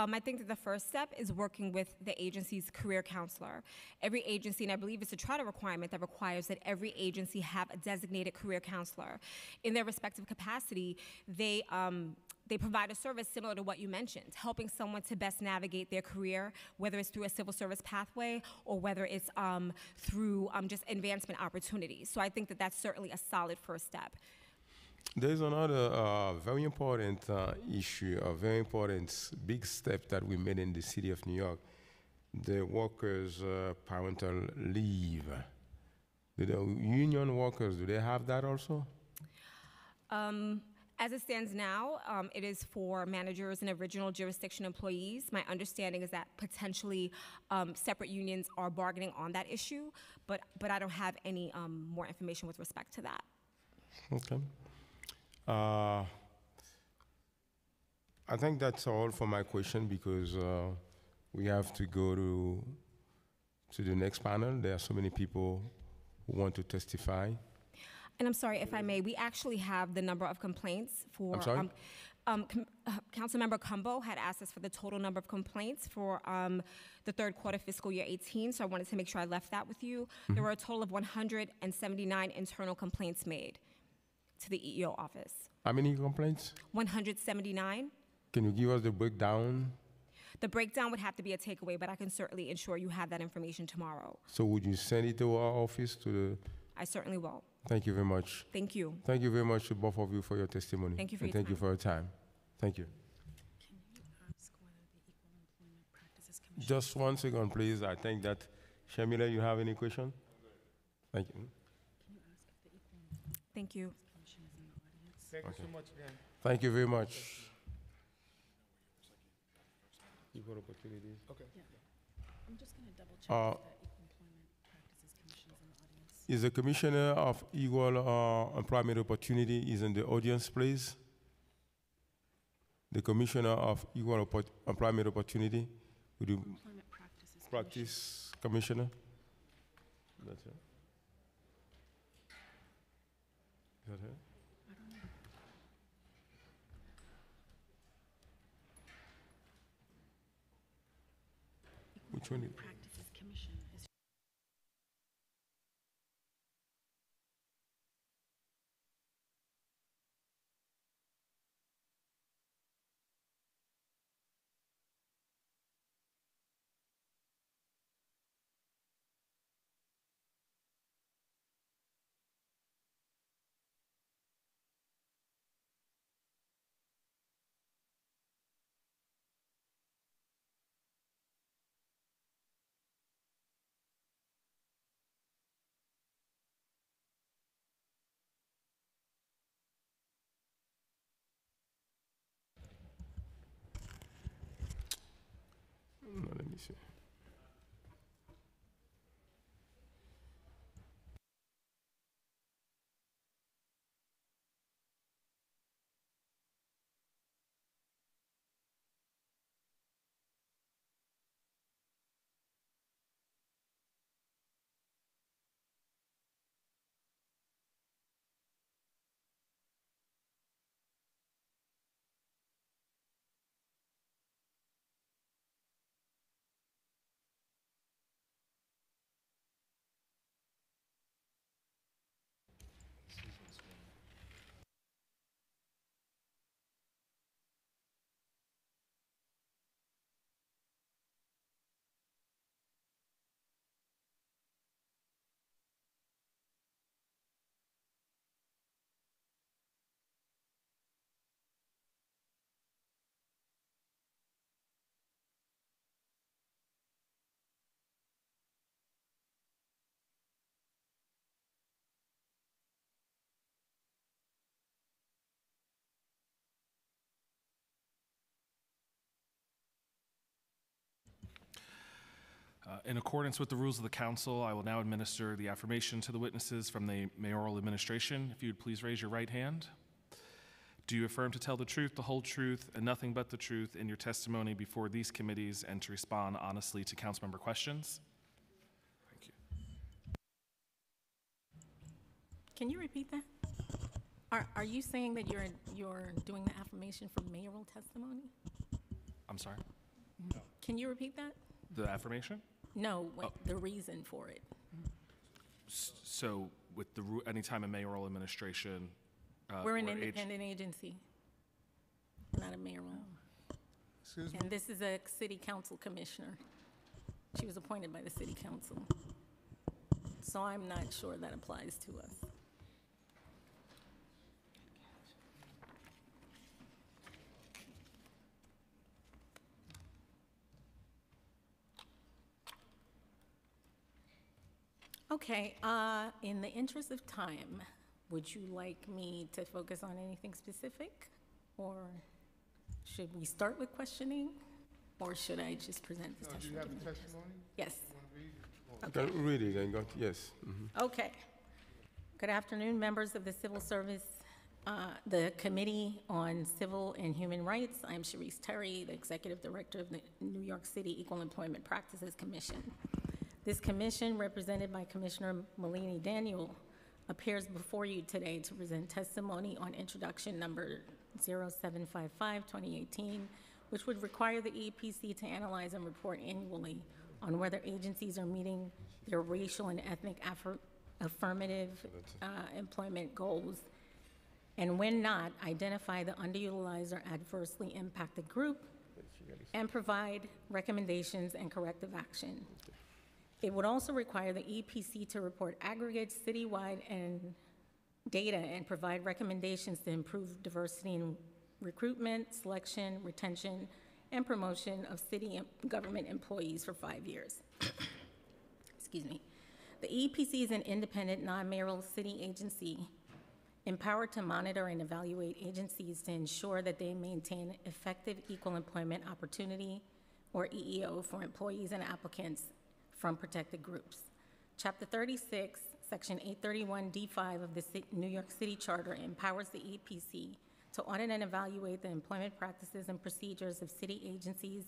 Um, I think that the first step is working with the agency's career counselor. Every agency, and I believe it's a charter requirement that requires that every agency have a designated career counselor. In their respective capacity, they um, they provide a service similar to what you mentioned, helping someone to best navigate their career, whether it's through a civil service pathway or whether it's um, through um, just advancement opportunities. So I think that that's certainly a solid first step. There's another uh, very important uh, issue, a very important big step that we made in the city of New York the workers' uh, parental leave. Do the union workers, do they have that also? Um, as it stands now, um, it is for managers and original jurisdiction employees. My understanding is that potentially um, separate unions are bargaining on that issue, but, but I don't have any um, more information with respect to that. Okay. Uh, I think that's all for my question because uh, we have to go to, to the next panel. There are so many people who want to testify. And I'm sorry, if I may, we actually have the number of complaints for. I'm sorry? um, um, uh, Councilmember Cumbo had asked us for the total number of complaints for um, the third quarter fiscal year 18, so I wanted to make sure I left that with you. Mm-hmm. There were a total of 179 internal complaints made to the EEO office. How many complaints? 179. Can you give us the breakdown? The breakdown would have to be a takeaway, but I can certainly ensure you have that information tomorrow. So would you send it to our office to the I certainly will. Thank you very much. Thank you. Thank you very much to both of you for your testimony. Thank you for and your thank you time. for your time. Thank you. Just one second, please. I think that, Shamila, you have any question? Thank you. Thank you. Thank you so much again. Thank you very much. Equal opportunities. Okay. I'm just going to double check Uh, if the Equal Employment Practices Commission is the audience. Is the Commissioner of Equal uh, Employment Opportunity is in the audience, please? The Commissioner of Equal Oppo- Employment Opportunity, would you Employment Practices Commission. practice, Commissioner? That's it. Is that her? Which one? is- Practices Commission is No, In accordance with the rules of the council, I will now administer the affirmation to the witnesses from the mayoral administration. If you would please raise your right hand. Do you affirm to tell the truth, the whole truth, and nothing but the truth in your testimony before these committees and to respond honestly to council member questions? Thank you. Can you repeat that? Are, are you saying that you're, you're doing the affirmation for mayoral testimony? I'm sorry? No. Can you repeat that? The affirmation? No, what, the reason for it? S- So with the, ru- anytime a mayoral administration. uh, We're an or ag- independent agency, not a mayoral. Excuse me? And this is a city council commissioner. She was appointed by the city council. So I'm not sure that applies to us. Okay, uh, in the interest of time, would you like me to focus on anything specific? Or should we start with questioning? Or should I just present this Uh, Do you have testimony? testimony? Yes. You can read it and go, yes. mhm. Okay. Good afternoon, members of the Civil Service, uh, the Committee on Civil and Human Rights. I'm Sharice Terry, the Executive Director of the New York City Equal Employment Practices Commission. This commission, represented by Commissioner Malini Daniel, appears before you today to present testimony on introduction number 0755-2018, which would require the EPC to analyze and report annually on whether agencies are meeting their racial and ethnic affir- affirmative uh, employment goals, and when not, identify the underutilized or adversely impacted group, and provide recommendations and corrective action. It would also require the EPC to report aggregate citywide and data and provide recommendations to improve diversity in recruitment, selection, retention, and promotion of city government employees for five years. Excuse me. The EPC is an independent, non-mayoral city agency empowered to monitor and evaluate agencies to ensure that they maintain effective equal employment opportunity, or EEO, for employees and applicants from protected groups. Chapter 36, Section 831D5 of the New York City Charter empowers the EPC to audit and evaluate the employment practices and procedures of city agencies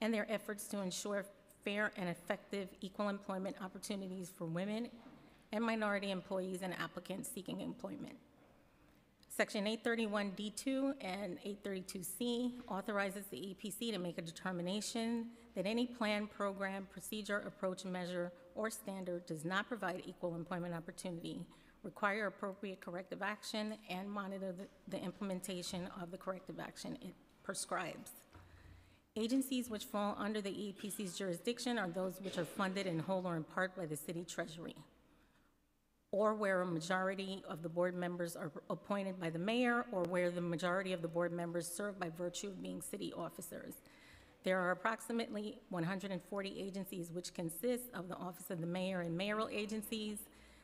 and their efforts to ensure fair and effective equal employment opportunities for women and minority employees and applicants seeking employment. Section 831D2 and 832C authorizes the EPC to make a determination that any plan, program, procedure, approach, measure, or standard does not provide equal employment opportunity, require appropriate corrective action, and monitor the- the implementation of the corrective action it prescribes. Agencies which fall under the EPC's jurisdiction are those which are funded in whole or in part by the city treasury or where a majority of the board members are appointed by the mayor, or where the majority of the board members serve by virtue of being city officers. There are approximately 140 agencies which consist of the Office of the Mayor and mayoral agencies,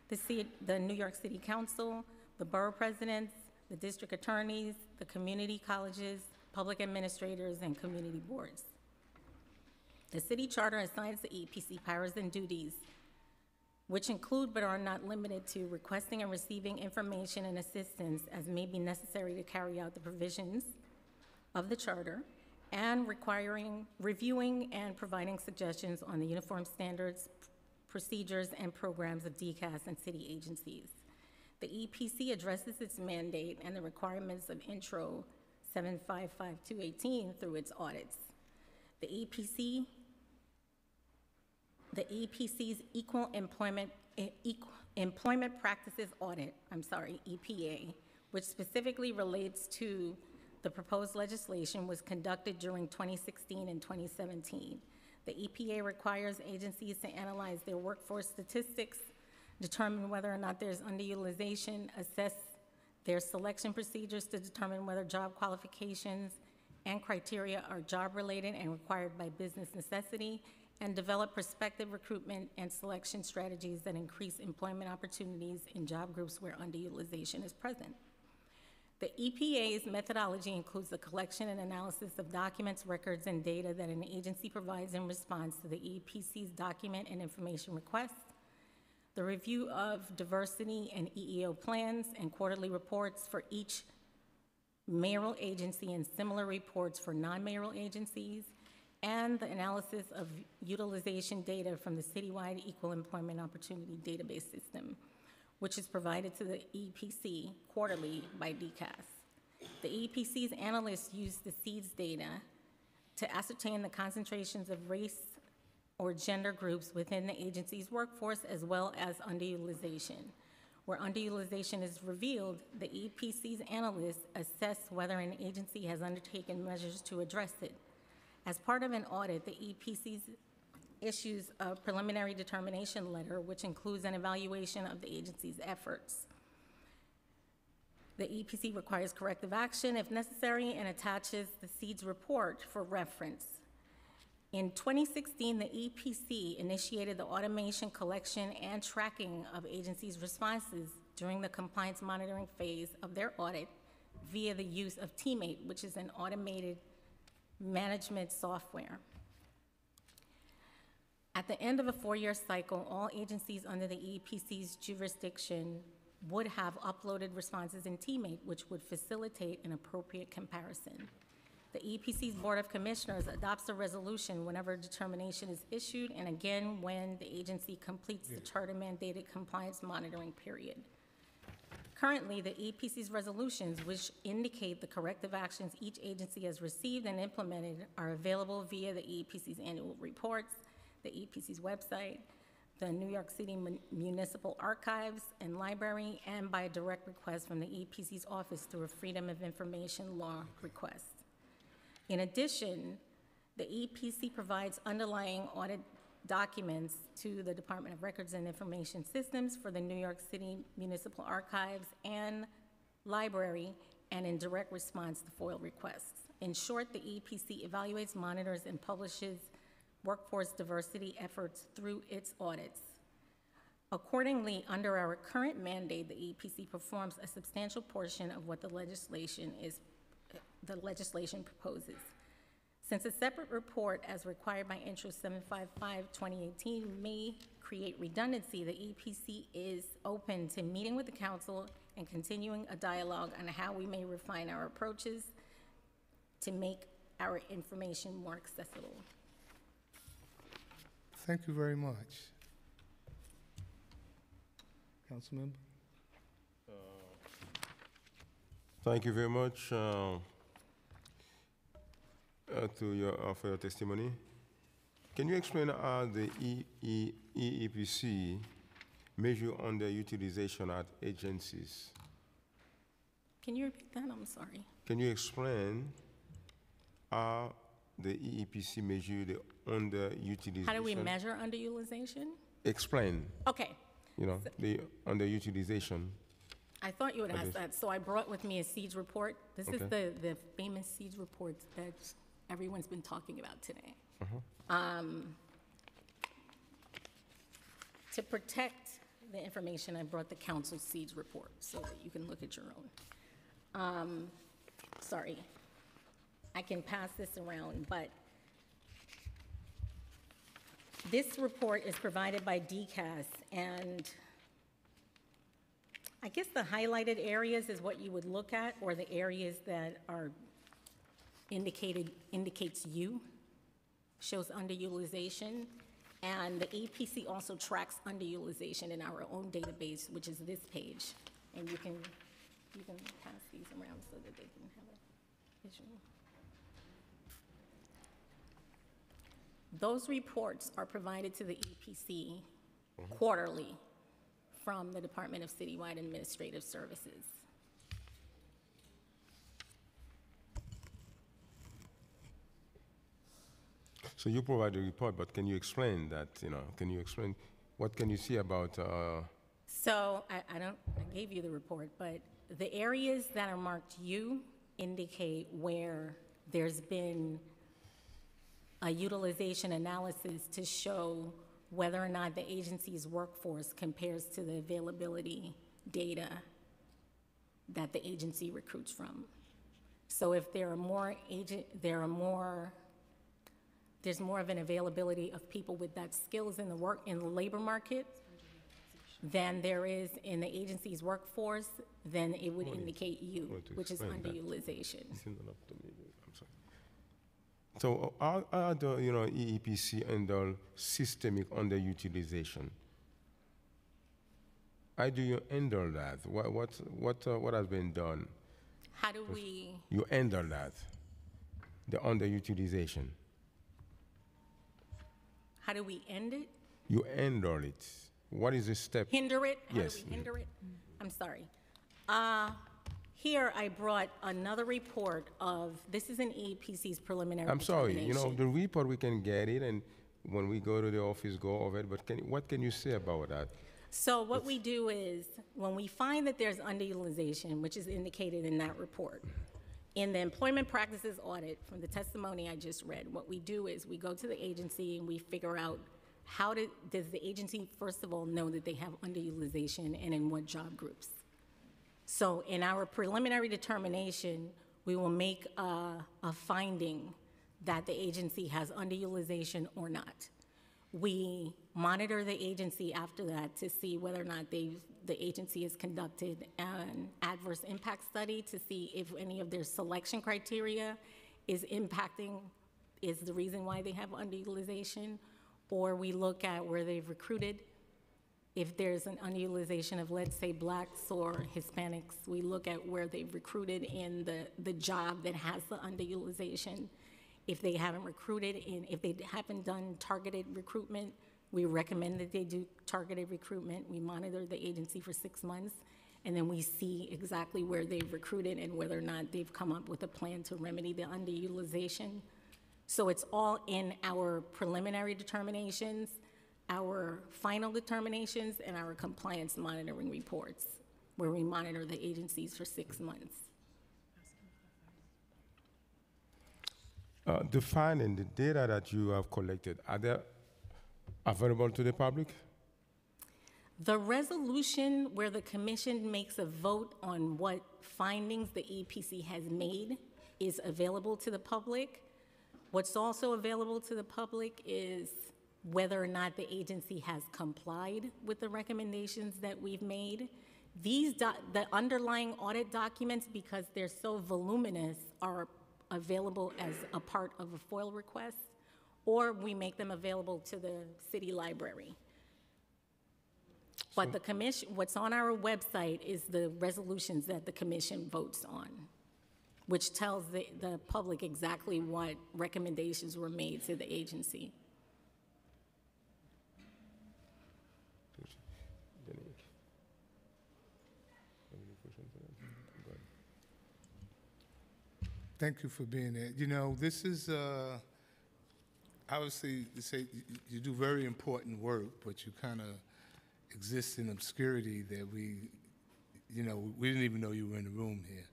the ci- the New York City Council, the borough presidents, the district attorneys, the community colleges, public administrators, and community boards. The city charter assigns the EPC powers and duties which include but are not limited to requesting and receiving information and assistance as may be necessary to carry out the provisions of the charter, and requiring, reviewing and providing suggestions on the uniform standards, procedures, and programs of DCAS and city agencies. The EPC addresses its mandate and the requirements of Intro 755218 through its audits. The EPC the EPC's Equal Employment, eh, Equal Employment Practices Audit, I'm sorry, EPA, which specifically relates to the proposed legislation, was conducted during 2016 and 2017. The EPA requires agencies to analyze their workforce statistics, determine whether or not there's underutilization, assess their selection procedures to determine whether job qualifications and criteria are job-related and required by business necessity, and develop prospective recruitment and selection strategies that increase employment opportunities in job groups where underutilization is present. The EPA's methodology includes the collection and analysis of documents, records, and data that an agency provides in response to the EPC's document and information requests, the review of diversity and EEO plans and quarterly reports for each mayoral agency and similar reports for non-mayoral agencies, and the analysis of utilization data from the citywide Equal Employment Opportunity Database System, which is provided to the EPC quarterly by DCAS. The EPC's analysts use the CEEDS data to ascertain the concentrations of race or gender groups within the agency's workforce as well as underutilization. Where underutilization is revealed, the EPC's analysts assess whether an agency has undertaken measures to address it. As part of an audit, the EPC issues a preliminary determination letter, which includes an evaluation of the agency's efforts. The EPC requires corrective action if necessary and attaches the CEEDS report for reference. In 2016, the EPC initiated the automation, collection, and tracking of agencies' responses during the compliance monitoring phase of their audit via the use of TeamMate, which is an automated management software. At the end of a four-year cycle, all agencies under the EPC's jurisdiction would have uploaded responses in TeamMate, which would facilitate an appropriate comparison. The EPC's Board of Commissioners adopts a resolution whenever a determination is issued, and again when the agency completes the charter-mandated compliance monitoring period. Currently, the EPC's resolutions, which indicate the corrective actions each agency has received and implemented, are available via the EPC's annual reports, the EPC's website, the New York City Mun- Municipal Archives and Library, and by direct request from the EPC's office through a Freedom of Information Law request. In addition, the EPC provides underlying audit documents to the Department of Records and Information Systems for the New York City Municipal Archives and Library, and in direct response to FOIL requests. In short, the EPC evaluates, monitors, and publishes workforce diversity efforts through its audits. Accordingly, under our current mandate, the EPC performs a substantial portion of what the legislation is, the legislation proposes. Since a separate report, as required by Intro 755-2018, may create redundancy, the EPC is open to meeting with the council and continuing a dialogue on how we may refine our approaches to make our information more accessible. Thank you very much. Councilmember? Thank you very much uh, uh, to your, uh, for your testimony. Can you explain how the EEPC measure on the utilization at agencies? Can you repeat that? I'm sorry. Can you explain how the EEPC measure the underutilization? How do we measure underutilization? Explain, Okay, you know, the underutilization. I thought you would ask that, so I brought with me a CEEDS report. This is the, the famous CEEDS report that everyone's been talking about today. Uh-huh. Um, To protect the information, I brought the council CEEDS report so that you can look at your own. Um, Sorry, I can pass this around, but this report is provided by DCAS, and I guess the highlighted areas is what you would look at, or the areas that are indicated, indicates you, shows underutilization. And the APC also tracks underutilization in our own database, which is this page. And you can, you can pass these around so that they can have a visual. Those reports are provided to the EPC mm-hmm. quarterly from the Department of Citywide Administrative Services. So you provide a report, but can you explain that, you know, can you explain, what can you see about, uh, So I, I don't, I gave you the report, but the areas that are marked U indicate where there's been a utilization analysis to show whether or not the agency's workforce compares to the availability data that the agency recruits from. So if there are more agent, there are more, there's more of an availability of people with that skills in the work, in the labor market than there is in the agency's workforce, then it would indicate you, wanted to which is explain that. underutilization. Send it up to me, I'm sorry. So uh, how, how the, you know, EEPC handle systemic underutilization? How do you handle that? What, what, what, uh, what has been done? How do we, You handle that, the underutilization. How do we end it? You handle it. What is the step? Hinder it? How do Yes. we hinder it? I'm sorry. Uh, Here, I brought another report of, this is an EPC's preliminary I'm sorry, you know, determination. the report, we can get it, and when we go to the office, go over it, but can, what can you say about that? So what we do is, when we find that there's underutilization, which is indicated in that report, in the employment practices audit, from the testimony I just read, what we do is, we go to the agency and we figure out how does the agency, first of all, know that they have underutilization and in what job groups? So in our preliminary determination, we will make a, a finding that the agency has underutilization or not. We monitor the agency after that to see whether or not they, the agency has conducted an adverse impact study to see if any of their selection criteria is impacting, is the reason why they have underutilization. Or we look at where they've recruited if there's an underutilization of, let's say, blacks or Hispanics, we look at where they've recruited in the, the job that has the underutilization. If they haven't recruited in, if they haven't done targeted recruitment, we recommend that they do targeted recruitment. We monitor the agency for six months, and then we see exactly where they've recruited and whether or not they've come up with a plan to remedy the underutilization. So it's all in our preliminary determinations, our final determinations, and our compliance monitoring reports, where we monitor the agencies for six months. Uh, the the data that you have collected, are they available to the public? The resolution where the commission makes a vote on what findings the EPC has made is available to the public. What's also available to the public is whether or not the agency has complied with the recommendations that we've made. These, the underlying audit documents, because they're so voluminous, are available as a part of a FOIL request, or we make them available to the city library. But the commission, what's on our website is the resolutions that the commission votes on, which tells the, the public exactly what recommendations were made to the agency. Thank you for being there. You know, this is, uh, obviously, you say you- do very important work, but you kind of exist in obscurity that we, you know, we didn't even know you were in the room here.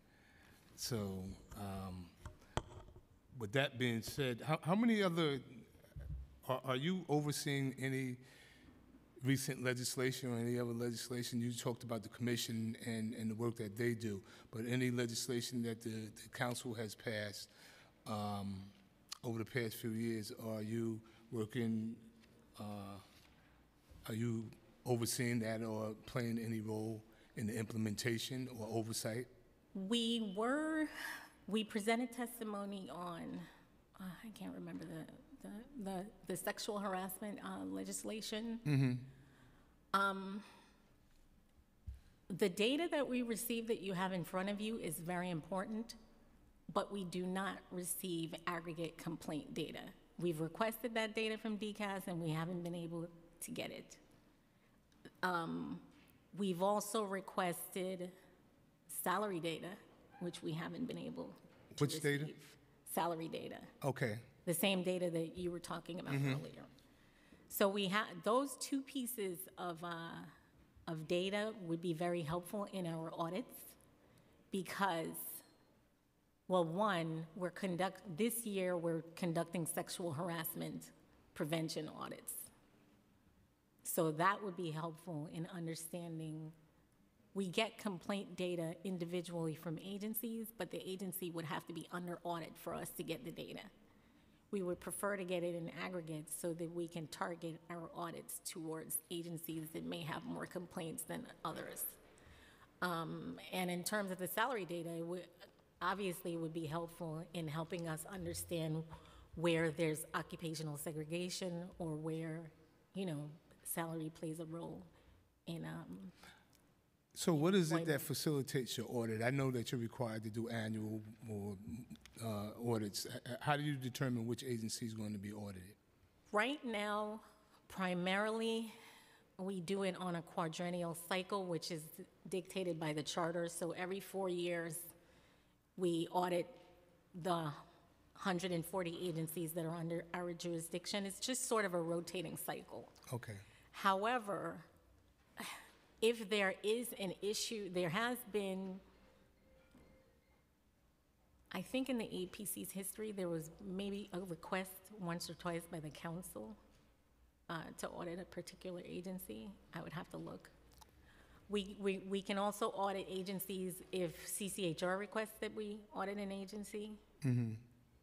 So, um, with that being said, how, how many other, are, are you overseeing any recent legislation or any other legislation? You talked about the commission and, and the work that they do, but any legislation that the, the council has passed um, over the past few years, are you working, uh, are you overseeing that or playing any role in the implementation or oversight? We were, we presented testimony on, uh, I can't remember the, the, the, the sexual harassment uh, legislation. Um, The data that we receive that you have in front of you is very important, but we do not receive aggregate complaint data. We've requested that data from DCAS and we haven't been able to get it. Um, We've also requested salary data, which we haven't been able to Which data? Salary data, Okay, the same data that you were talking about earlier. So we have, those two pieces of, uh, of data would be very helpful in our audits because, well, one, we're conduct, this year, we're conducting sexual harassment prevention audits. So that would be helpful in understanding, we get complaint data individually from agencies, but the agency would have to be under audit for us to get the data. We would prefer to get it in aggregate so that we can target our audits towards agencies that may have more complaints than others. Um, And in terms of the salary data, obviously it would be helpful in helping us understand where there's occupational segregation or where, you know, salary plays a role in, um, so what is it that facilitates your audit? I know that you're required to do annual or uh, audits. How do you determine which agency is going to be audited? Right now, primarily, we do it on a quadrennial cycle, which is dictated by the charter. So every four years, we audit the 140 agencies that are under our jurisdiction. It's just sort of a rotating cycle. Okay. However, if there is an issue, there has been, I think in the APC's history, there was maybe a request once or twice by the council uh, to audit a particular agency. I would have to look. We, we, we can also audit agencies if CCHR requests that we audit an agency.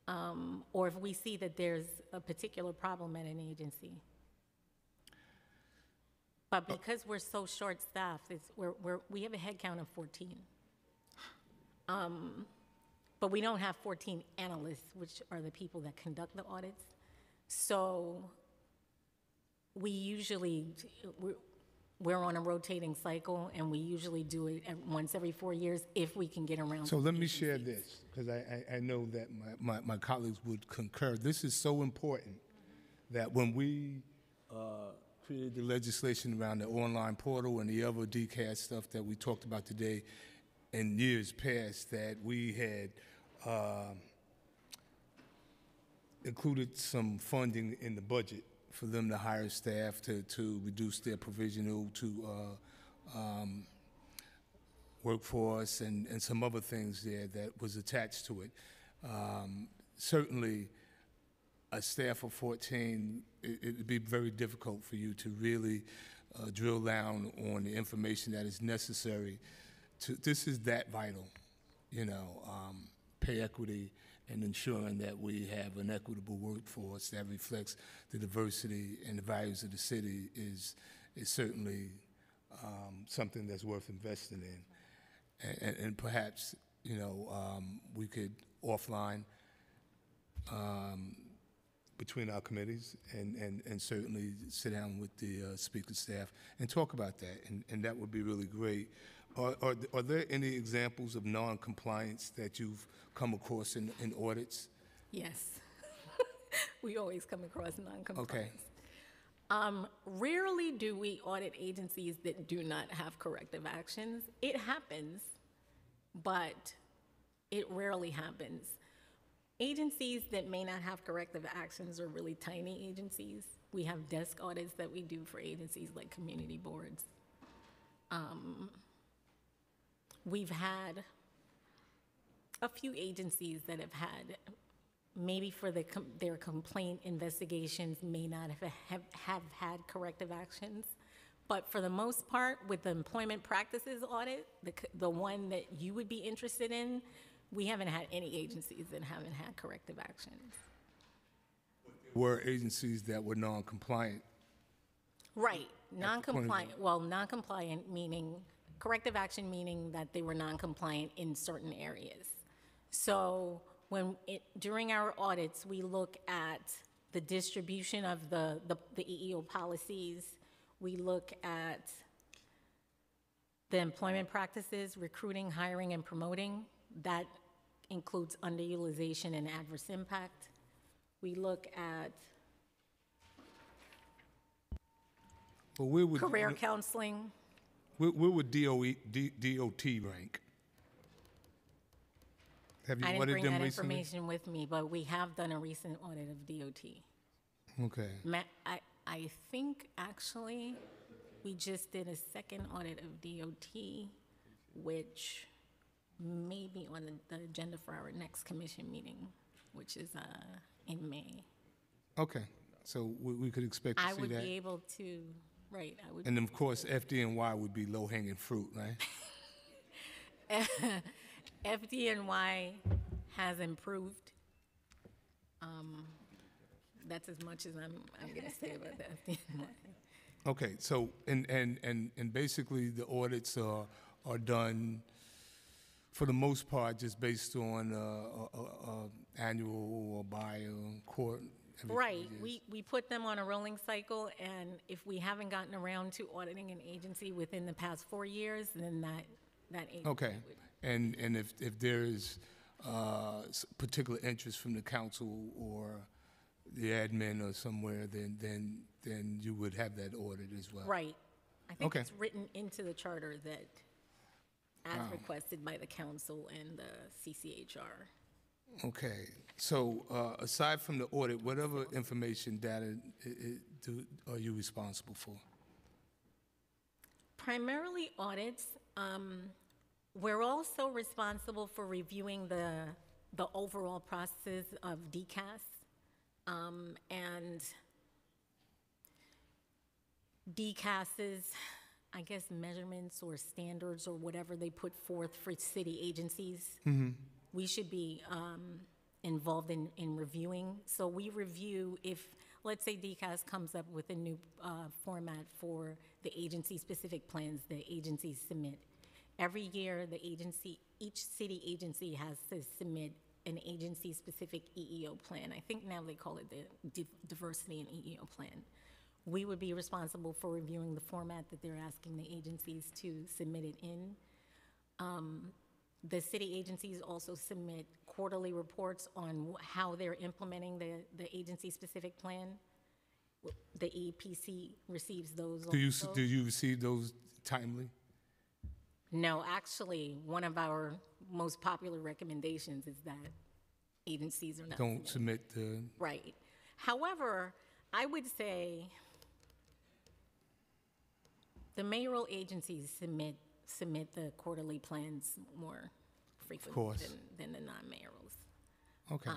Um, Or if we see that there's a particular problem at an agency. But because we're so short-staffed, it's, we're, we're, we have a head count of 14. Um, But we don't have 14 analysts, which are the people that conduct the audits. So we usually, we're, we're on a rotating cycle, and we usually do it at- once every four years if we can get around. So to let me share this, because I, I, I know that my, my, my colleagues would concur. This is so important that when we uh, created the legislation around the online portal and the other DCAS stuff that we talked about today, in years past, that we had um, included some funding in the budget for them to hire staff to, to reduce their provisional to uh, um, workforce and, and some other things there that was attached to it. Um, Certainly, a staff of 14, it- it'd be very difficult for you to really uh, drill down on the information that is necessary to, this is that vital, you know, um, pay equity and ensuring that we have an equitable workforce that reflects the diversity and the values of the city is, is certainly um, something that's worth investing in. And- And, and perhaps, you know, um, we could offline um, between our committees and, and, and certainly sit down with the uh, speaker staff and talk about that, and, and that would be really great. Are, are, are there any examples of non-compliance that you've come across in, in audits? Yes. We always come across non-compliance. Okay, Um, rarely do we audit agencies that do not have corrective actions. It happens, but it rarely happens. Agencies that may not have corrective actions are really tiny agencies. We have desk audits that we do for agencies like community boards. Um, We've had a few agencies that have had, maybe for the, com- their complaint investigations may not have, have, have had corrective actions. But for the most part, with the employment practices audit, the, c- the one that you would be interested in, we haven't had any agencies that haven't had corrective actions. were agencies that were non-compliant. Right, non-compliant, well, non-compliant meaning, corrective action meaning that they were non-compliant in certain areas. So when, it, during our audits, we look at the distribution of the, the the EEO policies, we look at the employment practices, recruiting, hiring, and promoting. That includes underutilization and adverse impact. We look at would, career counseling. Where, where would DOE, D, DOT rank? Have you I didn't audited bring them that recently? information with me, but we have done a recent audit of DOT. Okay, Ma- I, I think actually, we just did a second audit of DOT, which may be on the, the agenda for our next commission meeting, which is, uh, in May. okay, so we, we could expect to I see would that? be able to, right, I would, And of course, FDNY would be low-hanging fruit, right? FDNY has improved. Um, That's as much as I'm, I'm gonna say about the FDNY. Okay, so, and, and, and, and basically, the audits are, are done, for the most part, just based on, uh, uh, uh, annual or bi, uh, court? Every Right, years? we, we put them on a rolling cycle, and if we haven't gotten around to auditing an agency within the past four years, then that, that agency Okay, would. and, and if, if there is, uh, s- particular interest from the council or the admin or somewhere, then, then, then you would have that audit as well? Right. I think Okay. it's written into the charter that, as requested by the council and the CCHR. Okay, so, uh, aside from the audit, whatever information data i- i- do, are you responsible for? Primarily audits. Um, We're also responsible for reviewing the, the overall process of DCAS. um, And DCAS's, I guess, measurements or standards or whatever they put forth for city agencies. We should be um, involved in, in reviewing. So we review if, let's say DCAS comes up with a new uh, format for the agency-specific plans the agencies submit. Every year, the agency, each city agency has to submit an agency-specific EEO plan. I think now they call it the Div- Diversity and EEO Plan. We would be responsible for reviewing the format that they're asking the agencies to submit it in. Um, The city agencies also submit quarterly reports on wh- how they're implementing the, the agency-specific plan. The EPC receives those Do you, s- also. do you receive those timely? No, actually, one of our most popular recommendations is that agencies are not. Don't submit the, Right. However, I would say the mayoral agencies submit, submit the quarterly plans more frequently course. than, than the non-mayorals. okay.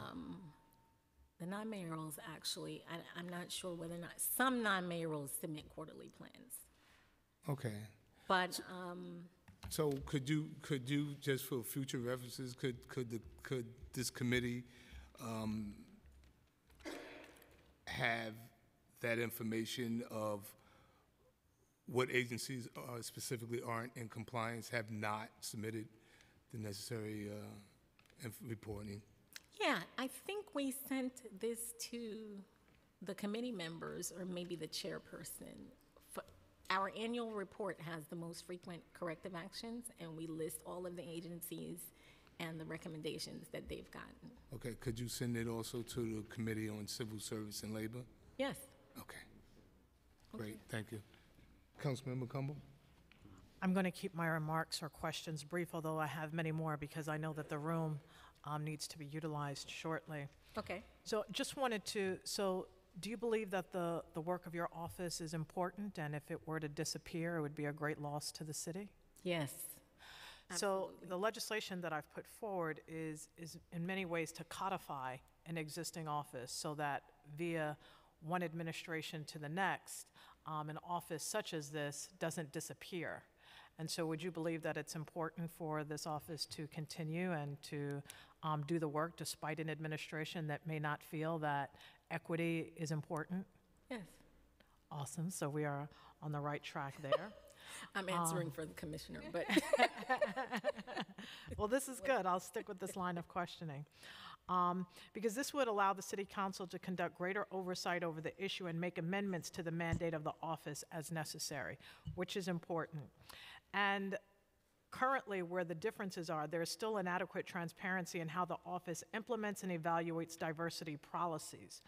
The non-mayorals actually, I, I'm not sure whether or not, some non-mayorals submit quarterly plans. Okay. But, um, So could you, could you, just for future references, could, could the, could this committee um, have that information of what agencies are specifically aren't in compliance, have not submitted the necessary uh, reporting? yeah, I think we sent this to the committee members or maybe the chairperson. For- Our annual report has the most frequent corrective actions, and we list all of the agencies and the recommendations that they've gotten. Okay, could you send it also to the Committee on Civil Service and Labor? Yes, Okay. Great, thank you. Councilmember Cumbo? I'm going to keep my remarks or questions brief, although I have many more because I know that the room um, needs to be utilized shortly. okay. So just wanted to, so do you believe that the, the work of your office is important? And if it were to disappear, it would be a great loss to the city? Yes. Absolutely. So the legislation that I've put forward is, is in many ways to codify an existing office so that via one administration to the next, um, an office such as this doesn't disappear. And so would you believe that it's important for this office to continue and to um, do the work despite an administration that may not feel that equity is important? Yes. Awesome, so we are on the right track there. I'm answering for the commissioner, but Well, this is good. I'll stick with this line of questioning. Um, Because this would allow the city council to conduct greater oversight over the issue and make amendments to the mandate of the office as necessary, which is important. And currently, where the differences are, there is still inadequate transparency in how the office implements and evaluates diversity policies.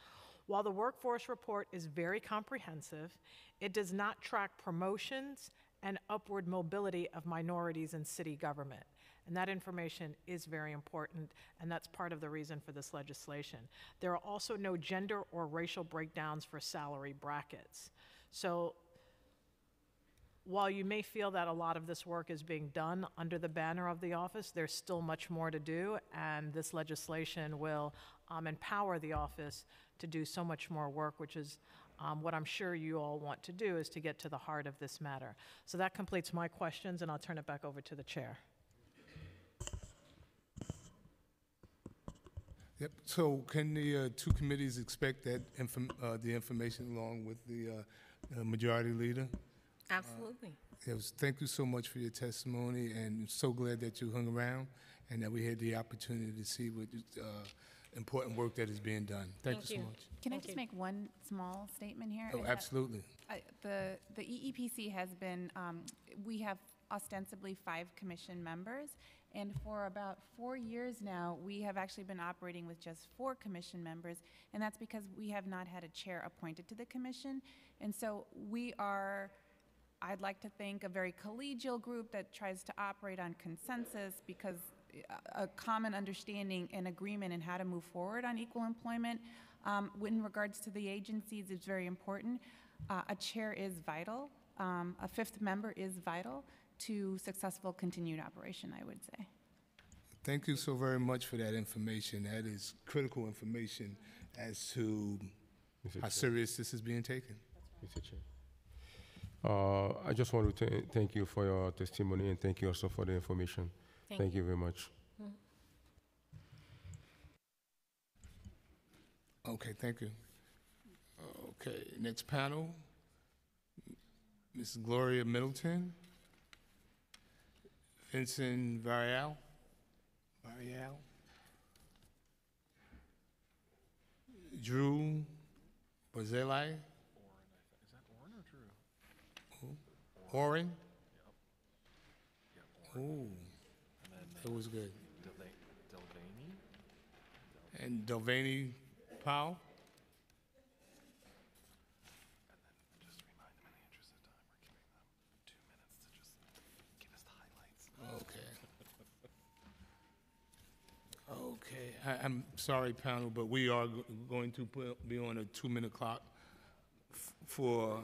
While the workforce report is very comprehensive, it does not track promotions and upward mobility of minorities in city government. And that information is very important, and that's part of the reason for this legislation. There are also no gender or racial breakdowns for salary brackets. So while you may feel that a lot of this work is being done under the banner of the office, there's still much more to do, and this legislation will um, empower the office to do so much more work, which is um, what I'm sure you all want to do, is to get to the heart of this matter. So that completes my questions, and I'll turn it back over to the chair. Yep, so can the uh, two committees expect that, inform- uh, the information along with the uh, uh, majority leader? absolutely. Yes, thank you so much for your testimony, and so glad that you hung around and that we had the opportunity to see what uh, important work that is being done. Thank you so you. much. Can I just you. make one small statement here? Oh, Is absolutely. uh, The, the EEPC has been, um, we have ostensibly five commission members, and for about four years now, we have actually been operating with just four commission members, and that's because we have not had a chair appointed to the commission. And so we are, I'd like to think, a very collegial group that tries to operate on consensus because a a common understanding and agreement in how to move forward on equal employment um, in regards to the agencies is very important. Uh, A chair is vital. Um, A fifth member is vital to successful continued operation, I would say. Thank you so very much for that information. That is critical information as to Mr. how Chair. serious this is being taken. Mr. Chair. Uh, I just want to tha- thank you for your testimony and thank you also for the information. Thank Thank you very much. Okay, thank you. Okay, next panel, Ms. Gloria Middleton, Vincent Varial, Varial, Drew Barzilay. Is that Oren or Drew? Oren? Ooh, that was good. Delaney? And Delvany Powell? Okay. Okay. I, I'm sorry, panel, but we are go- going to put- be on a two-minute clock f- for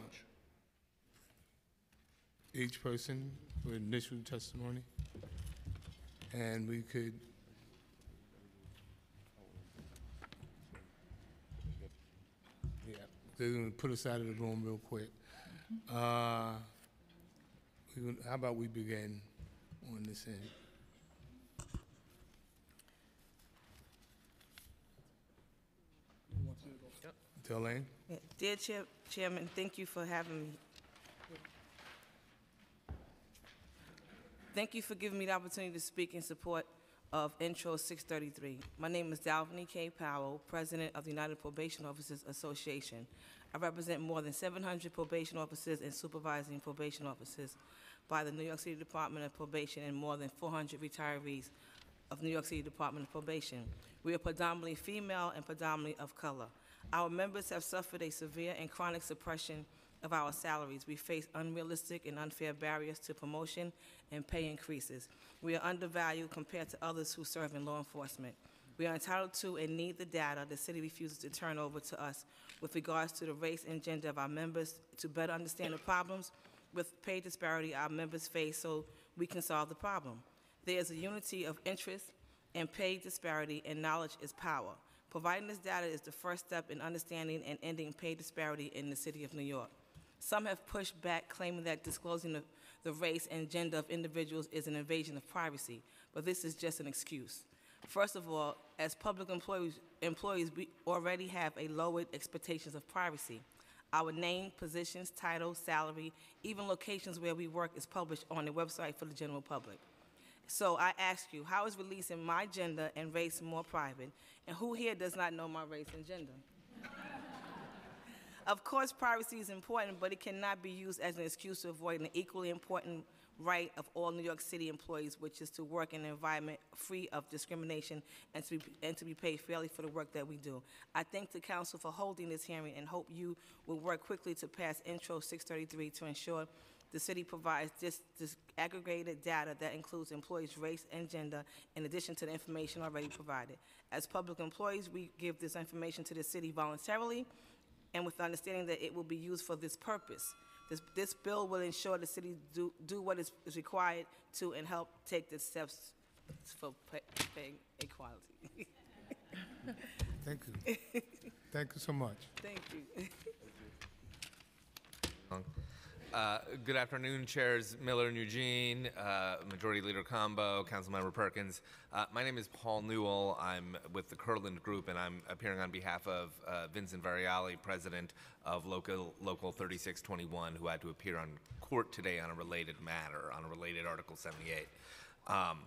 each person for initial testimony. And we could Yeah, they're gonna put us out of the room real quick. Uh, we gonna- How about we begin on this end? Delane? Dear Chair- Chairman, thank you for having me. Thank you for giving me the opportunity to speak in support of Intro 633. My name is Dalvin K. Powell, President of the United Probation Officers Association. I represent more than 700 probation officers and supervising probation officers by the New York City Department of Probation and more than 400 retirees of New York City Department of Probation. We are predominantly female and predominantly of color. Our members have suffered a severe and chronic suppression of our salaries. We face unrealistic and unfair barriers to promotion and pay increases. We are undervalued compared to others who serve in law enforcement. We are entitled to and need the data the city refuses to turn over to us with regards to the race and gender of our members to better understand the problems with pay disparity our members face so we can solve the problem. There is a unity of interest and pay disparity, and knowledge is power. Providing this data is the first step in understanding and ending pay disparity in the city of New York. Some have pushed back, claiming that disclosing the, the race and gender of individuals is an invasion of privacy, but this is just an excuse. First of all, as public employees, employees we already have a lowered expectations of privacy. Our name, positions, title, salary, even locations where we work is published on the website for the general public. So I ask you, how is releasing my gender and race more private? And who here does not know my race and gender? Of course, privacy is important, but it cannot be used as an excuse to avoid an equally important right of all New York City employees, which is to work in an environment free of discrimination and to be, and to be paid fairly for the work that we do. I thank the council for holding this hearing and hope you will work quickly to pass Intro 633 to ensure the city provides this, this aggregated data that includes employees' race and gender in addition to the information already provided. As public employees, we give this information to the city voluntarily and with the understanding that it will be used for this purpose. This, this bill will ensure the city do, do what is, is required to and help take the steps for pay, pay equality. Thank you. Thank you so much. Thank you. Um, Uh, Good afternoon, Chairs Miller and Eugene, uh, Majority Leader Cumbo, Councilmember Perkins. Uh, My name is Paul Newell. I'm with the Kurland Group, and I'm appearing on behalf of uh, Vincent Variale, President of Local Local 3621, who had to appear on court today on a related matter, on a related Article 78. Um,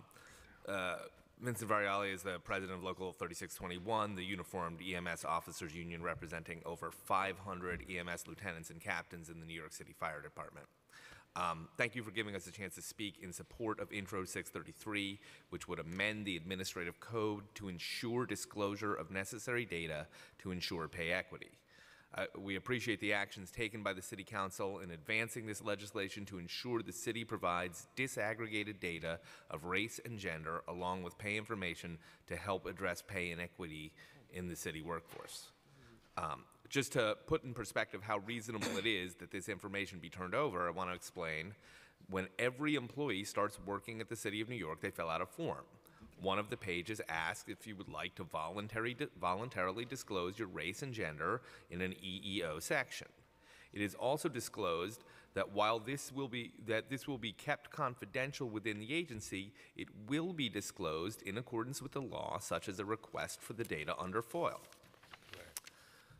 uh, Vincent Variale is the president of Local 3621, the uniformed EMS officers union representing over 500 EMS lieutenants and captains in the New York City Fire Department. Um, thank you for giving us a chance to speak in support of Intro 633, which would amend the administrative code to ensure disclosure of necessary data to ensure pay equity. Uh, we appreciate the actions taken by the City Council in advancing this legislation to ensure the city provides disaggregated data of race and gender along with pay information to help address pay inequity in the city workforce. Um, just to put in perspective how reasonable it is that this information be turned over, I want to explain. When every employee starts working at the City of New York, they fill out a form. One of the pages asks if you would like to voluntary, voluntarily disclose your race and gender in an EEO section. It is also disclosed that while this will be that this will be kept confidential within the agency, it will be disclosed in accordance with the law, such as a request for the data under FOIL.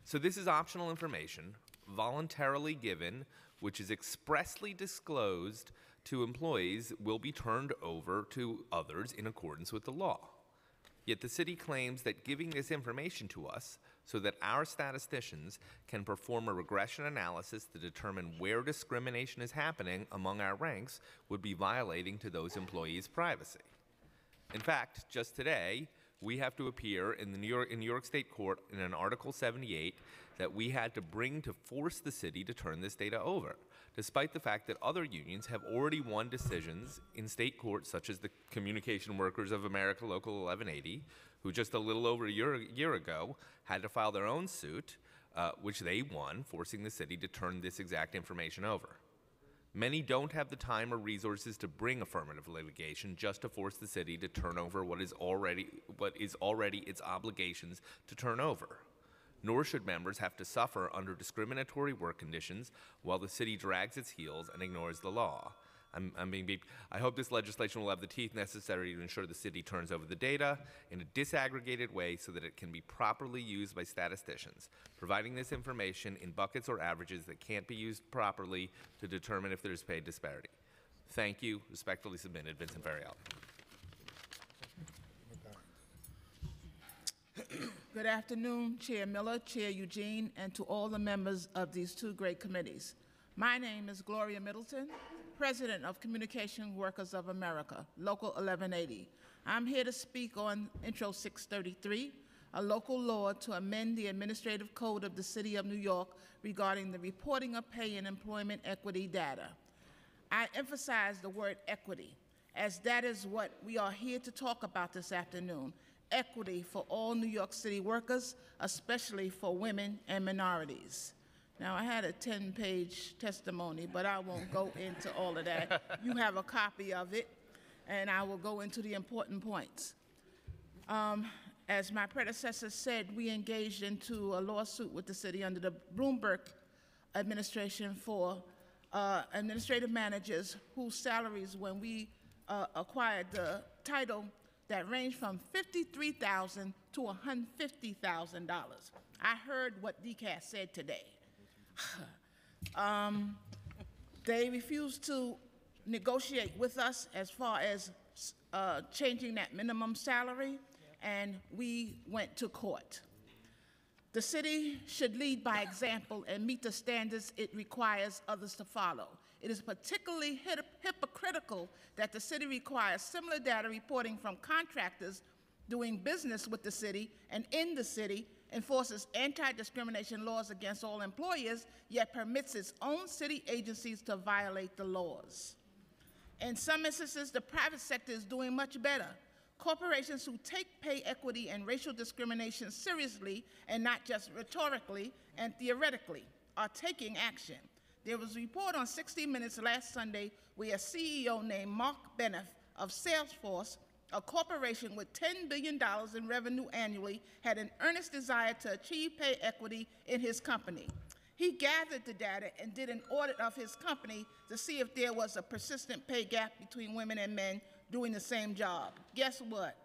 So this is optional information, voluntarily given, which is expressly disclosed to employees will be turned over to others in accordance with the law. Yet the city claims that giving this information to us so that our statisticians can perform a regression analysis to determine where discrimination is happening among our ranks would be violating to those employees' privacy. In fact, just today, we have to appear in the New York in New York State Court in an Article 78 that we had to bring to force the city to turn this data over, despite the fact that other unions have already won decisions in state courts, such as the Communication Workers of America Local 1180, who just a little over a year, year ago had to file their own suit, uh, which they won, forcing the city to turn this exact information over. Many don't have the time or resources to bring affirmative litigation just to force the city to turn over what is already what is already its obligations to turn over. Nor should members have to suffer under discriminatory work conditions while the city drags its heels and ignores the law. I'm, I'm being beeped. I hope this legislation will have the teeth necessary to ensure the city turns over the data in a disaggregated way so that it can be properly used by statisticians, providing this information in buckets or averages that can't be used properly to determine if there's pay disparity. Thank you. Respectfully submitted, Vincent Variale. Good afternoon, Chair Miller, Chair Eugene, and to all the members of these two great committees. My name is Gloria Middleton, President of Communication Workers of America, Local 1180. I'm here to speak on Intro 633, a local law to amend the administrative code of the City of New York regarding the reporting of pay and employment equity data. I emphasize the word equity, as that is what we are here to talk about this afternoon equity for all New York City workers, especially for women and minorities. Now, I had a 10 page testimony, but I won't go into all of that. You have a copy of it, and I will go into the important points. Um, as my predecessor said, we engaged into a lawsuit with the city under the Bloomberg administration for uh, administrative managers whose salaries, when we uh, acquired the title, that range from 53,000 to $150,000. I heard what DCAS said today. um, they refused to negotiate with us as far as uh, changing that minimum salary, and we went to court. The city should lead by example and meet the standards it requires others to follow. It is particularly hip hypocritical that the city requires similar data reporting from contractors doing business with the city and in the city, enforces anti-discrimination laws against all employers, yet permits its own city agencies to violate the laws. In some instances, the private sector is doing much better. Corporations who take pay equity and racial discrimination seriously and not just rhetorically and theoretically are taking action. There was a report on 60 Minutes last Sunday where a CEO named Marc Benioff of Salesforce, a corporation with $10 billion in revenue annually, had an earnest desire to achieve pay equity in his company. He gathered the data and did an audit of his company to see if there was a persistent pay gap between women and men doing the same job. Guess what?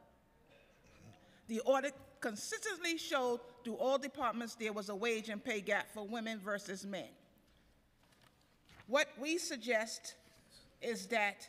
The audit consistently showed through all departments there was a wage and pay gap for women versus men. What we suggest is that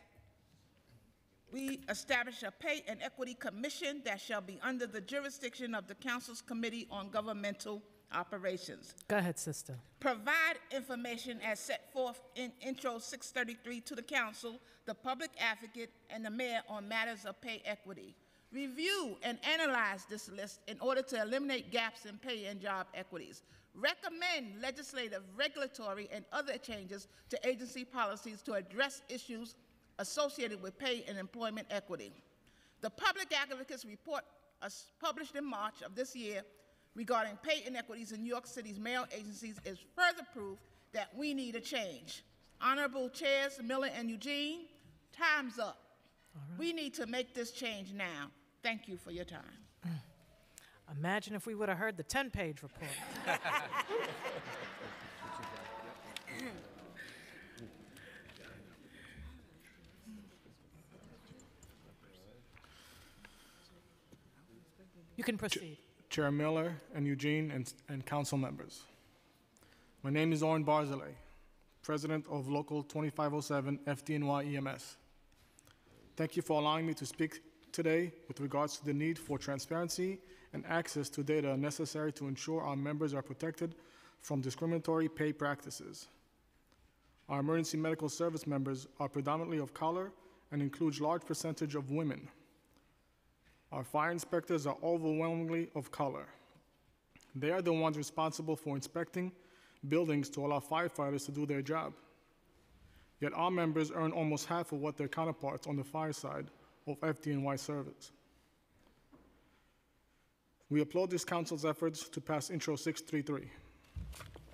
we establish a pay and equity commission that shall be under the jurisdiction of the Council's Committee on Governmental Operations. Go ahead, sister. Provide information as set forth in Intro 633 to the Council, the Public Advocate, and the Mayor on matters of pay equity. Review and analyze this list in order to eliminate gaps in pay and job equities. Recommend legislative, regulatory, and other changes to agency policies to address issues associated with pay and employment equity. The Public Advocate's report, uh, published in March of this year, regarding pay inequities in New York City's mail agencies is further proof that we need a change. Honorable Chairs Miller and Eugene, time's up. We need to make this change now. Thank you for your time. Imagine if we would have heard the 10 page report. you can proceed. Chair Miller and Eugene and, and council members. My name is Oren Barzilay, President of Local 2507 FDNY EMS. Thank you for allowing me to speak today with regards to the need for transparency and access to data necessary to ensure our members are protected from discriminatory pay practices. Our emergency medical service members are predominantly of color and includes large percentage of women. Our fire inspectors are overwhelmingly of color. They are the ones responsible for inspecting buildings to allow firefighters to do their job. Yet our members earn almost half of what their counterparts on the fire side of FDNY service. We applaud this council's efforts to pass Intro 633.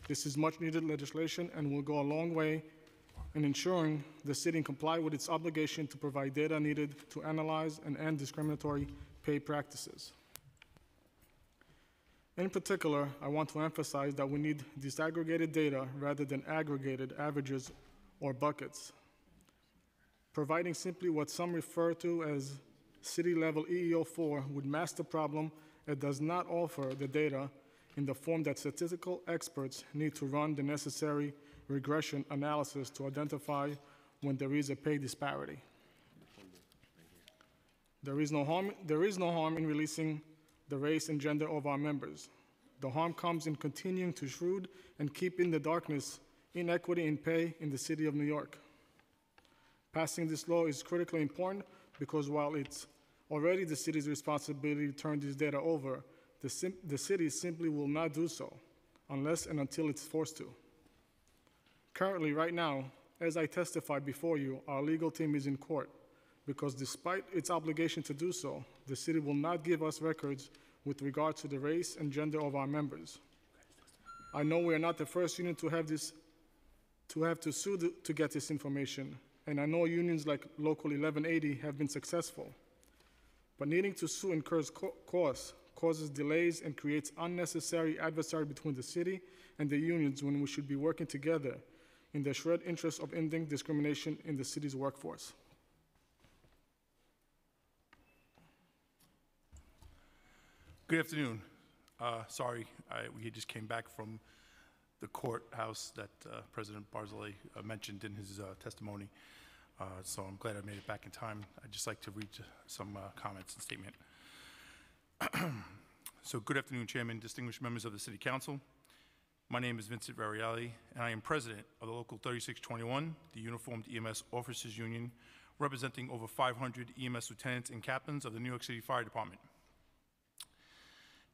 This is much needed legislation and will go a long way in ensuring the city comply with its obligation to provide data needed to analyze and end discriminatory pay practices. In particular, I want to emphasize that we need disaggregated data rather than aggregated averages or buckets. Providing simply what some refer to as city level EEO4 would mask the problem it does not offer the data in the form that statistical experts need to run the necessary regression analysis to identify when there is a pay disparity. There is no harm, there is no harm in releasing the race and gender of our members. The harm comes in continuing to shroud and keep in the darkness inequity in pay in the city of New York. Passing this law is critically important because while it's already the city's responsibility to turn this data over, the, the city simply will not do so unless and until it's forced to. Currently, right now, as I testify before you, our legal team is in court because despite its obligation to do so, the city will not give us records with regard to the race and gender of our members. I know we are not the first union to have this to have to sue to get this information, and I know unions like Local 1180 have been successful. But needing to sue incurs co- costs, causes delays, and creates unnecessary adversary between the city and the unions when we should be working together in the shared interest of ending discrimination in the city's workforce. Good afternoon. Uh, Sorry, I- we just came back from the courthouse that uh, President Barzilay uh, mentioned in his uh, testimony, Uh, so I'm glad I made it back in time. I'd just like to read some uh, comments and statement. So, good afternoon, Chairman, distinguished members of the City Council. My name is Vincent Variale, and I am President of the Local 3621, the Uniformed EMS Officers Union, representing over 500 EMS lieutenants and captains of the New York City Fire Department.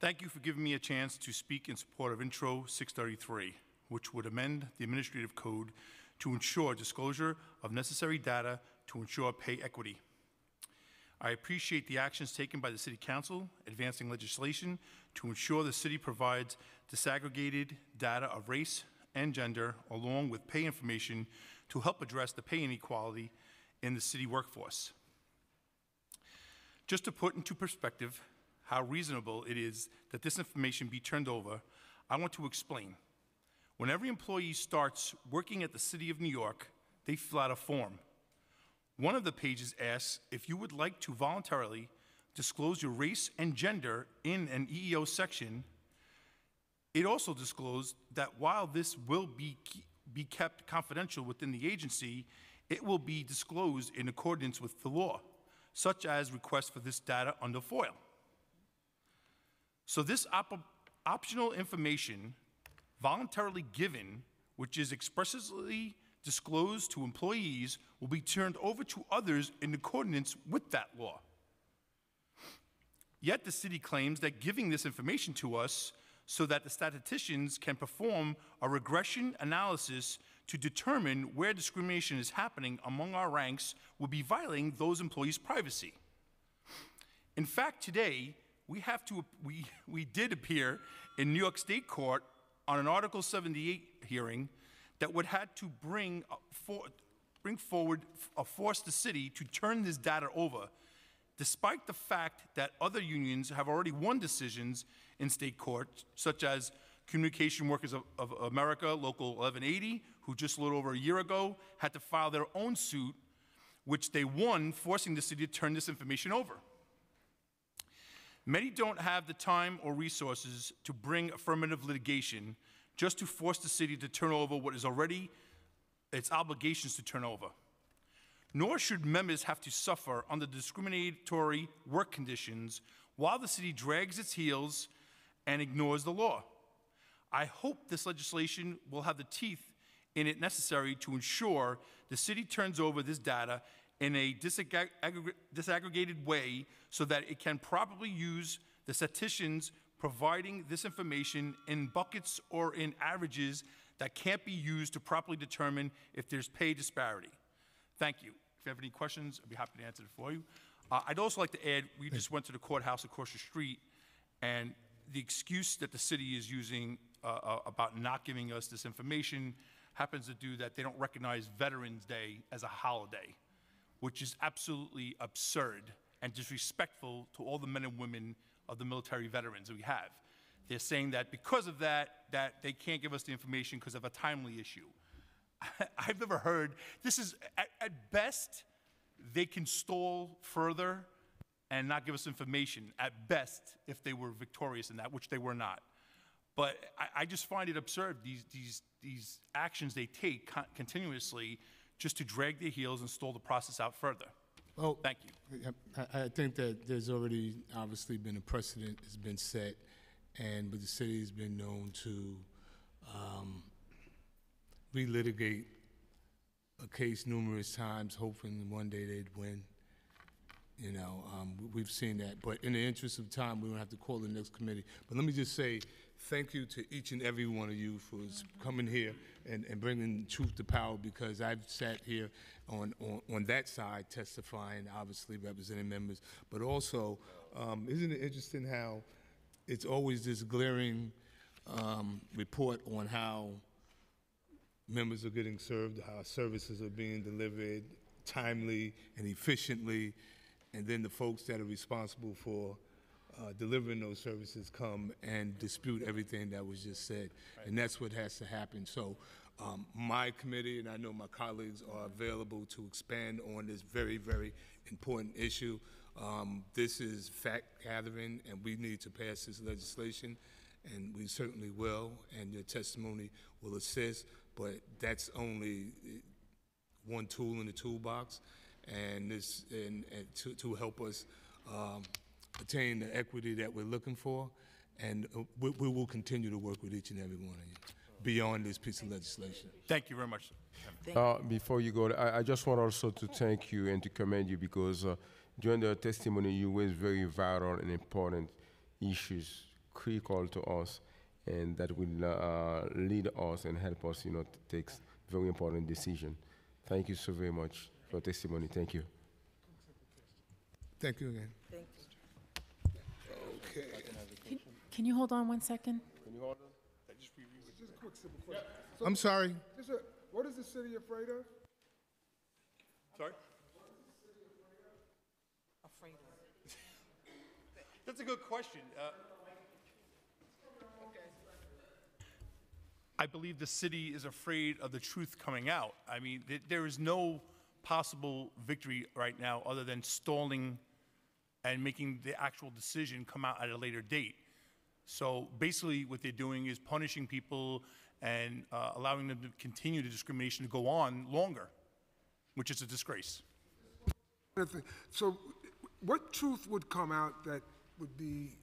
Thank you for giving me a chance to speak in support of Intro 633, which would amend the administrative code to ensure disclosure of necessary data to ensure pay equity. I appreciate the actions taken by the City Council advancing legislation to ensure the city provides disaggregated data of race and gender along with pay information to help address the pay inequality in the city workforce. Just to put into perspective how reasonable it is that this information be turned over, I want to explain. When every employee starts working at the City of New York, they fill out a form. One of the pages asks if you would like to voluntarily disclose your race and gender in an EEO section. It also disclosed that while this will be, be kept confidential within the agency, it will be disclosed in accordance with the law, such as requests for this data under FOIL. So this op- optional information voluntarily given, which is expressly disclosed to employees, will be turned over to others in accordance with that law. Yet the city claims that giving this information to us so that the statisticians can perform a regression analysis to determine where discrimination is happening among our ranks will be violating those employees' privacy. In fact, today, we have to, we, we did appear in New York State Court on an Article 78 hearing that would had to bring, for, bring forward, uh, force the city to turn this data over, despite the fact that other unions have already won decisions in state court, such as Communication Workers of, of America, Local 1180, who just a little over a year ago had to file their own suit, which they won, forcing the city to turn this information over. Many don't have the time or resources to bring affirmative litigation just to force the city to turn over what is already its obligations to turn over. Nor should members have to suffer under discriminatory work conditions while the city drags its heels and ignores the law. I hope this legislation will have the teeth in it necessary to ensure the city turns over this data in a disaggregated way so that it can properly use the statisticians providing this information in buckets or in averages that can't be used to properly determine if there's pay disparity. Thank you. If you have any questions, I'd be happy to answer it for you. Uh, I'd also like to add, we just went to the courthouse across the street, and the excuse that the city is using uh, uh, about not giving us this information happens to do that they don't recognize Veterans Day as a holiday, which is absolutely absurd and disrespectful to all the men and women of the military veterans that we have. They're saying that because of that, that they can't give us the information because of a timely issue. I've never heard, this is, at, at best, they can stall further and not give us information, at best, if they were victorious in that, which they were not. But I, I just find it absurd, these, these, these actions they take con- continuously just to drag their heels and stall the process out further. Well, Thank you. I, I think that there's already obviously been a precedent that's been set, and but the city has been known to um, relitigate a case numerous times, hoping one day they'd win. You know, um, we- we've seen that. But in the interest of time, we don't have to call the next committee. But let me just say, thank you to each and every one of you for coming here and, and bringing truth to power, because I've sat here on, on, on that side testifying, obviously representing members, but also, um, isn't it interesting how it's always this glaring, um, report on how members are getting served, how services are being delivered timely and efficiently, and then the folks that are responsible for uh, delivering those services come and dispute everything that was just said. And that's what has to happen. So um, my committee, and I know my colleagues are available to expand on this very, very important issue. Um, This is fact gathering, and we need to pass this legislation, and we certainly will, and your testimony will assist, but that's only eh, one tool in the toolbox, and this, and, and to, to help us um, attain the equity that we're looking for, and uh, we, we will continue to work with each and every one of you beyond this piece of legislation. Thank you very much. Uh, before you go, I, I just want also to thank you and to commend you because uh, during the testimony you raised very vital and important issues critical to us and that will uh, lead us and help us, you know, to take very important decision. Thank you so very much for your testimony. Thank you. Thank you again. Thank you. Okay. Can you hold on one second? Just a quick, simple question. I'm sorry. Just a, what is the city afraid of? Sorry? Afraid of. That's a good question. Uh, I believe the city is afraid of the truth coming out. I mean, th- there is no possible victory right now other than stalling and making the actual decision come out at a later date. So basically, what they're doing is punishing people and uh, allowing them to continue the discrimination to go on longer, which is a disgrace. So what truth would come out that would be,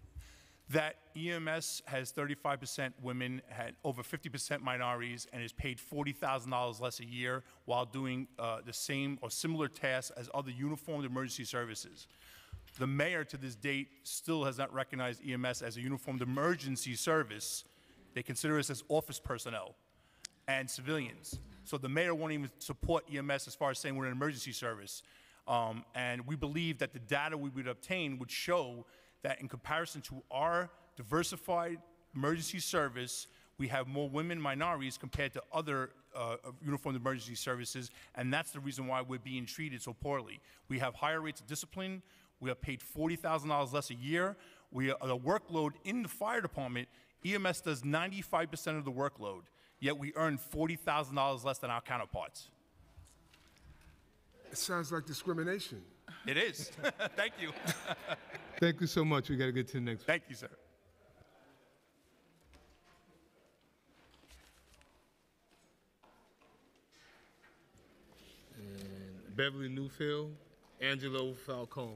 that EMS has 35% women, had over 50% minorities, and is paid $40,000 less a year while doing uh, the same or similar tasks as other uniformed emergency services. The mayor to this date still has not recognized EMS as a uniformed emergency service. They consider us as office personnel and civilians. So the mayor won't even support EMS as far as saying we're an emergency service. Um, and we believe that the data we would obtain would show that in comparison to our diversified emergency service, we have more women minorities compared to other uh, uniformed emergency services, and that's the reason why we're being treated so poorly. We have higher rates of discipline. We are paid $40,000 less a year. We are, the workload in the fire department, EMS does 95% of the workload, yet we earn $40,000 less than our counterparts. it sounds like discrimination. It is. Thank you. Thank you so much. We got to get to the next. Thank you, sir. And Beverly Neufeld, Angelo Falcone.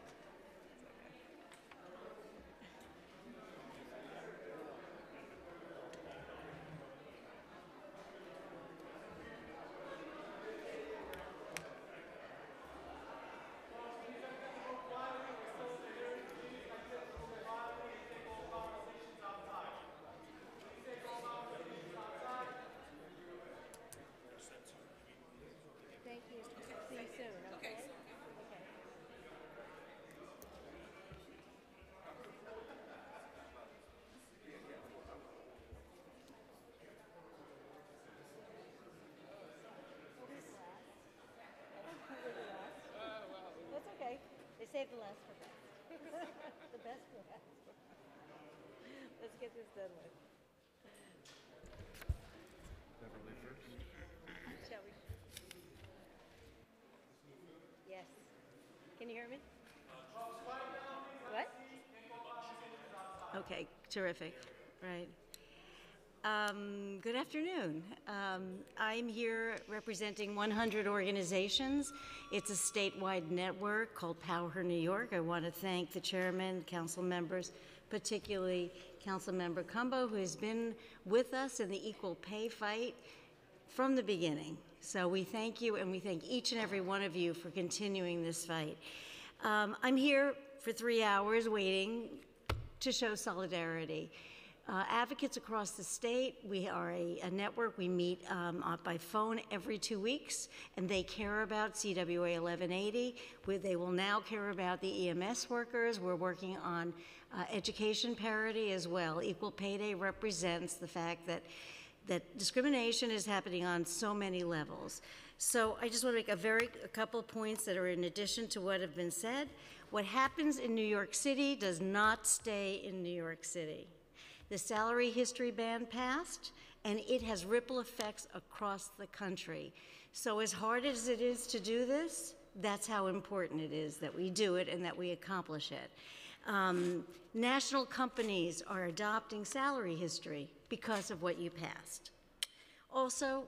save the last for best. the best for last. Let's get this done with. Beverly first. Shall we? Yes. Can you hear me? What? Okay, terrific. Right. Um, Good afternoon. Um, I'm here representing 100 organizations. It's a statewide network called PowHer New York. I want to thank the chairman, council members, particularly council member Cumbo, who has been with us in the equal pay fight from the beginning. So we thank you, and we thank each and every one of you for continuing this fight. Um, I'm here for three hours waiting to show solidarity. Uh, advocates across the state, we are a, a network. We meet um, uh, by phone every two weeks, and they care about CWA 1180. We, they will now care about the EMS workers. We're working on uh, education parity as well. Equal pay day represents the fact that that discrimination is happening on so many levels. So I just want to make a very a couple points that are in addition to what have been said. What happens in New York City does not stay in New York City. The salary history ban passed, and it has ripple effects across the country. So as hard as it is to do this, that's how important it is that we do it and that we accomplish it. Um, national companies are adopting salary history because of what you passed. Also,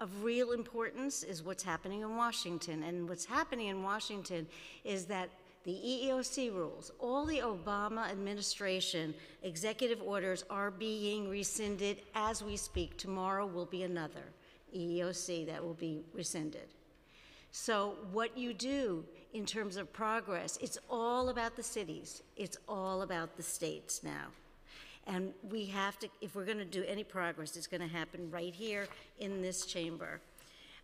of real importance is what's happening in Washington. And what's happening in Washington is that the EEOC rules, all the Obama administration executive orders are being rescinded as we speak. Tomorrow will be another EEOC that will be rescinded. So, what you do in terms of progress, it's all about the cities, it's all about the states now. And we have to, if we're going to do any progress, it's going to happen right here in this chamber.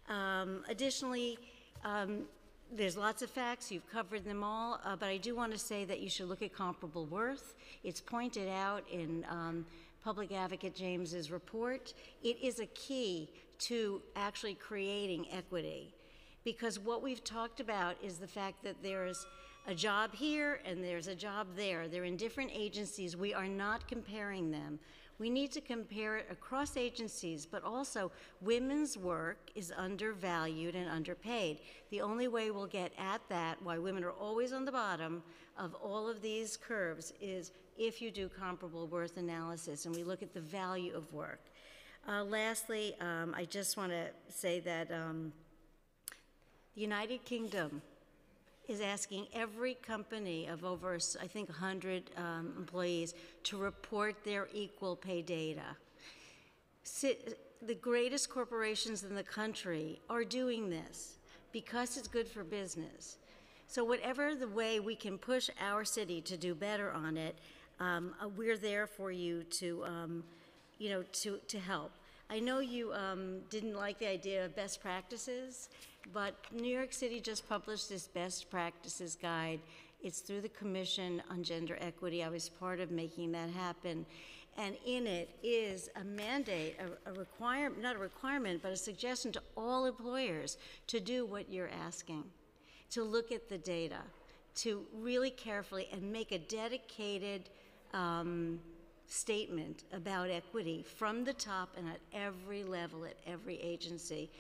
Um, additionally, um, there's lots of facts, you've covered them all, uh, but I do want to say that you should look at comparable worth. It's pointed out in um, Public Advocate James's report. It is a key to actually creating equity because what we've talked about is the fact that there's a job here and there's a job there. They're in different agencies. We are not comparing them. We need to compare it across agencies, but also women's work is undervalued and underpaid. The only way we'll get at that, why women are always on the bottom of all of these curves, is if you do comparable worth analysis and we look at the value of work. Uh, lastly, um, I just want to say that um, the United Kingdom is asking every company of over, I think, 100 um, employees to report their equal pay data. the greatest corporations in the country are doing this because it's good for business. So, whatever the way we can push our city to do better on it, um, uh, we're there for you to, um, you know, to, to help. I know you um, didn't like the idea of best practices, but New York City just published this best practices guide. It's through the Commission on Gender Equity. I was part of making that happen. And in it is a mandate, a, a requirement, not a requirement, but a suggestion to all employers to do what you're asking, to look at the data, to really carefully and make a dedicated um, statement about equity from the top and at every level, at every agency.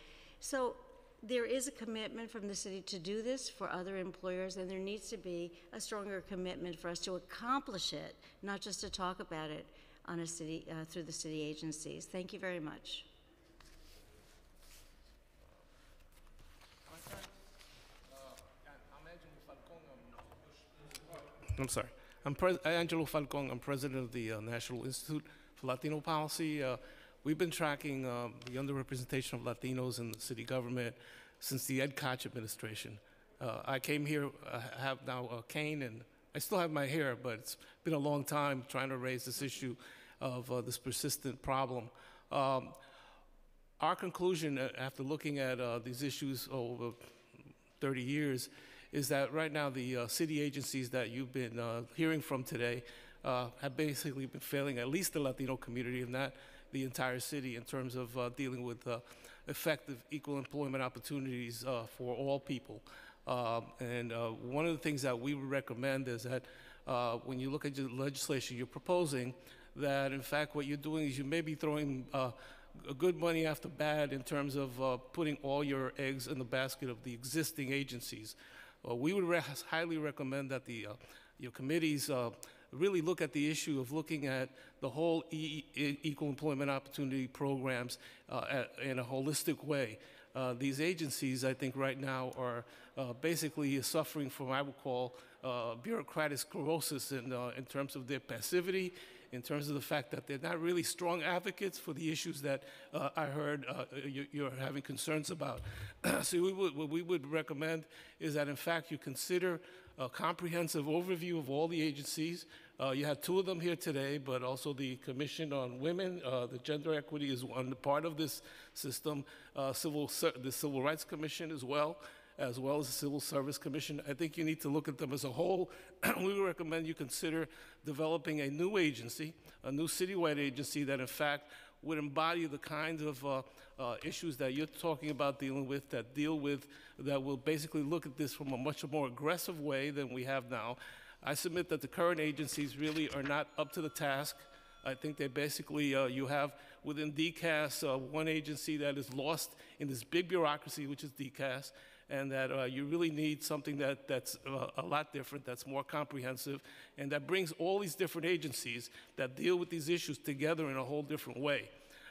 So there is a commitment from the city to do this for other employers, and there needs to be a stronger commitment for us to accomplish it, not just to talk about it on a city uh, through the city agencies. Thank you very much. I'm sorry. I'm Pres- Angelo Falcon. I'm president of the uh, National Institute for Latino Policy. Uh, We've been tracking um, the underrepresentation of Latinos in the city government since the Ed Koch administration. Uh, I came here, I have now a cane, and I still have my hair, but it's been a long time trying to raise this issue of uh, this persistent problem. Um, our conclusion uh, after looking at uh, these issues over 30 years is that right now the uh, city agencies that you've been uh, hearing from today uh, have basically been failing at least the Latino community, and not the entire city in terms of uh, dealing with uh, effective equal employment opportunities for all people. Um, and one of the things that we would recommend is that when you look at the legislation you're proposing, that in fact what you're doing is you may be throwing good money after bad in terms of uh, putting all your eggs in the basket of the existing agencies. Uh, we would re- highly recommend that the uh, your committees uh, really look at the issue of looking at the whole e- e- equal employment opportunity programs at, in a holistic way. Uh, these agencies, I think, right now are uh, basically suffering from I would call uh, bureaucratic sclerosis in, in terms of their passivity, in terms of the fact that they're not really strong advocates for the issues that uh, I heard uh, you, you're having concerns about. so we would, what we would recommend is that, in fact, you consider a comprehensive overview of all the agencies. Uh, you had two of them here today, but also the Commission on Women, uh, the Gender Equity is one part of this system, uh, civil, the Civil Rights Commission as well, as well as the Civil Service Commission. I think you need to look at them as a whole. we recommend you consider developing a new agency, a new citywide agency that, in fact, would embody the kinds of uh, uh, issues that you're talking about dealing with, that deal with, that will basically look at this from a much more aggressive way than we have now. I submit that the current agencies really are not up to the task. I think they basically, uh, you have within DCAS uh, one agency that is lost in this big bureaucracy, which is DCAS, and that uh, you really need something that, that's uh, a lot different, that's more comprehensive, and that brings all these different agencies that deal with these issues together in a whole different way.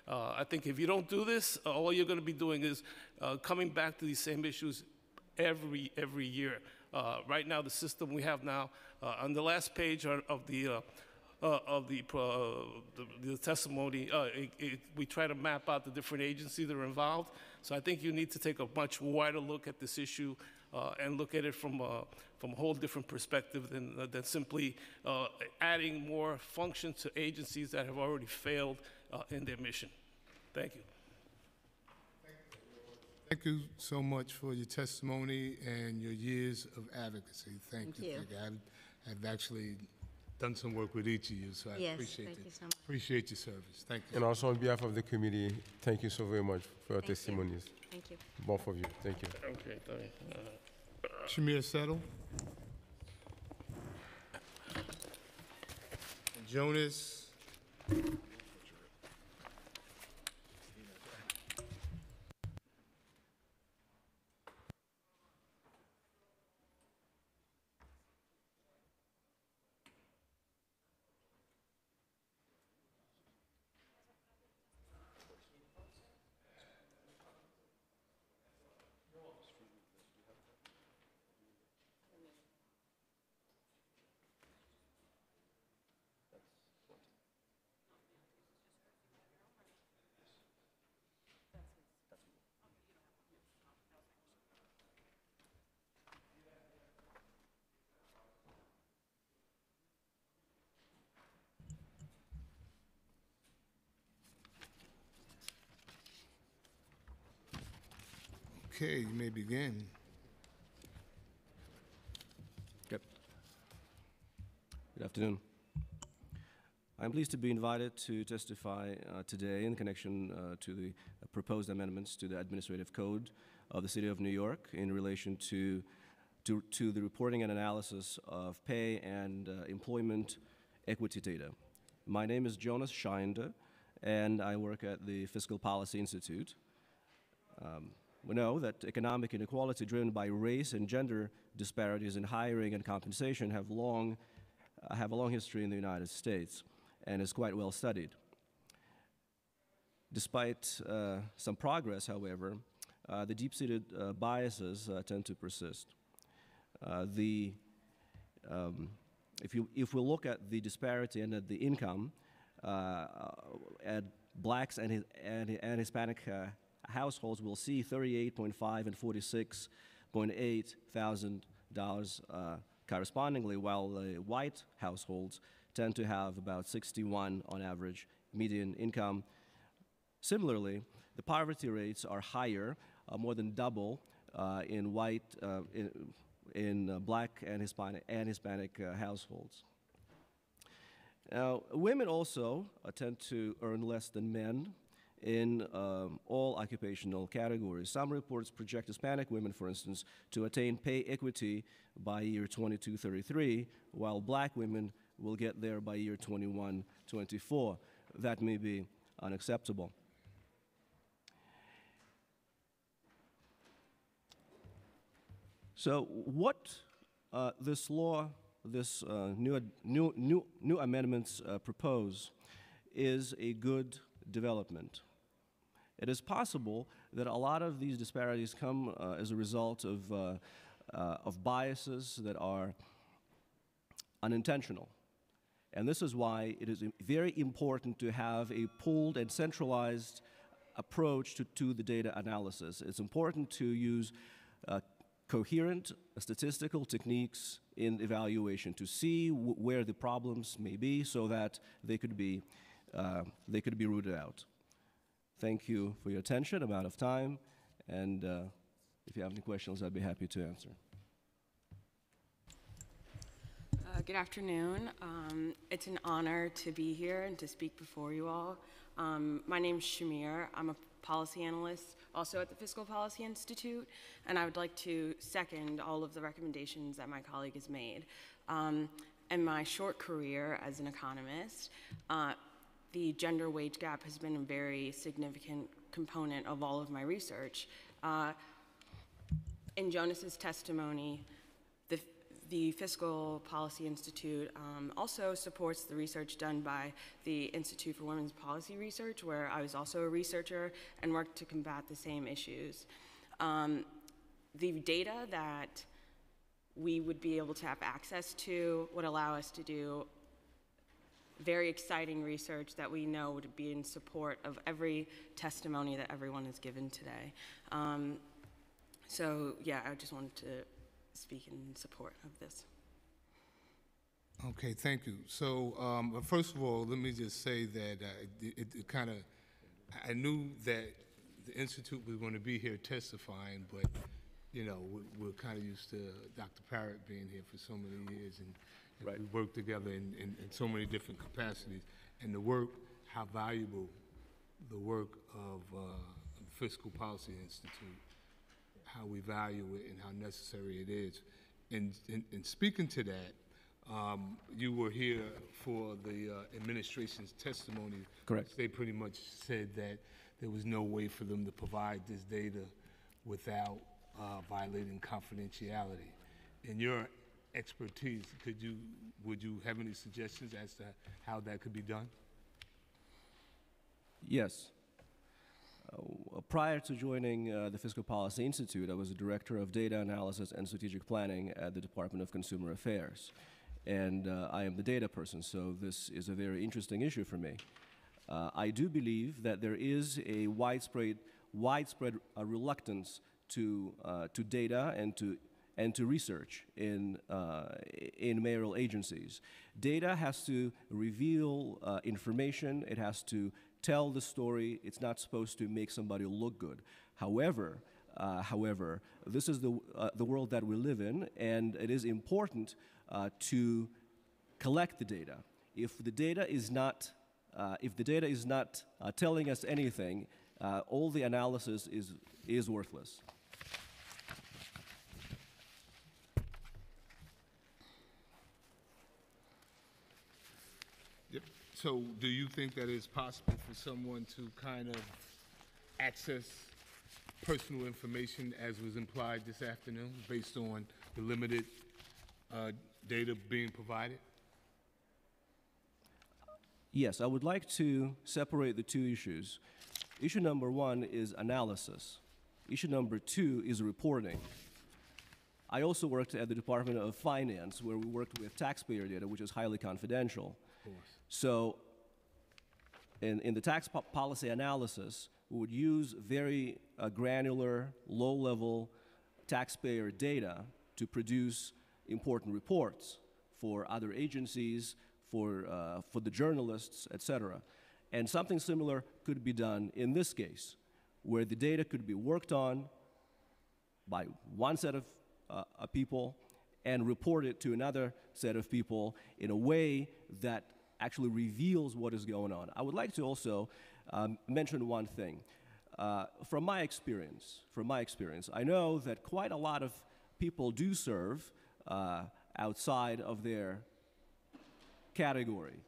Uh, I think if you don't do this, uh, all you're going to be doing is uh, coming back to these same issues every every year. Uh, right now, the system we have now, on the last page of the uh, of the, uh, the, the testimony, uh, it, it, we try to map out the different agencies that are involved. So I think you need to take a much wider look at this issue uh, and look at it from a, from a whole different perspective than, uh, than simply uh, adding more functions to agencies that have already failed uh, in their mission. Thank you. Thank you so much for your testimony and your years of advocacy. Thank Thank you. you. You. I've, I've actually done some work with each of you, so I Yes, appreciate thank it. you so much. Appreciate your service. Thank you. And also on behalf of the committee, thank you so very much for your Thank you. testimonies. Thank you. Both of you, thank you. Okay, thank you. Uh, Shamir Settle. Jonas. Okay, you may begin. Good. Good afternoon. I'm pleased to be invited to testify uh, today in connection uh, to the proposed amendments to the Administrative Code of the City of New York in relation to, to, to the reporting and analysis of pay and uh, employment equity data. My name is Jonas Shaende, and I work at the Fiscal Policy Institute. Um, we know that economic inequality driven by race and gender disparities in hiring and compensation have, long, uh, have a long history in the United States and is quite well studied. Despite uh, some progress, however, uh, the deep-seated uh, biases uh, tend to persist. Uh, the, um, if, you, if we look at the disparity and at the income, at blacks and, his, and, and Hispanic households will see 38.5 and 46.8 thousand dollars uh, correspondingly, while the white households tend to have about 61 on average median income. Similarly, the poverty rates are higher, uh, more than double uh, in white, uh, in, in uh, black and Hispanic and Hispanic uh, households. Now, women also tend to earn less than men in um, all occupational categories. Some reports project Hispanic women, for instance, to attain pay equity by year 2233, while black women will get there by year 21, 24. That may be unacceptable. So, what uh, this law, this uh, new, new, new, new amendments uh, propose is a good development. It is possible that a lot of these disparities come uh, as a result of, uh, uh, of biases that are unintentional. And this is why it is very important to have a pooled and centralized approach to, to the data analysis. It's important to use uh, coherent statistical techniques in evaluation to see where the problems may be so that they could be, uh, they could be rooted out. Thank you for your attention. I'm out of time, and uh, if you have any questions, I'd be happy to answer. Uh, Good afternoon. Um, It's an honor to be here and to speak before you all. Um, My name's Shamir. I'm a policy analyst, also at the Fiscal Policy Institute, and I would like to second all of the recommendations that my colleague has made. Um, In my short career as an economist, uh, the gender wage gap has been a very significant component of all of my research. Uh, in Jonas's testimony, the, the Fiscal Policy Institute um, also supports the research done by the Institute for Women's Policy Research, where I was also a researcher and worked to combat the same issues. Um, the data that we would be able to have access to would allow us to do very exciting research that we know would be in support of every testimony that everyone has given today. Um, so, yeah, I just wanted to speak in support of this. Okay, thank you. So, um, first of all, let me just say that uh, it, it, kind of, I knew that the institute was going to be here testifying, but you know, we, we're kind of used to Dr. Parrott being here for so many years, and, and we worked together in, in, in so many different capacities. And the work, how valuable the work of uh, the Fiscal Policy Institute, how we value it, and how necessary it is. And in, in speaking to that, um, you were here for the uh, administration's testimony. Correct. They pretty much said that there was no way for them to provide this data without uh, violating confidentiality. In your expertise, could you, would you have any suggestions as to how that could be done? Yes. Uh, prior to joining uh, the Fiscal Policy Institute, I was the Director of Data Analysis and Strategic Planning at the Department of Consumer Affairs. And uh, I am the data person, so this is a very interesting issue for me. Uh, I do believe that there is a widespread, widespread uh, reluctance to, uh, to data and to, and to research in, uh, in mayoral agencies. Data has to reveal uh, information, it has to tell the story, it's not supposed to make somebody look good. However, uh, however, this is the, uh, the world that we live in, and it is important uh, to collect the data. If the data is not, uh, if the data is not telling us anything, all the analysis is, is worthless. Yep. So do you think that it's possible for someone to kind of access personal information as was implied this afternoon based on the limited uh, data being provided? Yes, I would like to separate the two issues. Issue number one is analysis. Issue number two is reporting. I also worked at the Department of Finance, where we worked with taxpayer data, which is highly confidential. So, in, in the tax po- policy analysis, we would use very uh, granular, low level taxpayer data to produce important reports for other agencies, for, uh, for the journalists, et cetera. And something similar could be done in this case, where the data could be worked on by one set of uh, uh, people and reported to another set of people in a way that actually reveals what is going on. I would like to also um, mention one thing. Uh, from my experience, from my experience, I know that quite a lot of people do serve uh, outside of their category.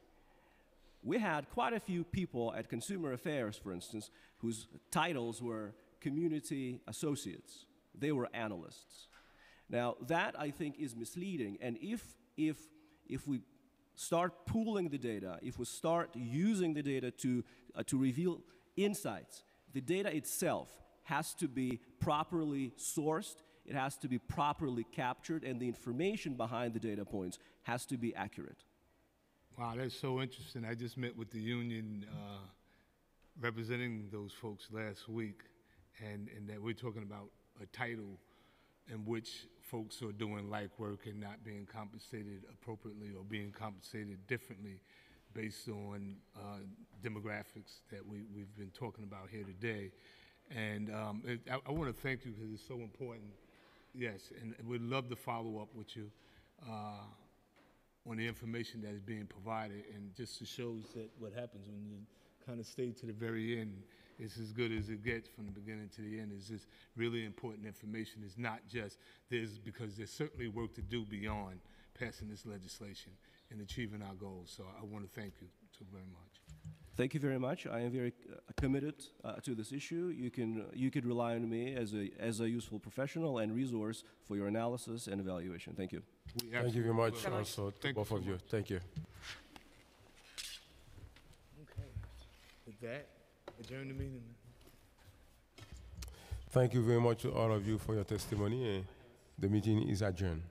We had quite a few people at Consumer Affairs, for instance, whose titles were community associates. They were analysts. Now, that I think is misleading. And if, if, if we start pooling the data, if we start using the data to, uh, to reveal insights, the data itself has to be properly sourced, it has to be properly captured, and the information behind the data points has to be accurate. Wow, that's so interesting. I just met with the union uh, representing those folks last week, and, and that we're talking about a title in which folks who are doing like work and not being compensated appropriately or being compensated differently based on uh, demographics that we, we've been talking about here today. And um, it, I, I want to thank you because it's so important. Yes, and we'd love to follow up with you uh, on the information that is being provided, and just to shows that what happens when you kind of stay to the very end is as good as it gets from the beginning to the end. It's just really important information? It's not just there's because there's certainly work to do beyond passing this legislation and achieving our goals. So I want to thank you so very much. Thank you very much. I am very uh, committed uh, to this issue. You can, you could rely on me as a, as a useful professional and resource for your analysis and evaluation. Thank you. Thank you very much Can I- also Thank both so of you. much. Thank you. Okay. With that, adjourn the meeting. Thank you very much to all of you for your testimony. The meeting is adjourned.